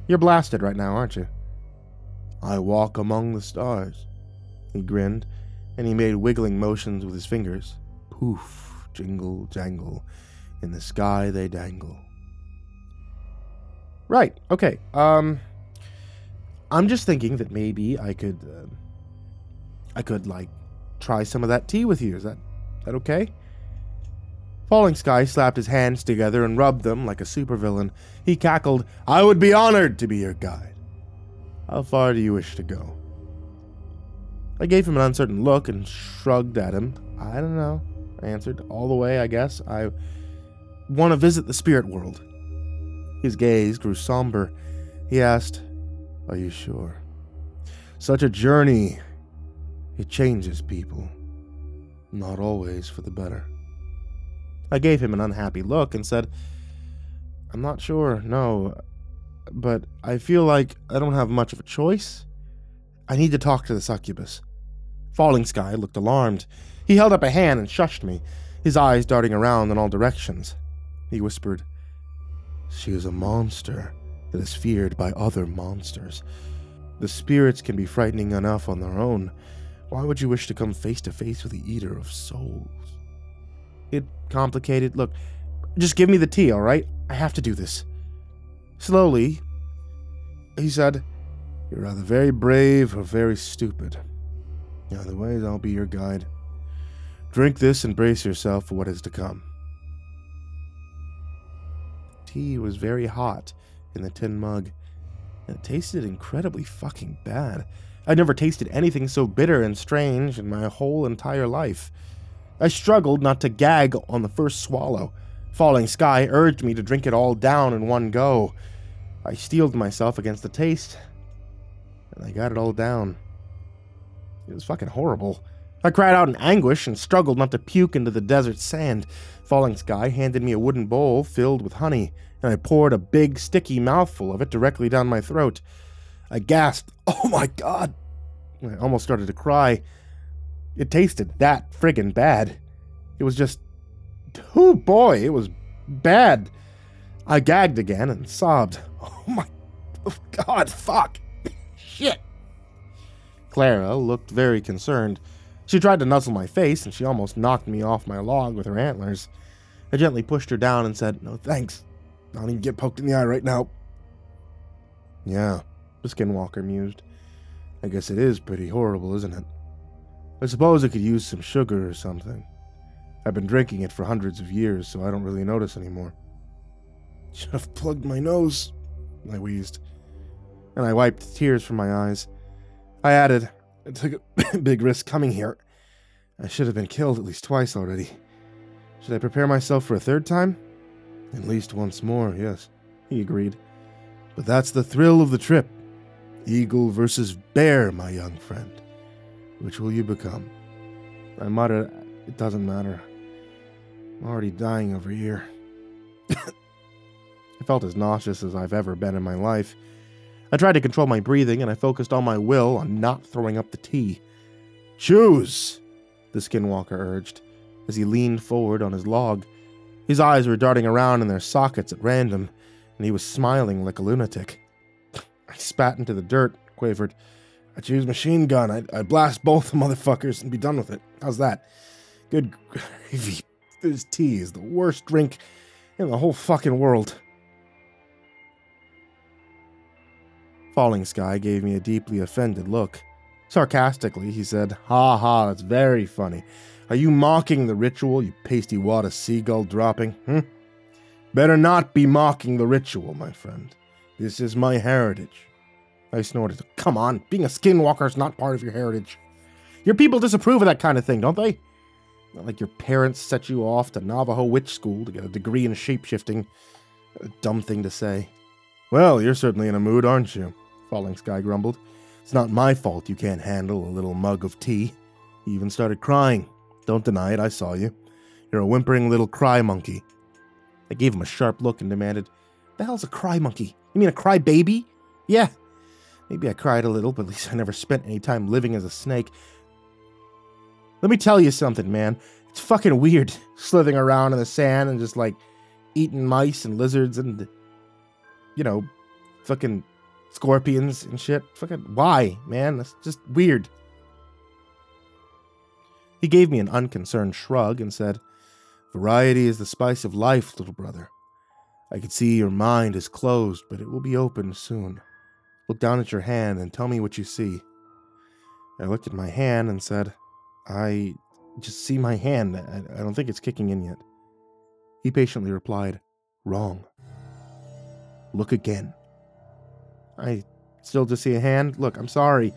You're blasted right now, aren't you? I walk among the stars. He grinned, and he made wiggling motions with his fingers. Poof, jingle, jangle. In the sky they dangle. Right, okay. Um, I'm just thinking that maybe I could, uh, I could, like, try some of that tea with you. Is that, that okay? Falling Sky slapped his hands together and rubbed them like a supervillain. He cackled, I would be honored to be your guide. How far do you wish to go? I gave him an uncertain look and shrugged at him. I don't know, I answered. All the way, I guess. I want to visit the spirit world. His gaze grew somber. He asked, Are you sure? Such a journey, it changes people. Not always for the better. I gave him an unhappy look and said, I'm not sure, no, but I feel like I don't have much of a choice. I need to talk to the succubus. Falling Sky looked alarmed. He held up a hand and shushed me, his eyes darting around in all directions. He whispered, She is a monster that is feared by other monsters. The spirits can be frightening enough on their own. Why would you wish to come face to face with the eater of souls? it complicated. Look, just give me the tea, all right? I have to do this. Slowly, he said, You're either very brave or very stupid. Either way, I'll be your guide. Drink this and brace yourself for what is to come. Tea was very hot in the tin mug, and it tasted incredibly fucking bad. I'd never tasted anything so bitter and strange in my whole entire life. I struggled not to gag on the first swallow. Falling Sky urged me to drink it all down in one go. I steeled myself against the taste, and I got it all down. It was fucking horrible. I cried out in anguish and struggled not to puke into the desert sand. Falling Sky handed me a wooden bowl filled with honey, and I poured a big, sticky mouthful of it directly down my throat. I gasped, Oh my god! I almost started to cry. It tasted that friggin' bad. It was just. Oh boy, it was bad. I gagged again and sobbed. Oh my. Oh God, fuck. Shit. Clara looked very concerned. She tried to nuzzle my face and she almost knocked me off my log with her antlers. I gently pushed her down and said, No thanks. I don't even get poked in the eye right now. Yeah, the skinwalker mused. I guess it is pretty horrible, isn't it? I suppose I could use some sugar or something. I've been drinking it for hundreds of years, so I don't really notice anymore. Should have plugged my nose, I wheezed, and I wiped tears from my eyes. I added, I took a big risk coming here. I should have been killed at least twice already. Should I prepare myself for a third time? At least once more, yes, he agreed. But that's the thrill of the trip. Eagle versus bear, my young friend. Which will you become? I muttered, It doesn't matter. I'm already dying over here. I felt as nauseous as I've ever been in my life. I tried to control my breathing and I focused all my will on not throwing up the tea. Choose, the skinwalker urged as he leaned forward on his log. His eyes were darting around in their sockets at random, and he was smiling like a lunatic. I spat into the dirt, quavered, I choose machine gun. I I blast both the motherfuckers and be done with it. How's that? Good gravy. This tea is the worst drink in the whole fucking world. Falling Sky gave me a deeply offended look. Sarcastically, he said, Ha ha, that's very funny. Are you mocking the ritual, you pasty wad of seagull dropping? Hmm? Better not be mocking the ritual, my friend. This is my heritage. I snorted. Come on, being a skinwalker is not part of your heritage. Your people disapprove of that kind of thing, don't they? Not like your parents set you off to Navajo witch school to get a degree in shapeshifting. A dumb thing to say. Well, you're certainly in a mood, aren't you? Falling Sky grumbled. It's not my fault you can't handle a little mug of tea. You even started crying. Don't deny it, I saw you. You're a whimpering little cry monkey. I gave him a sharp look and demanded, The hell's a cry monkey? You mean a cry baby? Yeah. Maybe I cried a little, but at least I never spent any time living as a snake. Let me tell you something, man. It's fucking weird slithering around in the sand and just like eating mice and lizards and, you know, fucking scorpions and shit. Fucking why, man? That's just weird. He gave me an unconcerned shrug and said, Variety is the spice of life, little brother. I can see your mind is closed, but it will be opened soon. Look down at your hand and tell me what you see. I looked at my hand and said, I just see my hand. I, don't think it's kicking in yet. He patiently replied, Wrong. Look again. I still just see a hand. Look, I'm sorry.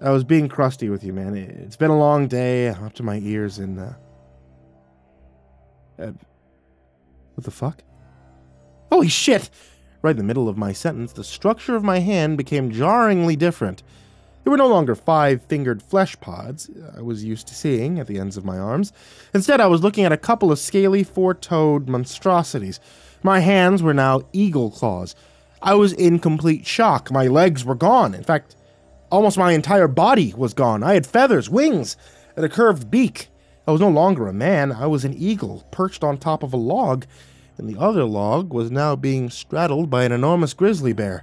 I was being crusty with you, man. It's been a long day, I up to my ears in. Uh, uh, what the fuck? Holy shit! Right in the middle of my sentence, the structure of my hand became jarringly different. There were no longer five fingered flesh pods uh, I was used to seeing at the ends of my arms. Instead, I was looking at a couple of scaly, four toed monstrosities. My hands were now eagle claws. I was in complete shock. My legs were gone. In fact, almost my entire body was gone. I had feathers, wings, and a curved beak. I was no longer a man, I was an eagle perched on top of a log, and the other log was now being straddled by an enormous grizzly bear.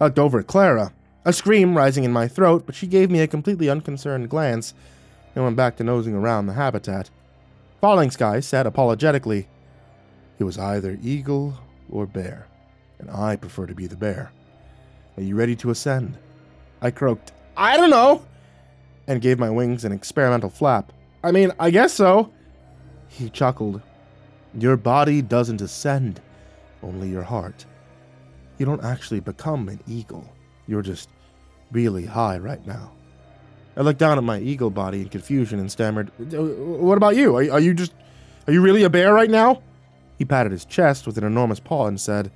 Looked over at Clara, a scream rising in my throat, but she gave me a completely unconcerned glance and went back to nosing around the habitat. Falling Sky said apologetically, It was either eagle or bear, and I prefer to be the bear. Are you ready to ascend? I croaked, I don't know, and gave my wings an experimental flap. I mean, I guess so. He chuckled. Your body doesn't ascend, only your heart. You don't actually become an eagle. You're just really high right now. I looked down at my eagle body in confusion and stammered, uh, What about you? Are, are you just. Are you really a bear right now? He patted his chest with an enormous paw and said,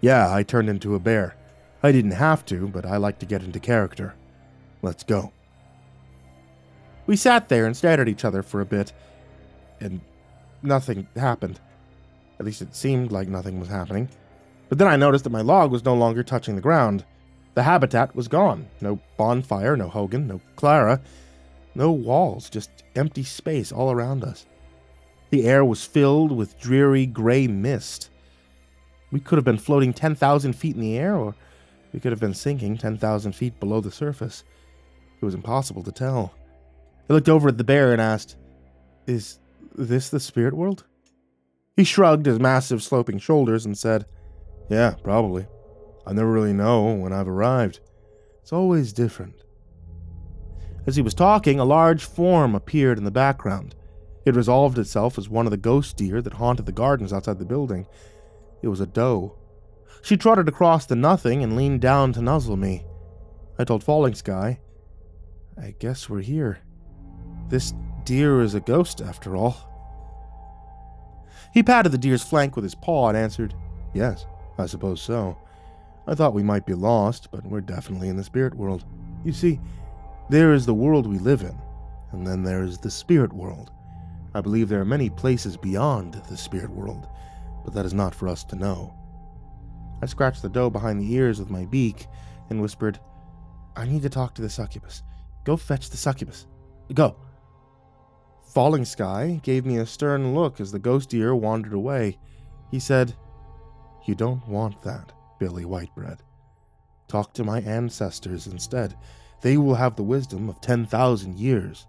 Yeah, I turned into a bear. I didn't have to, but I like to get into character. Let's go. We sat there and stared at each other for a bit, and nothing happened. At least it seemed like nothing was happening. But then I noticed that my log was no longer touching the ground. The habitat was gone. No bonfire, no Hogan, no Clara, no walls, just empty space all around us. The air was filled with dreary gray mist. We could have been floating 10,000 feet in the air, or we could have been sinking 10,000 feet below the surface. It was impossible to tell. I looked over at the bear and asked, Is this the spirit world? He shrugged his massive sloping shoulders and said, Yeah, probably. I never really know when I've arrived. It's always different. As he was talking, a large form appeared in the background. It resolved itself as one of the ghost deer that haunted the gardens outside the building. It was a doe. She trotted across the nothing and leaned down to nuzzle me. I told Falling Sky, I guess we're here. This deer is a ghost, after all. He patted the deer's flank with his paw and answered, Yes, I suppose so. I thought we might be lost, but we're definitely in the spirit world. You see, there is the world we live in, and then there is the spirit world. I believe there are many places beyond the spirit world, but that is not for us to know. I scratched the doe behind the ears with my beak and whispered, I need to talk to the succubus. Go fetch the succubus. Go. Falling Sky gave me a stern look as the ghost deer wandered away. He said, You don't want that, Billy Whitebread. Talk to my ancestors instead. They will have the wisdom of 10,000 years.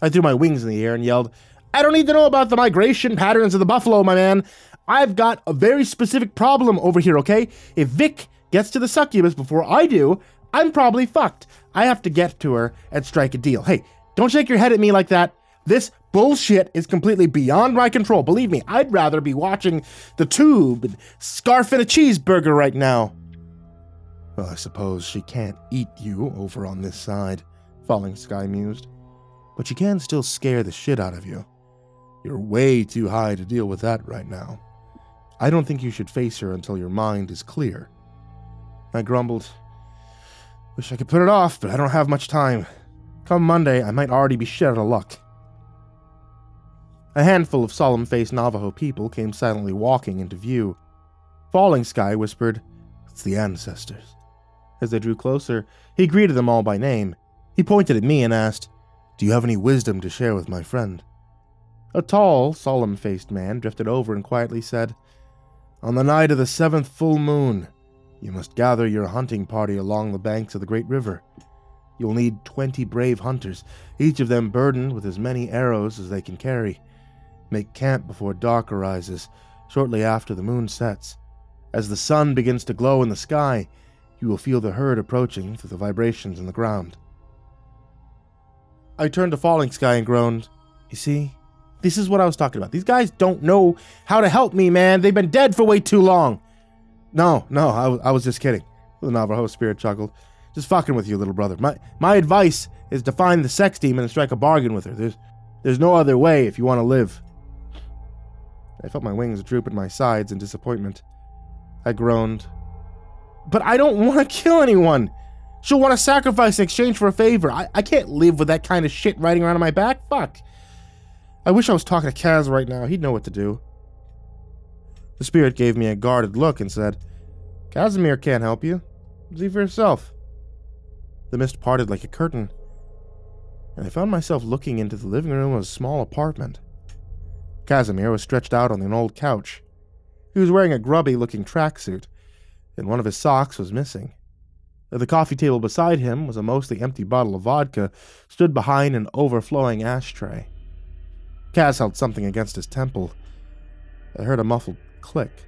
I threw my wings in the air and yelled, I don't need to know about the migration patterns of the buffalo, my man. I've got a very specific problem over here, okay? If Vic gets to the succubus before I do, I'm probably fucked. I have to get to her and strike a deal. Hey, don't shake your head at me like that. This bullshit is completely beyond my control. Believe me, I'd rather be watching the tube and scarfing a cheeseburger right now. Well, I suppose she can't eat you over on this side, Falling Sky mused. But she can still scare the shit out of you. You're way too high to deal with that right now. I don't think you should face her until your mind is clear. I grumbled. Wish I could put it off, but I don't have much time. Come Monday, I might already be shit out of luck. A handful of solemn faced Navajo people came silently walking into view. Falling Sky whispered, It's the ancestors. As they drew closer, he greeted them all by name. He pointed at me and asked, Do you have any wisdom to share with my friend? A tall, solemn faced man drifted over and quietly said, On the night of the seventh full moon, you must gather your hunting party along the banks of the great river. You'll need twenty brave hunters, each of them burdened with as many arrows as they can carry. Make camp before dark arises, shortly after the moon sets. As the sun begins to glow in the sky, you will feel the herd approaching through the vibrations in the ground. I turned to Falling Sky and groaned, You see, this is what I was talking about. These guys don't know how to help me, man. They've been dead for way too long. No, no, I, I was just kidding. The Navajo spirit chuckled. Just fucking with you, little brother. My my advice is to find the sex demon and strike a bargain with her. There's there's no other way if you want to live. I felt my wings droop at my sides in disappointment. I groaned. But I don't want to kill anyone. She'll want to sacrifice in exchange for a favor. I, I can't live with that kind of shit riding around on my back. Fuck. I wish I was talking to Kaz right now. He'd know what to do. The spirit gave me a guarded look and said, Casimir can't help you. See for yourself. The mist parted like a curtain, and I found myself looking into the living room of a small apartment. Casimir was stretched out on an old couch. He was wearing a grubby looking tracksuit, and one of his socks was missing. The coffee table beside him was a mostly empty bottle of vodka, stood behind an overflowing ashtray. Kaz held something against his temple. I heard a muffled click.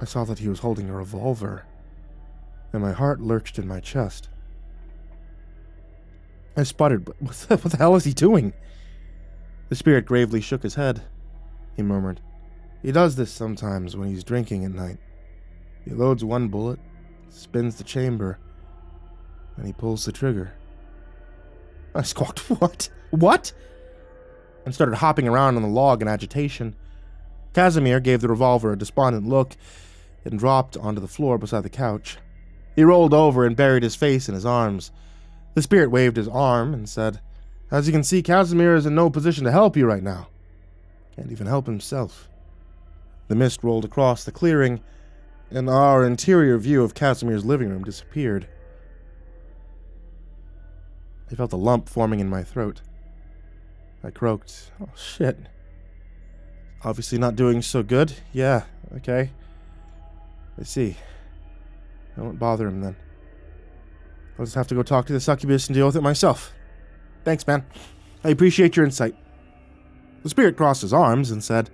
I saw that he was holding a revolver, and my heart lurched in my chest. I sputtered, what the, what the hell is he doing? The spirit gravely shook his head. He murmured, He does this sometimes when he's drinking at night. He loads one bullet, spins the chamber, and he pulls the trigger. I squawked, What? What? And started hopping around on the log in agitation. Casimir gave the revolver a despondent look and dropped onto the floor beside the couch. He rolled over and buried his face in his arms. The spirit waved his arm and said, As you can see, Casimir is in no position to help you right now. Can't even help himself. The mist rolled across the clearing, and our interior view of Casimir's living room disappeared. I felt a lump forming in my throat. I croaked, Oh shit. Obviously not doing so good. Yeah, okay. I see. I won't bother him then. I'll just have to go talk to the succubus and deal with it myself. Thanks, man. I appreciate your insight. The spirit crossed his arms and said,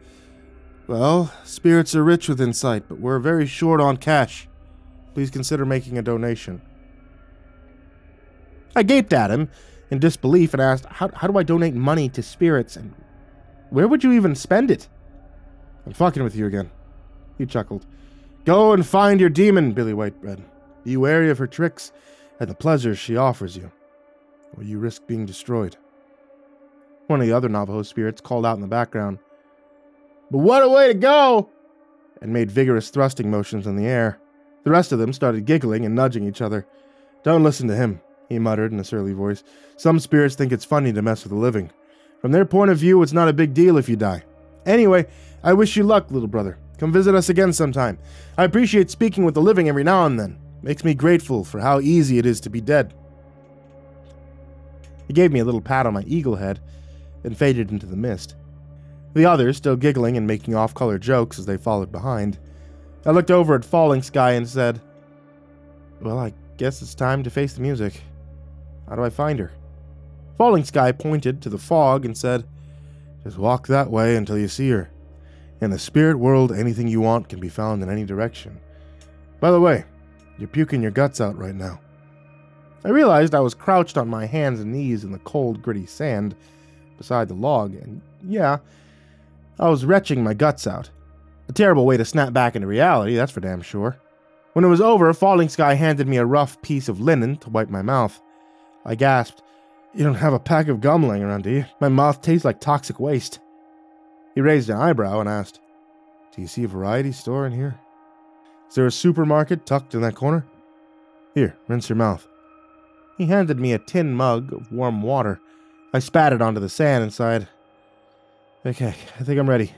Well, spirits are rich with insight, but we're very short on cash. Please consider making a donation. I gaped at him in disbelief and asked, How, how do I donate money to spirits and where would you even spend it? I'm fucking with you again. He chuckled. Go and find your demon, Billy Whitebread. Be wary of her tricks and the pleasures she offers you, or you risk being destroyed. One of the other Navajo spirits called out in the background, But what a way to go! and made vigorous thrusting motions in the air. The rest of them started giggling and nudging each other. Don't listen to him, he muttered in a surly voice. Some spirits think it's funny to mess with the living. From their point of view, it's not a big deal if you die. Anyway, I wish you luck, little brother. Come visit us again sometime. I appreciate speaking with the living every now and then. Makes me grateful for how easy it is to be dead. He gave me a little pat on my eagle head and faded into the mist. The others still giggling and making off color jokes as they followed behind. I looked over at Falling Sky and said, Well, I guess it's time to face the music. How do I find her? Falling Sky pointed to the fog and said, Just walk that way until you see her. In the spirit world, anything you want can be found in any direction. By the way, you're puking your guts out right now. I realized I was crouched on my hands and knees in the cold, gritty sand beside the log, and yeah, I was retching my guts out. A terrible way to snap back into reality, that's for damn sure. When it was over, Falling Sky handed me a rough piece of linen to wipe my mouth. I gasped, You don't have a pack of gum laying around, do you? My mouth tastes like toxic waste. He raised an eyebrow and asked, Do you see a variety store in here? Is there a supermarket tucked in that corner? Here, rinse your mouth. He handed me a tin mug of warm water. I spat it onto the sand and sighed, Okay, I think I'm ready.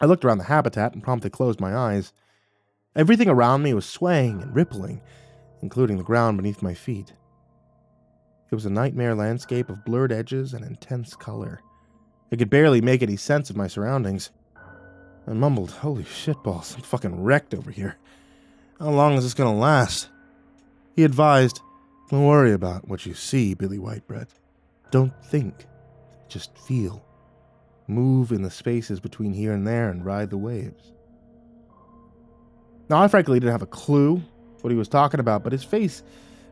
I looked around the habitat and promptly closed my eyes. Everything around me was swaying and rippling, including the ground beneath my feet. It was a nightmare landscape of blurred edges and intense color. I could barely make any sense of my surroundings. I mumbled, Holy shitballs, I'm fucking wrecked over here. How long is this gonna last? He advised, Don't worry about what you see, Billy Whitebread. Don't think. Just feel. Move in the spaces between here and there and ride the waves. Now, I frankly didn't have a clue what he was talking about, but his face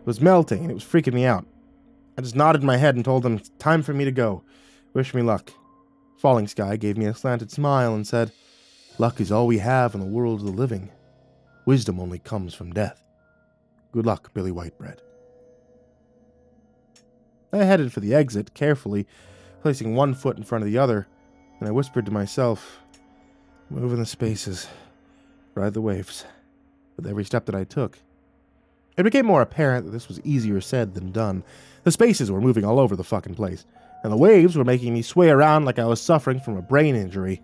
was melting and it was freaking me out. I just nodded my head and told him, It's time for me to go. Wish me luck. Falling Sky gave me a slanted smile and said, Luck is all we have in the world of the living. Wisdom only comes from death. Good luck, Billy Whitebread. I headed for the exit, carefully, placing one foot in front of the other, and I whispered to myself, Move in the spaces, ride the waves, with every step that I took. It became more apparent that this was easier said than done. The spaces were moving all over the fucking place, and the waves were making me sway around like I was suffering from a brain injury.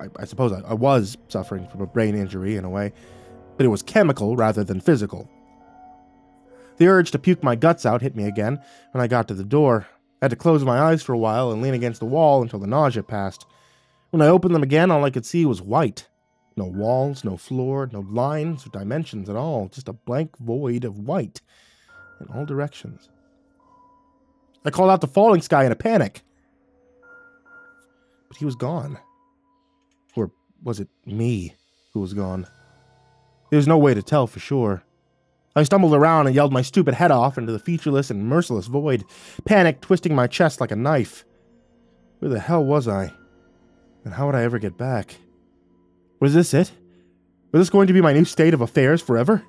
I, I suppose I, I was suffering from a brain injury in a way, but it was chemical rather than physical. The urge to puke my guts out hit me again when I got to the door. I had to close my eyes for a while and lean against the wall until the nausea passed. When I opened them again, all I could see was white. No walls, no floor, no lines or dimensions at all, just a blank void of white in all directions. I called out to Falling Sky in a panic. But he was gone. Or was it me who was gone? There was no way to tell for sure. I stumbled around and yelled my stupid head off into the featureless and merciless void, panic twisting my chest like a knife. Where the hell was I? And how would I ever get back? Was this it? Was this going to be my new state of affairs forever?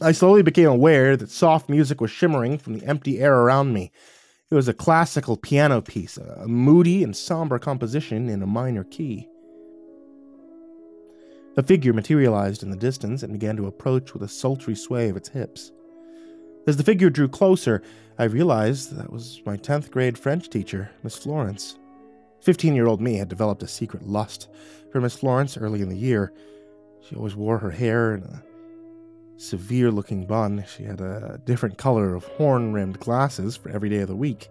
I slowly became aware that soft music was shimmering from the empty air around me. It was a classical piano piece, a moody and somber composition in a minor key. A figure materialized in the distance and began to approach with a sultry sway of its hips. As the figure drew closer, I realized that was my 10th grade French teacher, Miss Florence. 15 year old me had developed a secret lust for Miss Florence early in the year. She always wore her hair in a severe looking bun. She had a different color of horn rimmed glasses for every day of the week.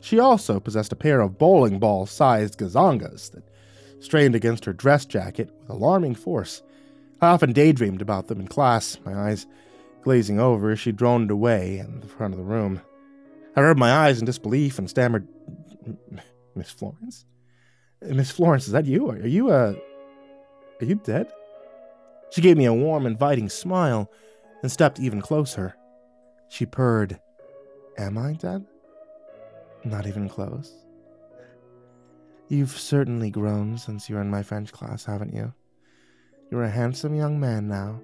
She also possessed a pair of bowling ball sized gazongas that strained against her dress jacket with alarming force. I often daydreamed about them in class, my eyes glazing over as she droned away in the front of the room. I rubbed my eyes in disbelief and stammered, Miss Florence? Miss Florence, is that you? Are you, uh, are you dead? She gave me a warm, inviting smile and stepped even closer. She purred, Am I dead? Not even close. You've certainly grown since you were in my French class, haven't you? You're a handsome young man now.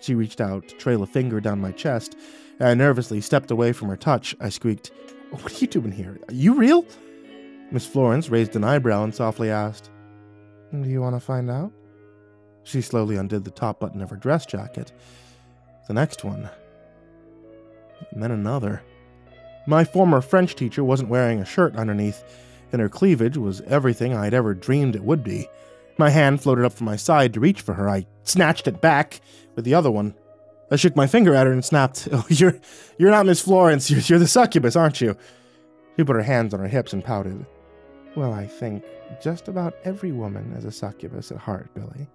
She reached out to trail a finger down my chest, and I nervously stepped away from her touch. I squeaked, What are you doing here? Are you real? Miss Florence raised an eyebrow and softly asked, Do you want to find out? She slowly undid the top button of her dress jacket. The next one. And then another. My former French teacher wasn't wearing a shirt underneath, and her cleavage was everything I'd ever dreamed it would be. My hand floated up from my side to reach for her. I snatched it back with the other one. I shook my finger at her and snapped, oh, You're, you're not Miss Florence. You're, you're the succubus, aren't you? She put her hands on her hips and pouted. Well, I think just about every woman is a succubus at heart, Billy.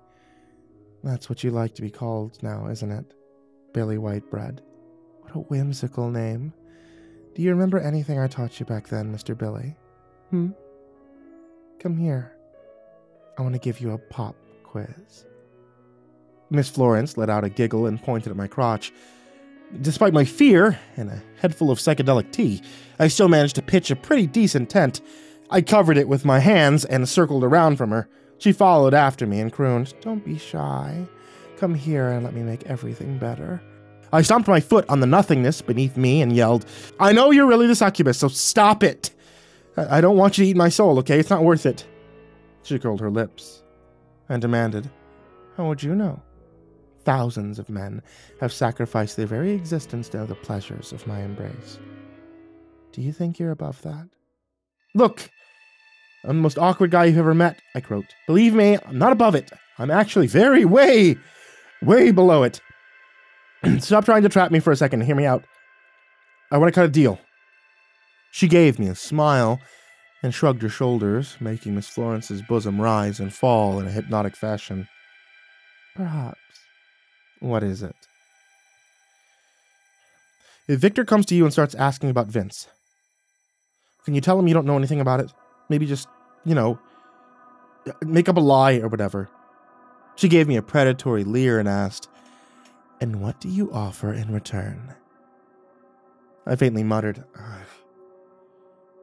That's what you like to be called now, isn't it? Billy Whitebread. What a whimsical name. Do you remember anything I taught you back then, Mr. Billy? Hmm? Come here. I want to give you a pop quiz. Miss Florence let out a giggle and pointed at my crotch. Despite my fear and a head full of psychedelic tea, I still managed to pitch a pretty decent tent. I covered it with my hands and circled around from her. She followed after me and crooned, Don't be shy. Come here and let me make everything better. I stomped my foot on the nothingness beneath me and yelled, I know you're really the succubus, so stop it! I, don't want you to eat my soul, okay? It's not worth it. She curled her lips and demanded, How would you know? Thousands of men have sacrificed their very existence to the pleasures of my embrace. Do you think you're above that? Look! I'm the most awkward guy you've ever met, I croaked. Believe me, I'm not above it. I'm actually very, way, way below it. Stop trying to trap me for a second and hear me out. I want to cut a deal. She gave me a smile and shrugged her shoulders, making Miss Florence's bosom rise and fall in a hypnotic fashion. Perhaps. What is it? If Victor comes to you and starts asking about Vince, can you tell him you don't know anything about it? Maybe just, you know, make up a lie or whatever. She gave me a predatory leer and asked, And what do you offer in return? I faintly muttered,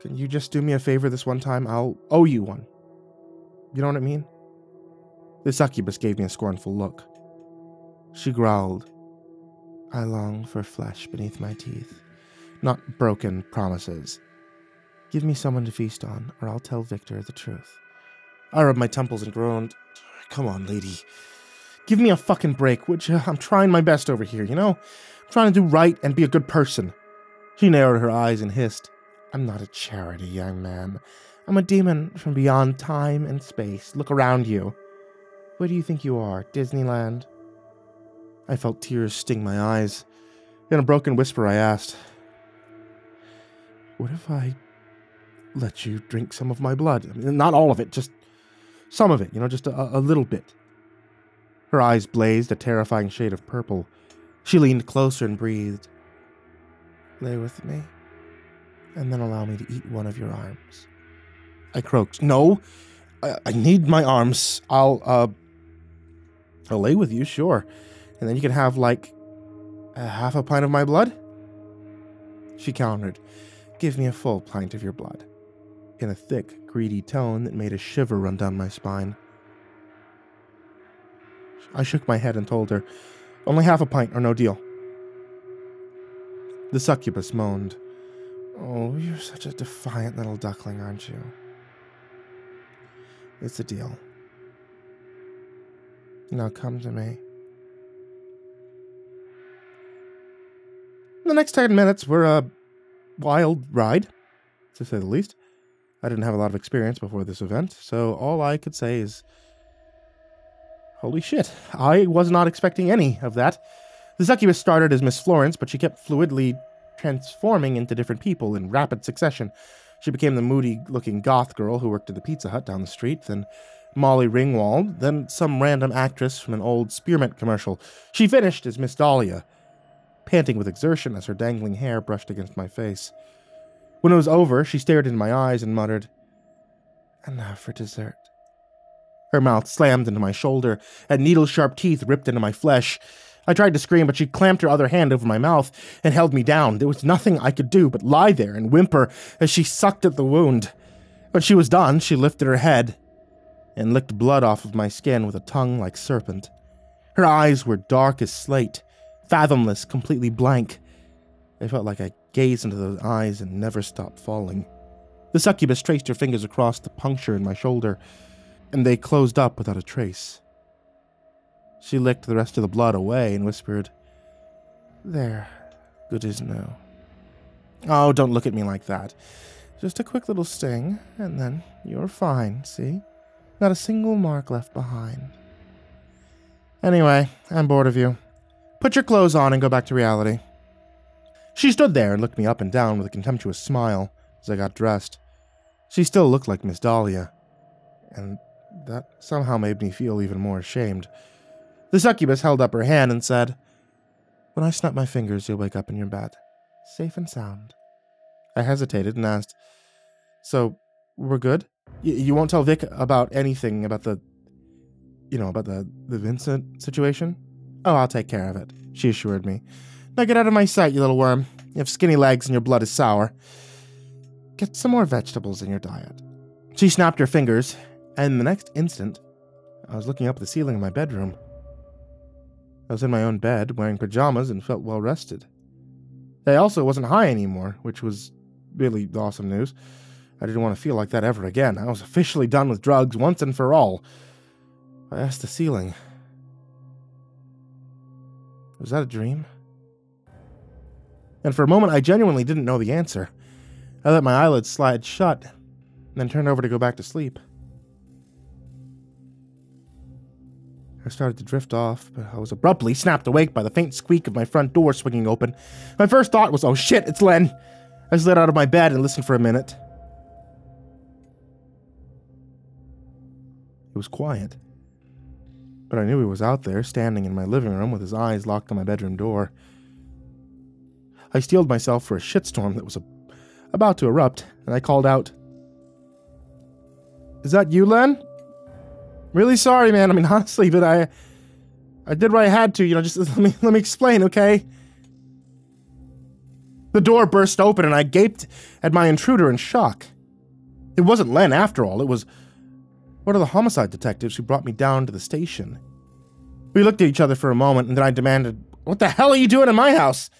Can you just do me a favor this one time? I'll owe you one. You know what I mean? The succubus gave me a scornful look. She growled, I long for flesh beneath my teeth, not broken promises. Give me someone to feast on, or I'll tell Victor the truth. I rubbed my temples and groaned. Come on, lady. Give me a fucking break, which I'm trying my best over here, you know? I'm trying to do right and be a good person. She narrowed her eyes and hissed, I'm not a charity, young man. I'm a demon from beyond time and space. Look around you. Where do you think you are? Disneyland? I felt tears sting my eyes. In a broken whisper, I asked, What if I let you drink some of my blood? I mean, not all of it, just some of it, you know, just a, a little bit. Her eyes blazed a terrifying shade of purple. She leaned closer and breathed. Lay with me, and then allow me to eat one of your arms. I croaked, No, I, I need my arms. I'll, uh, I'll lay with you, sure. And then you can have, like, a half a pint of my blood? She countered, Give me a full pint of your blood in a thick, greedy tone that made a shiver run down my spine. I shook my head and told her, Only half a pint or no deal. The succubus moaned, Oh, you're such a defiant little duckling, aren't you? It's a deal. Now come to me. The next 10 minutes were a wild ride, to say the least. I didn't have a lot of experience before this event, so all I could say is Holy shit, I was not expecting any of that. The succubus started as Miss Florence, but she kept fluidly transforming into different people in rapid succession. She became the moody looking goth girl who worked at the Pizza Hut down the street, then Molly Ringwald, then some random actress from an old spearmint commercial. She finished as Miss Dahlia, panting with exertion as her dangling hair brushed against my face. When it was over, she stared into my eyes and muttered, And now for dessert. Her mouth slammed into my shoulder, and needle sharp teeth ripped into my flesh. I tried to scream, but she clamped her other hand over my mouth and held me down. There was nothing I could do but lie there and whimper as she sucked at the wound. When she was done, she lifted her head and licked blood off of my skin with a tongue like serpent. Her eyes were dark as slate, fathomless, completely blank. I felt like I gazed into those eyes and never stopped falling. The succubus traced her fingers across the puncture in my shoulder, and they closed up without a trace. She licked the rest of the blood away and whispered, There, good as new. Oh, don't look at me like that. Just a quick little sting, and then you're fine, see? Not a single mark left behind. Anyway, I'm bored of you. Put your clothes on and go back to reality. She stood there and looked me up and down with a contemptuous smile as I got dressed. She still looked like Miss Dahlia, and that somehow made me feel even more ashamed. The succubus held up her hand and said, When I snap my fingers, you'll wake up in your bed, safe and sound. I hesitated and asked, So, we're good? Y- you won't tell Vic about anything about the, you know, about the, the Vincent situation? Oh, I'll take care of it, she assured me. Now get out of my sight, you little worm. You have skinny legs and your blood is sour. Get some more vegetables in your diet. She snapped her fingers, and the next instant, I was looking up at the ceiling of my bedroom. I was in my own bed, wearing pajamas, and felt well rested. I also wasn't high anymore, which was really awesome news. I didn't want to feel like that ever again. I was officially done with drugs once and for all. I asked the ceiling, Was that a dream? And for a moment, I genuinely didn't know the answer. I let my eyelids slide shut, and then turned over to go back to sleep. I started to drift off, but I was abruptly snapped awake by the faint squeak of my front door swinging open. My first thought was, oh shit, it's Len. I slid out of my bed and listened for a minute. It was quiet. But I knew he was out there, standing in my living room with his eyes locked on my bedroom door. I steeled myself for a shitstorm that was a- about to erupt, and I called out, Is that you, Len? Really sorry, man. I mean, honestly, but I, I did what I had to. You know, just let me let me explain, okay? The door burst open, and I gaped at my intruder in shock. It wasn't Len, after all. It was one of the homicide detectives who brought me down to the station. We looked at each other for a moment, and then I demanded, "What the hell are you doing in my house?"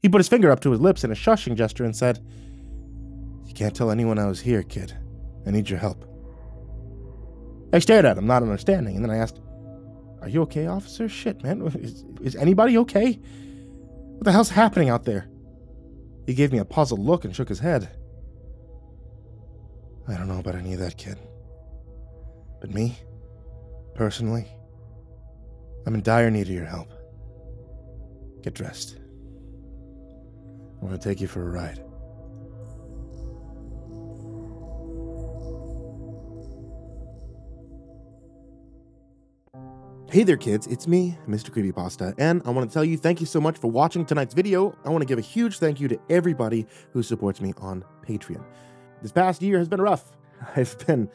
He put his finger up to his lips in a shushing gesture and said, "You can't tell anyone I was here, kid. I need your help." I stared at him, not understanding, and then I asked, Are you okay, officer? Shit, man. Is, is anybody okay? What the hell's happening out there? He gave me a puzzled look and shook his head. I don't know about any of that, kid. But me, personally, I'm in dire need of your help. Get dressed. I'm going to take you for a ride. Hey there, kids, it's me, Mr. Creepypasta, and I want to tell you thank you so much for watching tonight's video. I want to give a huge thank you to everybody who supports me on Patreon. This past year has been rough. I've been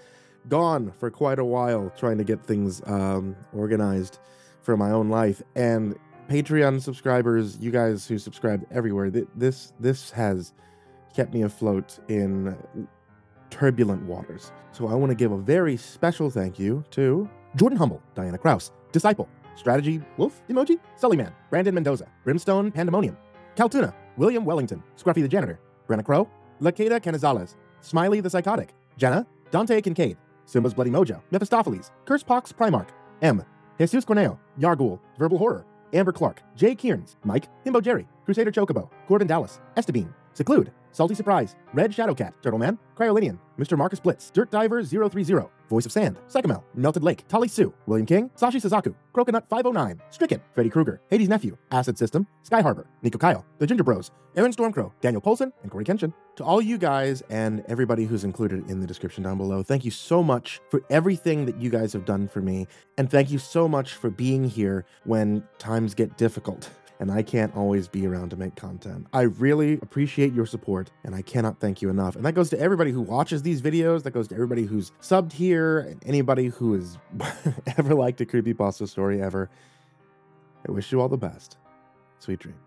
gone for quite a while trying to get things um, organized for my own life, and Patreon subscribers, you guys who subscribe everywhere, th- this this has kept me afloat in turbulent waters. So I want to give a very special thank you to Jordan Humble, Diana Kraus, Disciple, Strategy Wolf Emoji, Sullyman, Brandon Mendoza, Brimstone Pandemonium, Caltuna, William Wellington, Scruffy the Janitor, Brenna Crow, Lakeda Canizales, Smiley the Psychotic, Jenna, Dante Kincaid, Simba's Bloody Mojo, Mephistopheles, Cursepox Primarch, M, Jesus Corneo, Yargul, Verbal Horror, Amber Clark, Jay Kearns, Mike, Himbo Jerry, Crusader Chocobo, Corbin Dallas, Estebean, Seclude, Salty Surprise, Red Shadowcat, Turtleman, Cryolinian, Mr. Marcus Blitz, Dirt Diver 030, Voice of Sand, Psychomel, Melted Lake, Tali Sue, William King, Sashi Suzaku, Croconut 509, Stricken, Freddy Krueger, Hades Nephew, Acid System, Sky Harbor, Nico Kyle, The Ginger Bros, Aaron Stormcrow, Daniel Polson, and Corey Kenshin. To all you guys and everybody who's included in the description down below, thank you so much for everything that you guys have done for me. And thank you so much for being here when times get difficult and I can't always be around to make content. I really appreciate your support, and I cannot thank you enough. And that goes to everybody who watches these videos, that goes to everybody who's subbed here, and anybody who has ever liked a creepypasta story ever. I wish you all the best. Sweet dreams.